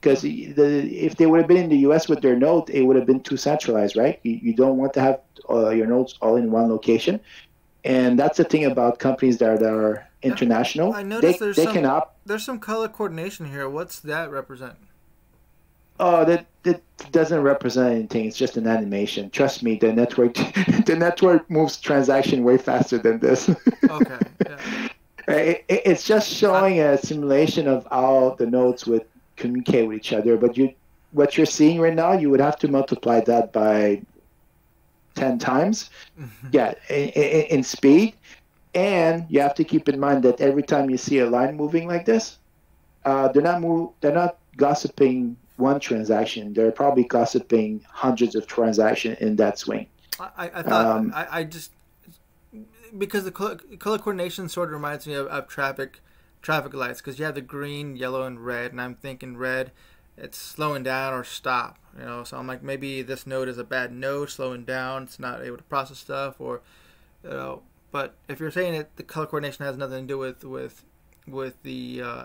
[SPEAKER 1] Because the, if they would have been in the US with their node, it would have been too centralized, right? You, you don't want to have uh, your nodes all in one location. And that's the thing about companies that are, that are international.
[SPEAKER 2] I noticed
[SPEAKER 1] they,
[SPEAKER 2] there's
[SPEAKER 1] they
[SPEAKER 2] some,
[SPEAKER 1] can
[SPEAKER 2] there's some color coordination here. What's that represent?
[SPEAKER 1] Oh, that that doesn't represent anything. It's just an animation. Trust me, the network *laughs* the network moves transaction way faster than this. *laughs*
[SPEAKER 2] okay. Yeah.
[SPEAKER 1] It, it, it's just showing a simulation of how the nodes would communicate with each other. But you, what you're seeing right now, you would have to multiply that by ten times.
[SPEAKER 2] Mm-hmm.
[SPEAKER 1] Yeah, in, in, in speed, and you have to keep in mind that every time you see a line moving like this, uh, they're not move, they're not gossiping one transaction. They're probably gossiping hundreds of transactions in that swing.
[SPEAKER 2] I, I thought um, I, I just because the color, color, coordination sort of reminds me of, of traffic traffic lights because you have the green, yellow, and red, and I'm thinking red, it's slowing down or stop. You know, so I'm like maybe this node is a bad node, slowing down, it's not able to process stuff, or you know. But if you're saying that the color coordination has nothing to do with with with the uh,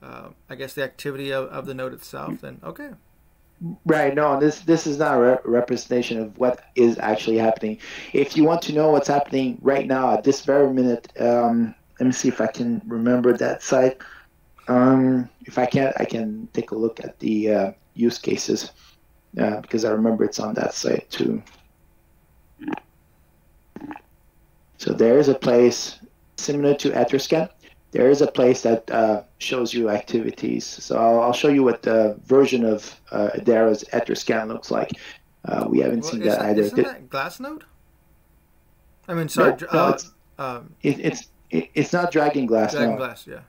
[SPEAKER 2] uh, I guess the activity of, of the node itself, then okay.
[SPEAKER 1] Right. No, this this is not a representation of what is actually happening. If you want to know what's happening right now at this very minute, um, let me see if I can remember that site. Um, if I can't, I can take a look at the uh, use cases uh, because I remember it's on that site too. So there is a place similar to Etherscan there is a place that uh, shows you activities. So I'll, I'll, show you what the version of uh, Hedera's Etherscan looks like. Uh, we haven't well, seen that, either.
[SPEAKER 2] Isn't that Glassnode? I mean, sorry.
[SPEAKER 1] No, no it's, um, it, it's it, it's not Dragon Glass.
[SPEAKER 2] Dragon
[SPEAKER 1] no.
[SPEAKER 2] Glass, yeah.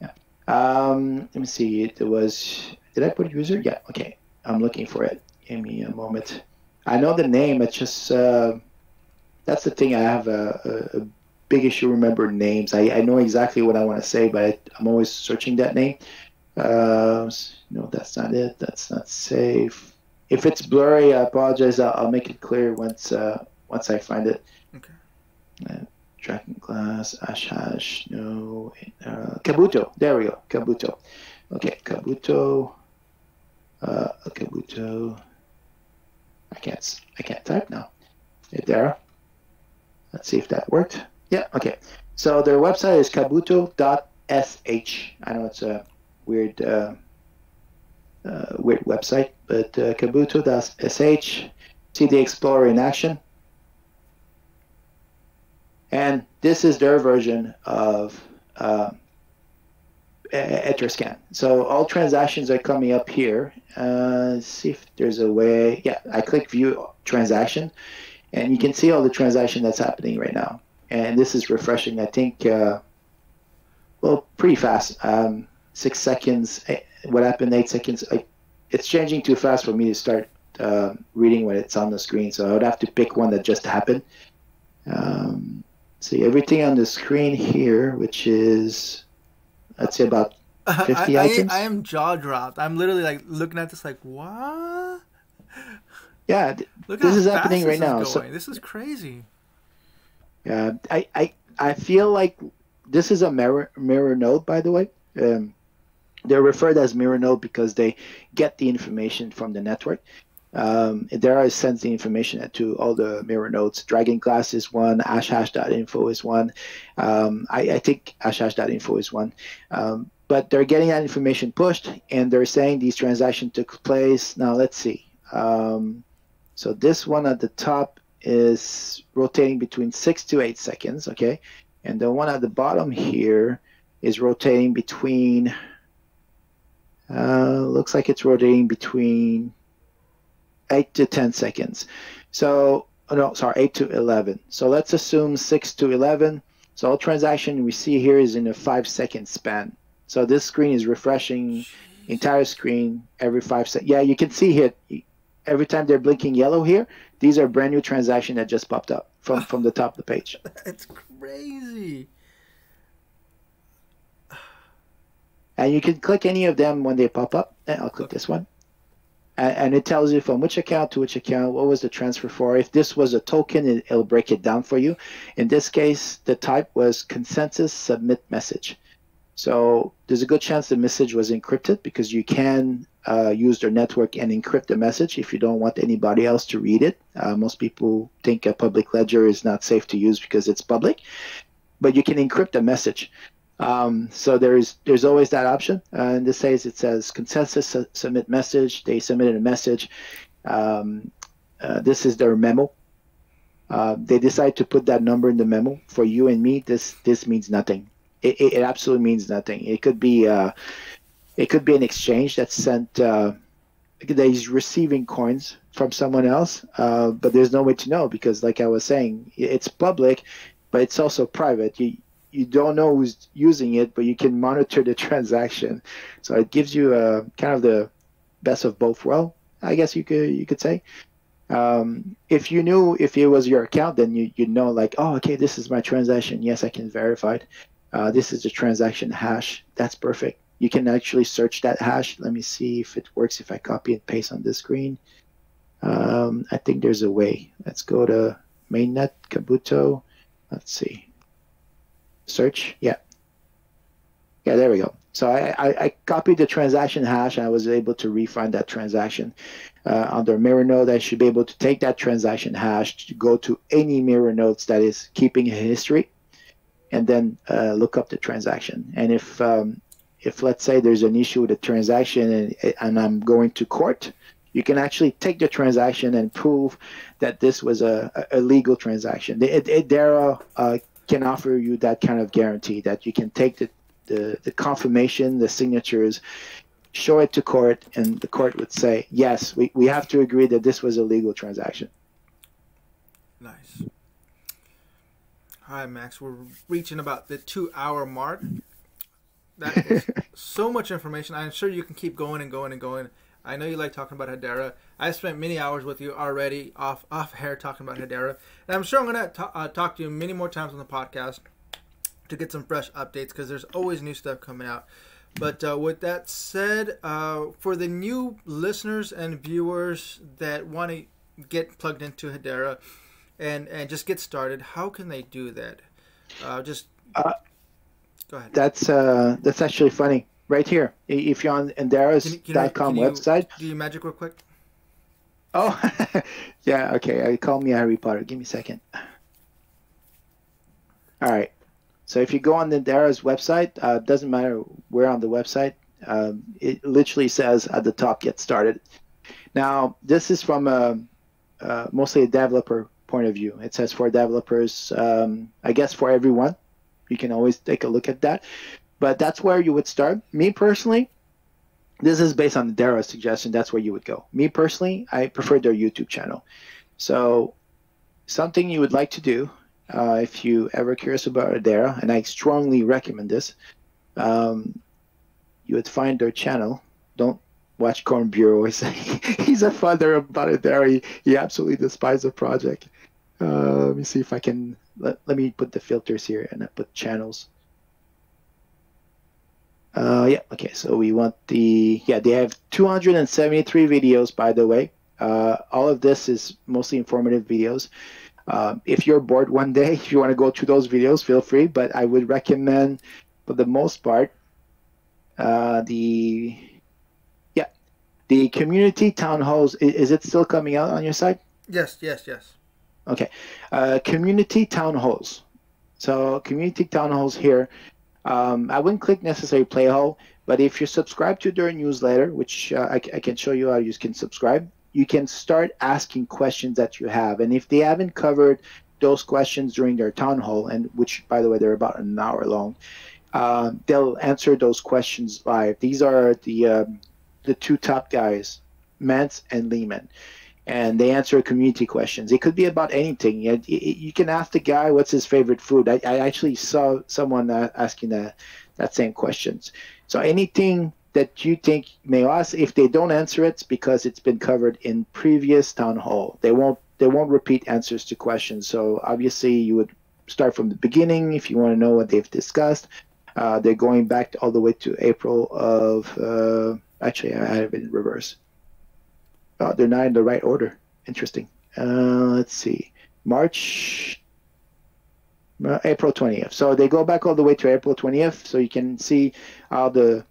[SPEAKER 1] Yeah. Um, let me see. It was. Did I put a user? Yeah. Okay. I'm looking for it. Give me a moment. I know the name. It's just. That's the thing. I have a, a, a big issue remember names. I, I know exactly what I want to say, but I, am always searching that name. Uh, no, that's not it. That's not safe. If it's blurry, I apologize. I'll, I'll make it clear once uh, once I find it.
[SPEAKER 2] Okay.
[SPEAKER 1] Uh, Dragon Glass, Ash Hash, no. Uh, Kabuto. There we go. Kabuto. Okay, Kabuto. Uh, Kabuto. I can't. I can't type now. Hey, there. Let's see if that worked. Yeah, okay. So their website is kabuto.sh. I know it's a weird uh, uh, weird website, but uh, kabuto.sh. See the Explorer in action. And this is their version of uh, Etherscan. So all transactions are coming up here. Uh, see if there's a way. Yeah, I click view transaction, and you can see all the transaction that's happening right now and this is refreshing. I think, uh, well, pretty fast. Um, six seconds. eh, What happened eight seconds? I, it's changing too fast for me to start uh, reading when it's on the screen. So I would have to pick one that just happened. Um, see everything on the screen here, which is let's say about *laughs* 50
[SPEAKER 2] I, I,
[SPEAKER 1] items?
[SPEAKER 2] I am jaw dropped. I'm literally like looking at this like what?
[SPEAKER 1] yeah.
[SPEAKER 2] Look
[SPEAKER 1] This is happening right
[SPEAKER 2] is
[SPEAKER 1] now,
[SPEAKER 2] Going.
[SPEAKER 1] so-
[SPEAKER 2] this is crazy.
[SPEAKER 1] Yeah, I, I, I feel like this is a mirror mirror node, by the way. Um, they're referred as mirror node because they get the information from the network. Um, there sends the information to all the mirror nodes. Dragon Glass is one. Hashhash.info is one. Um, I, I think Hashhash.info is one. Um, but they're getting that information pushed, and they're saying these transactions took place. Now let's see. Um, so this one at the top is rotating between six to eight seconds, okay? And the one at the bottom here is rotating between, uh, looks like it's rotating between eight to 10 seconds. So, oh, no, sorry, eight to 11. So let's assume six to 11. So all transaction we see here is in a five second span. So this screen is refreshing entire screen every five seconds. Yeah, you can see it every time they're blinking yellow here. These are brand new transactions that just popped up from from the top of the page. *laughs*
[SPEAKER 2] It's crazy.
[SPEAKER 1] And you can click any of them when they pop up. And I'll click this one. And, and it tells you from which account to which account, what was the transfer for. If this was a token, it, it'll break it down for you. In this case, the type was consensus submit message. So there's a good chance the message was encrypted because you can uh, use their network and encrypt the message if you don't want anybody else to read it. Uh, most people think a public ledger is not safe to use because it's public, but you can encrypt the message. Um, so there's there's always that option. Uh, in this says it says consensus su- submit message. They submitted a message. Um, uh, this is their memo. Uh, they decide to put that number in the memo for you and me. This this means nothing. It, it, it absolutely means nothing. It could be uh, it could be an exchange that's sent uh, that is receiving coins from someone else, uh, but there's no way to know because, like I was saying, it's public, but it's also private. You you don't know who's using it, but you can monitor the *laughs* transaction. So it gives you a kind of the best of both worlds, I guess you could you could say. Um, if you knew if it was your account, then you you know like, oh, okay, this is my transaction. Yes, I can verify it. Uh, this is the transaction hash. That's perfect. You can actually search that hash. Let me see if it works if I copy and paste on this screen. Um, I think there's a way. Let's go to mainnet Kabuto. Let's see. Search. Yeah. Yeah, there we go. So I, I, I copied the transaction hash and I was able to refine that transaction. Uh, under mirror node, I should be able to take that transaction hash to go to any mirror nodes that is keeping a history and then uh, look up the transaction. And if um, if let's say there's an issue with a transaction and, and I'm going to court, you can actually take the transaction and prove that this was a, a legal transaction. It, Hedera uh, can offer you that kind of guarantee that you can take the, the, the confirmation, the signatures, show it to court, and the court would say, yes, we, we have to agree that this was a legal transaction.
[SPEAKER 2] Nice. Right, Max. We're reaching about the two-hour mark. That is *laughs* so much information. I'm sure you can keep going and going and going. I know you like talking about Hedera. I spent many hours with you already off off air talking about Hedera, and I'm sure I'm gonna ta- uh, talk to you many more times on the podcast to get some fresh updates because there's always new stuff coming out. But uh, with that said, uh, for the new listeners and viewers that want to get plugged into Hedera and and just get started, how can they do that? Uh, just
[SPEAKER 1] Uh,
[SPEAKER 2] go ahead.
[SPEAKER 1] That's uh, that's actually funny. Right here, if you're on
[SPEAKER 2] Can you- can I-
[SPEAKER 1] hedera.com
[SPEAKER 2] can you
[SPEAKER 1] website.
[SPEAKER 2] Do you magic real quick?
[SPEAKER 1] Oh, *laughs* yeah. Okay. I call me Harry Potter. Give me a second. All right. So if you go on the Hedera's website, uh, doesn't matter where on the website, um, it literally says at the top, "Get started." Now, this is from a, uh, mostly a developer point of view. It says for developers, um, I guess for everyone. You can always take a look at that, but that's where you would start. Me personally, this is based on Hedera's suggestion. That's where you would go. Me personally, I prefer their YouTube channel. So, something you would like to do uh, if you ever curious about Hedera, and I strongly recommend this. Um, you would find their channel. Don't watch Coin Bureau. *laughs* He's, he's a father about it. He, he absolutely despises the project. Uh, let me see if I can. Let, let me put the filters here and I put channels. Uh, yeah, okay, so we want the. Yeah, they have 273 videos, by the way. Uh, all of this is mostly informative videos. Uh, if you're bored one day, *laughs* if you want to go to those videos, feel free. But I would recommend, for the most part, uh, the yeah, the community town halls. Is, is, it still coming out on your site?
[SPEAKER 2] Yes, yes, yes.
[SPEAKER 1] Okay, uh, community town halls. So community town halls here. Um, I wouldn't click necessary play hall, but if you subscribe to their newsletter, which uh, I, I, can show you how you can subscribe, you can start asking questions that you have. And if they haven't covered those questions during their town hall, and which, by the way, they're about an hour long, uh, they'll answer those questions live. These are the um, the two top guys, Mance and Leemon, and they answer community questions. It could be about anything. You, can ask the guy what's his favorite food. I, I actually saw someone uh, asking that that same questions. So anything that you think may ask. If they don't answer it, it's because it's been covered in previous town hall. They won't they won't repeat answers to questions. So obviously you would start from the beginning if you want to know what they've discussed. Uh, they're going back all the way to April of. Uh, actually, I have it in reverse. Oh, they're not in the right order. Interesting. Uh, let's see. March uh, April 20th. So they go back all the way to April 20th, so you can see how the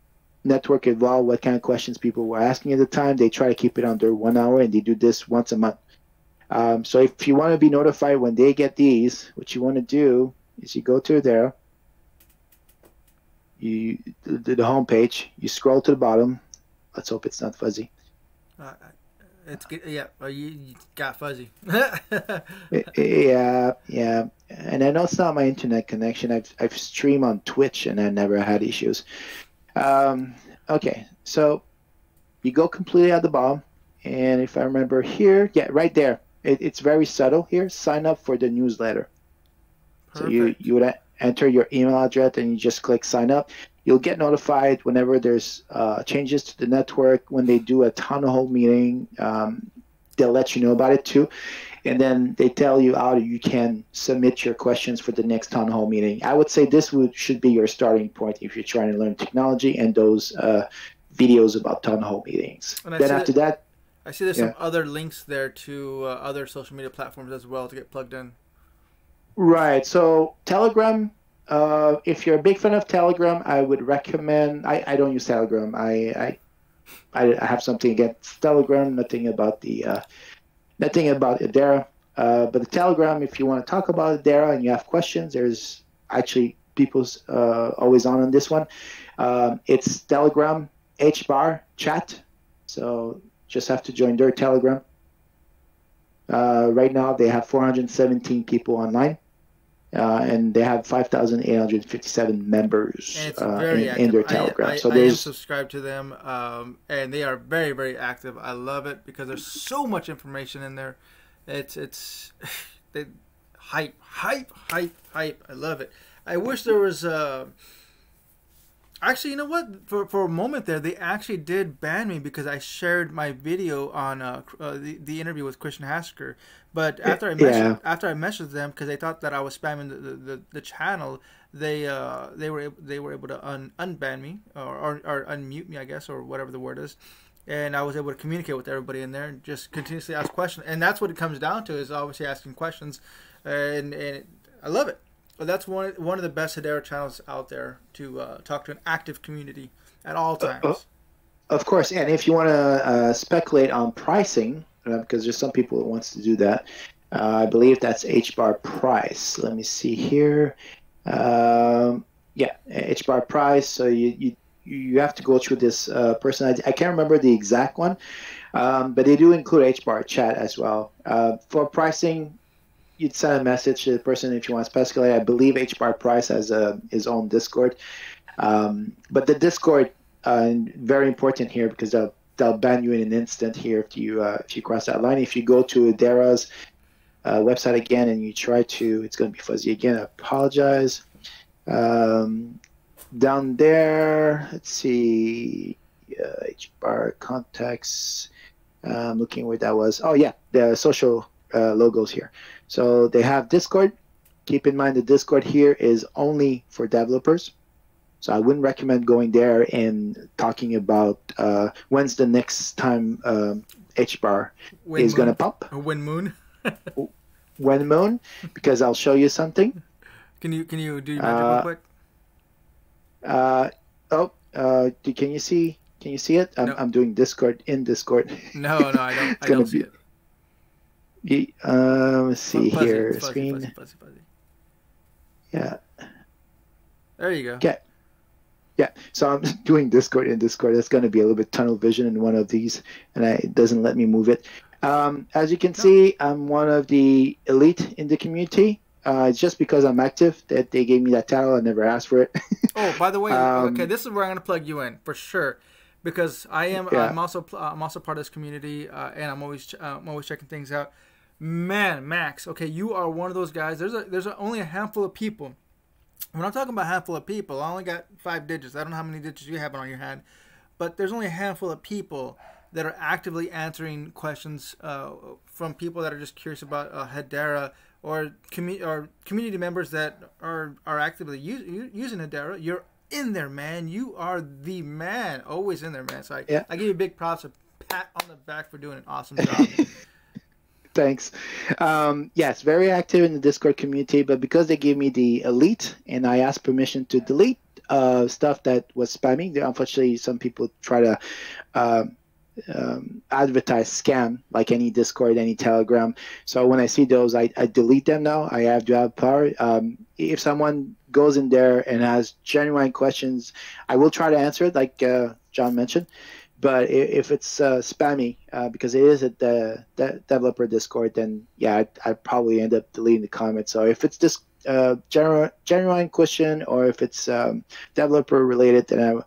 [SPEAKER 1] network evolved, what kind of questions people were asking at the time. They try to keep it under one hour, and they do this once a month. Um, so if you want to be notified when they get these, what you want to do is you go to there, you the, the home page, you scroll to the bottom. Let's hope it's not fuzzy.
[SPEAKER 2] Uh, it's good. Yeah, well, you, you got fuzzy. *laughs*
[SPEAKER 1] yeah, yeah, and I know it's not my internet connection. I've I've streamed on Twitch and I never had issues. Um, okay, so you go completely at the bottom, and if I remember here, yeah, right there. It, it's very subtle here. Sign up for the newsletter. Perfect. So you you would enter your email address and you just click sign up. You'll get notified whenever there's uh, changes to the network. When they do a town hall meeting, um, they'll let you know about it too and then they tell you how you can submit your questions for the next town hall meeting. I would say this would should be your starting point if you're trying to learn technology and those uh, videos about town hall meetings. And then after that,
[SPEAKER 2] I see there's yeah. some other links there to uh, other social media platforms as well to get plugged in.
[SPEAKER 1] Right. So Telegram. Uh, if you're a big fan of Telegram, I would recommend. I, I don't use Telegram. I, I I have something against Telegram. Nothing about the uh, nothing about Hedera. Uh, but the Telegram, if you want to talk about Hedera and you have questions, there's actually people's uh, always on on this one. Um, it's Telegram H bar chat. So just have to join their Telegram. Uh, right now they have 417 people online. Uh, and they have 5,857 members uh, in, in, their Telegram.
[SPEAKER 2] I, I,
[SPEAKER 1] so
[SPEAKER 2] there's... I am subscribed to them, um, and they are very, very active. I love it because there's so much information in there. It's it's *laughs* they hype, hype, hype, hype. I love it. I wish there was. Uh, Actually, you know what? For, for a moment there, they actually did ban me because I shared my video on uh, uh, the, the interview with Christian Hasker. But after I yeah. after I messaged them because they thought that I was spamming the, the, the channel, they uh, they were they were able to un, unban me or, or, or unmute me, I guess, or whatever the word is. And I was able to communicate with everybody in there and just continuously ask questions. And that's what it comes down to is obviously asking questions. And, and I love it that's one one of the best Hedera channels out there to uh, talk to an active community at all uh, times. Uh,
[SPEAKER 1] of course, and if you want to uh, speculate on pricing, uh, because there's some people that wants to do that, uh, I believe that's H bar price. Let me see here. Um, yeah, H bar price. So you, you you have to go through this person. I, I, can't remember the exact one, um, but they do include H bar chat as well. for pricing, you'd send a message to the person if you want to speculate. I believe HBAR Price has a, his own Discord, um, but the Discord uh, very important here because they'll they'll ban you in an instant here if you uh, if you cross that line. If you go to Hedera's uh, website again and you try to, it's going to be fuzzy again. I apologize. Um, down there, let's see, uh, H bar contacts. I'm looking where that was. Oh yeah, the social uh, logos here. So they have Discord. Keep in mind the Discord here is only for developers. So I wouldn't recommend going there and talking about uh, when's the next time um, H bar is going to pop.
[SPEAKER 2] When moon. *laughs*
[SPEAKER 1] when moon, because I'll show you something.
[SPEAKER 2] Can you can you do your magic real quick?
[SPEAKER 1] Uh, oh, uh, do, can you see? Can you see it? I'm, no. I'm doing Discord in Discord.
[SPEAKER 2] No, no, I don't. *laughs* I don't see be, it.
[SPEAKER 1] Be, um, let's see here. Screen. Fuzzy, yeah.
[SPEAKER 2] There you go.
[SPEAKER 1] Yeah. Yeah. So I'm *laughs* doing Discord in Discord. It's going to be a little bit tunnel vision in one of these, and I, it doesn't let me move it. Um, as you can see, I'm one of the elite in the community. Uh, it's just because I'm active that they gave me that title. I never asked for it. *laughs*
[SPEAKER 2] oh, by the way, um, okay, this is where I'm going to plug you in for sure, because I am. Yeah. I'm also I'm also part of this community, uh, and I'm always uh, I'm always checking things out. Man, Max, okay, you are one of those guys. There's a there's a, only a handful of people. When I'm talking about a handful of people, I only got five digits. I don't know how many digits you have on your hand, but there's only a handful of people that are actively answering questions uh, from people that are just curious about uh, Hedera or, commu- or community members that are are actively using Hedera, you're in there, man. You are the man. Always in there, man. So I, yeah. I give you a big props, a pat on the back for doing an awesome job. *laughs*
[SPEAKER 1] Thanks. Um, yes, very active in the Discord community, but because they gave me the elite and I asked permission to delete uh, stuff that was spamming, unfortunately, some people try to. Uh, um, advertise scam like any Discord, any Telegram. So when I see those, I, I delete them now. I have to have power. Um, if someone goes in there and has genuine questions, I will try to answer it, like uh, John mentioned. But if it's uh, spammy, uh, because it is a the, developer Discord, then yeah, I'd, I'd, probably end up deleting the comment. So if it's just uh, genuine, genuine question or if it's um, developer related, then I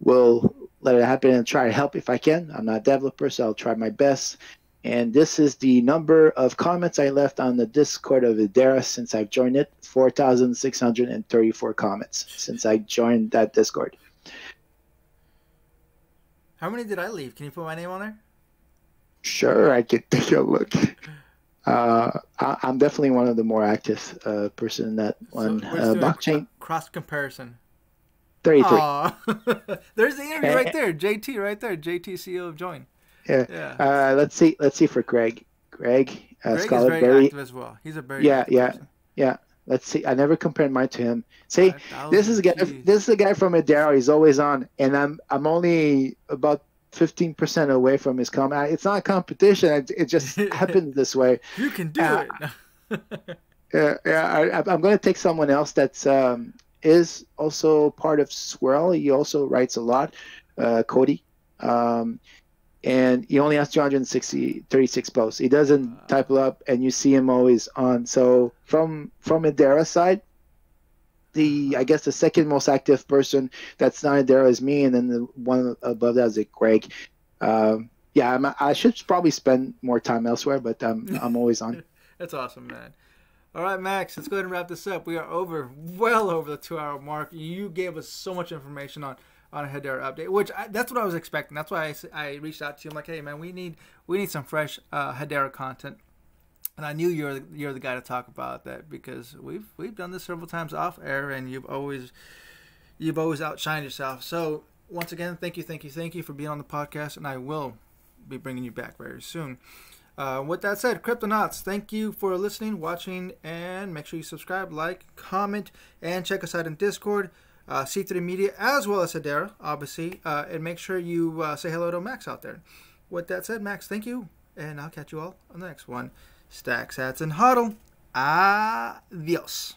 [SPEAKER 1] will let it happen and try to help if I can. I'm not a developer, so I'll try my best. And this is the number of comments I left on the Discord of Hedera since I've joined it 4,634 comments since I joined that Discord.
[SPEAKER 2] How many did I leave? Can you put my name on there?
[SPEAKER 1] Sure, I could *laughs* take a look. Uh, I, am definitely one of the more active uh, person in that one. Uh, blockchain
[SPEAKER 2] cross comparison.
[SPEAKER 1] 33. *laughs*
[SPEAKER 2] There's the interview right there. JT right there. JT CEO of Join.
[SPEAKER 1] Yeah. yeah. Uh, let's see. Let's see for Greg. Greg,
[SPEAKER 2] uh, Greg Scullard, is very, very active as well. He's a very
[SPEAKER 1] yeah yeah person. yeah. Let's see. I never compared mine to him. See, this is a guy. This is a guy from Hedera. He's always on, and I'm I'm only about fifteen percent away from his comment. It's not a competition. It, it just *laughs* happened this way.
[SPEAKER 2] You can do uh,
[SPEAKER 1] it. *laughs* yeah, yeah. I, am going to take someone else that's um, is also part of Swirlds. He also writes a lot, uh, Cody. Um, and he only has 260 36 posts he doesn't wow. type up and you see him always on so from from Hedera side the i guess the second most active person that's not Hedera is me and then the one above that is greg um, yeah I'm, i should probably spend more time elsewhere but i'm, *laughs* I'm always on
[SPEAKER 2] that's awesome man all right, Max, let's go ahead and wrap this up. We are over, well over the two hour mark. You gave us so much information on on a Hedera update, which I, that's what I was expecting. That's why I, I reached out to you. I'm like, hey man, we need we need some fresh uh, Hedera content, and I knew you're the, you're the guy to talk about that because we've we've done this several times off air, and you've always you've always outshined yourself. So once again, thank you, thank you, thank you for being on the podcast, and I will be bringing you back very soon. Uh, with that said, Cryptonauts, thank you for listening, watching, and make sure you subscribe, like, comment, and check us out in Discord, uh, C3 Media, as well as Hedera, obviously. Uh, and make sure you uh, say hello to Max out there. With that said, Max, thank you, and I'll catch you all on the next one. Stack, Sats, and HODL. Adios.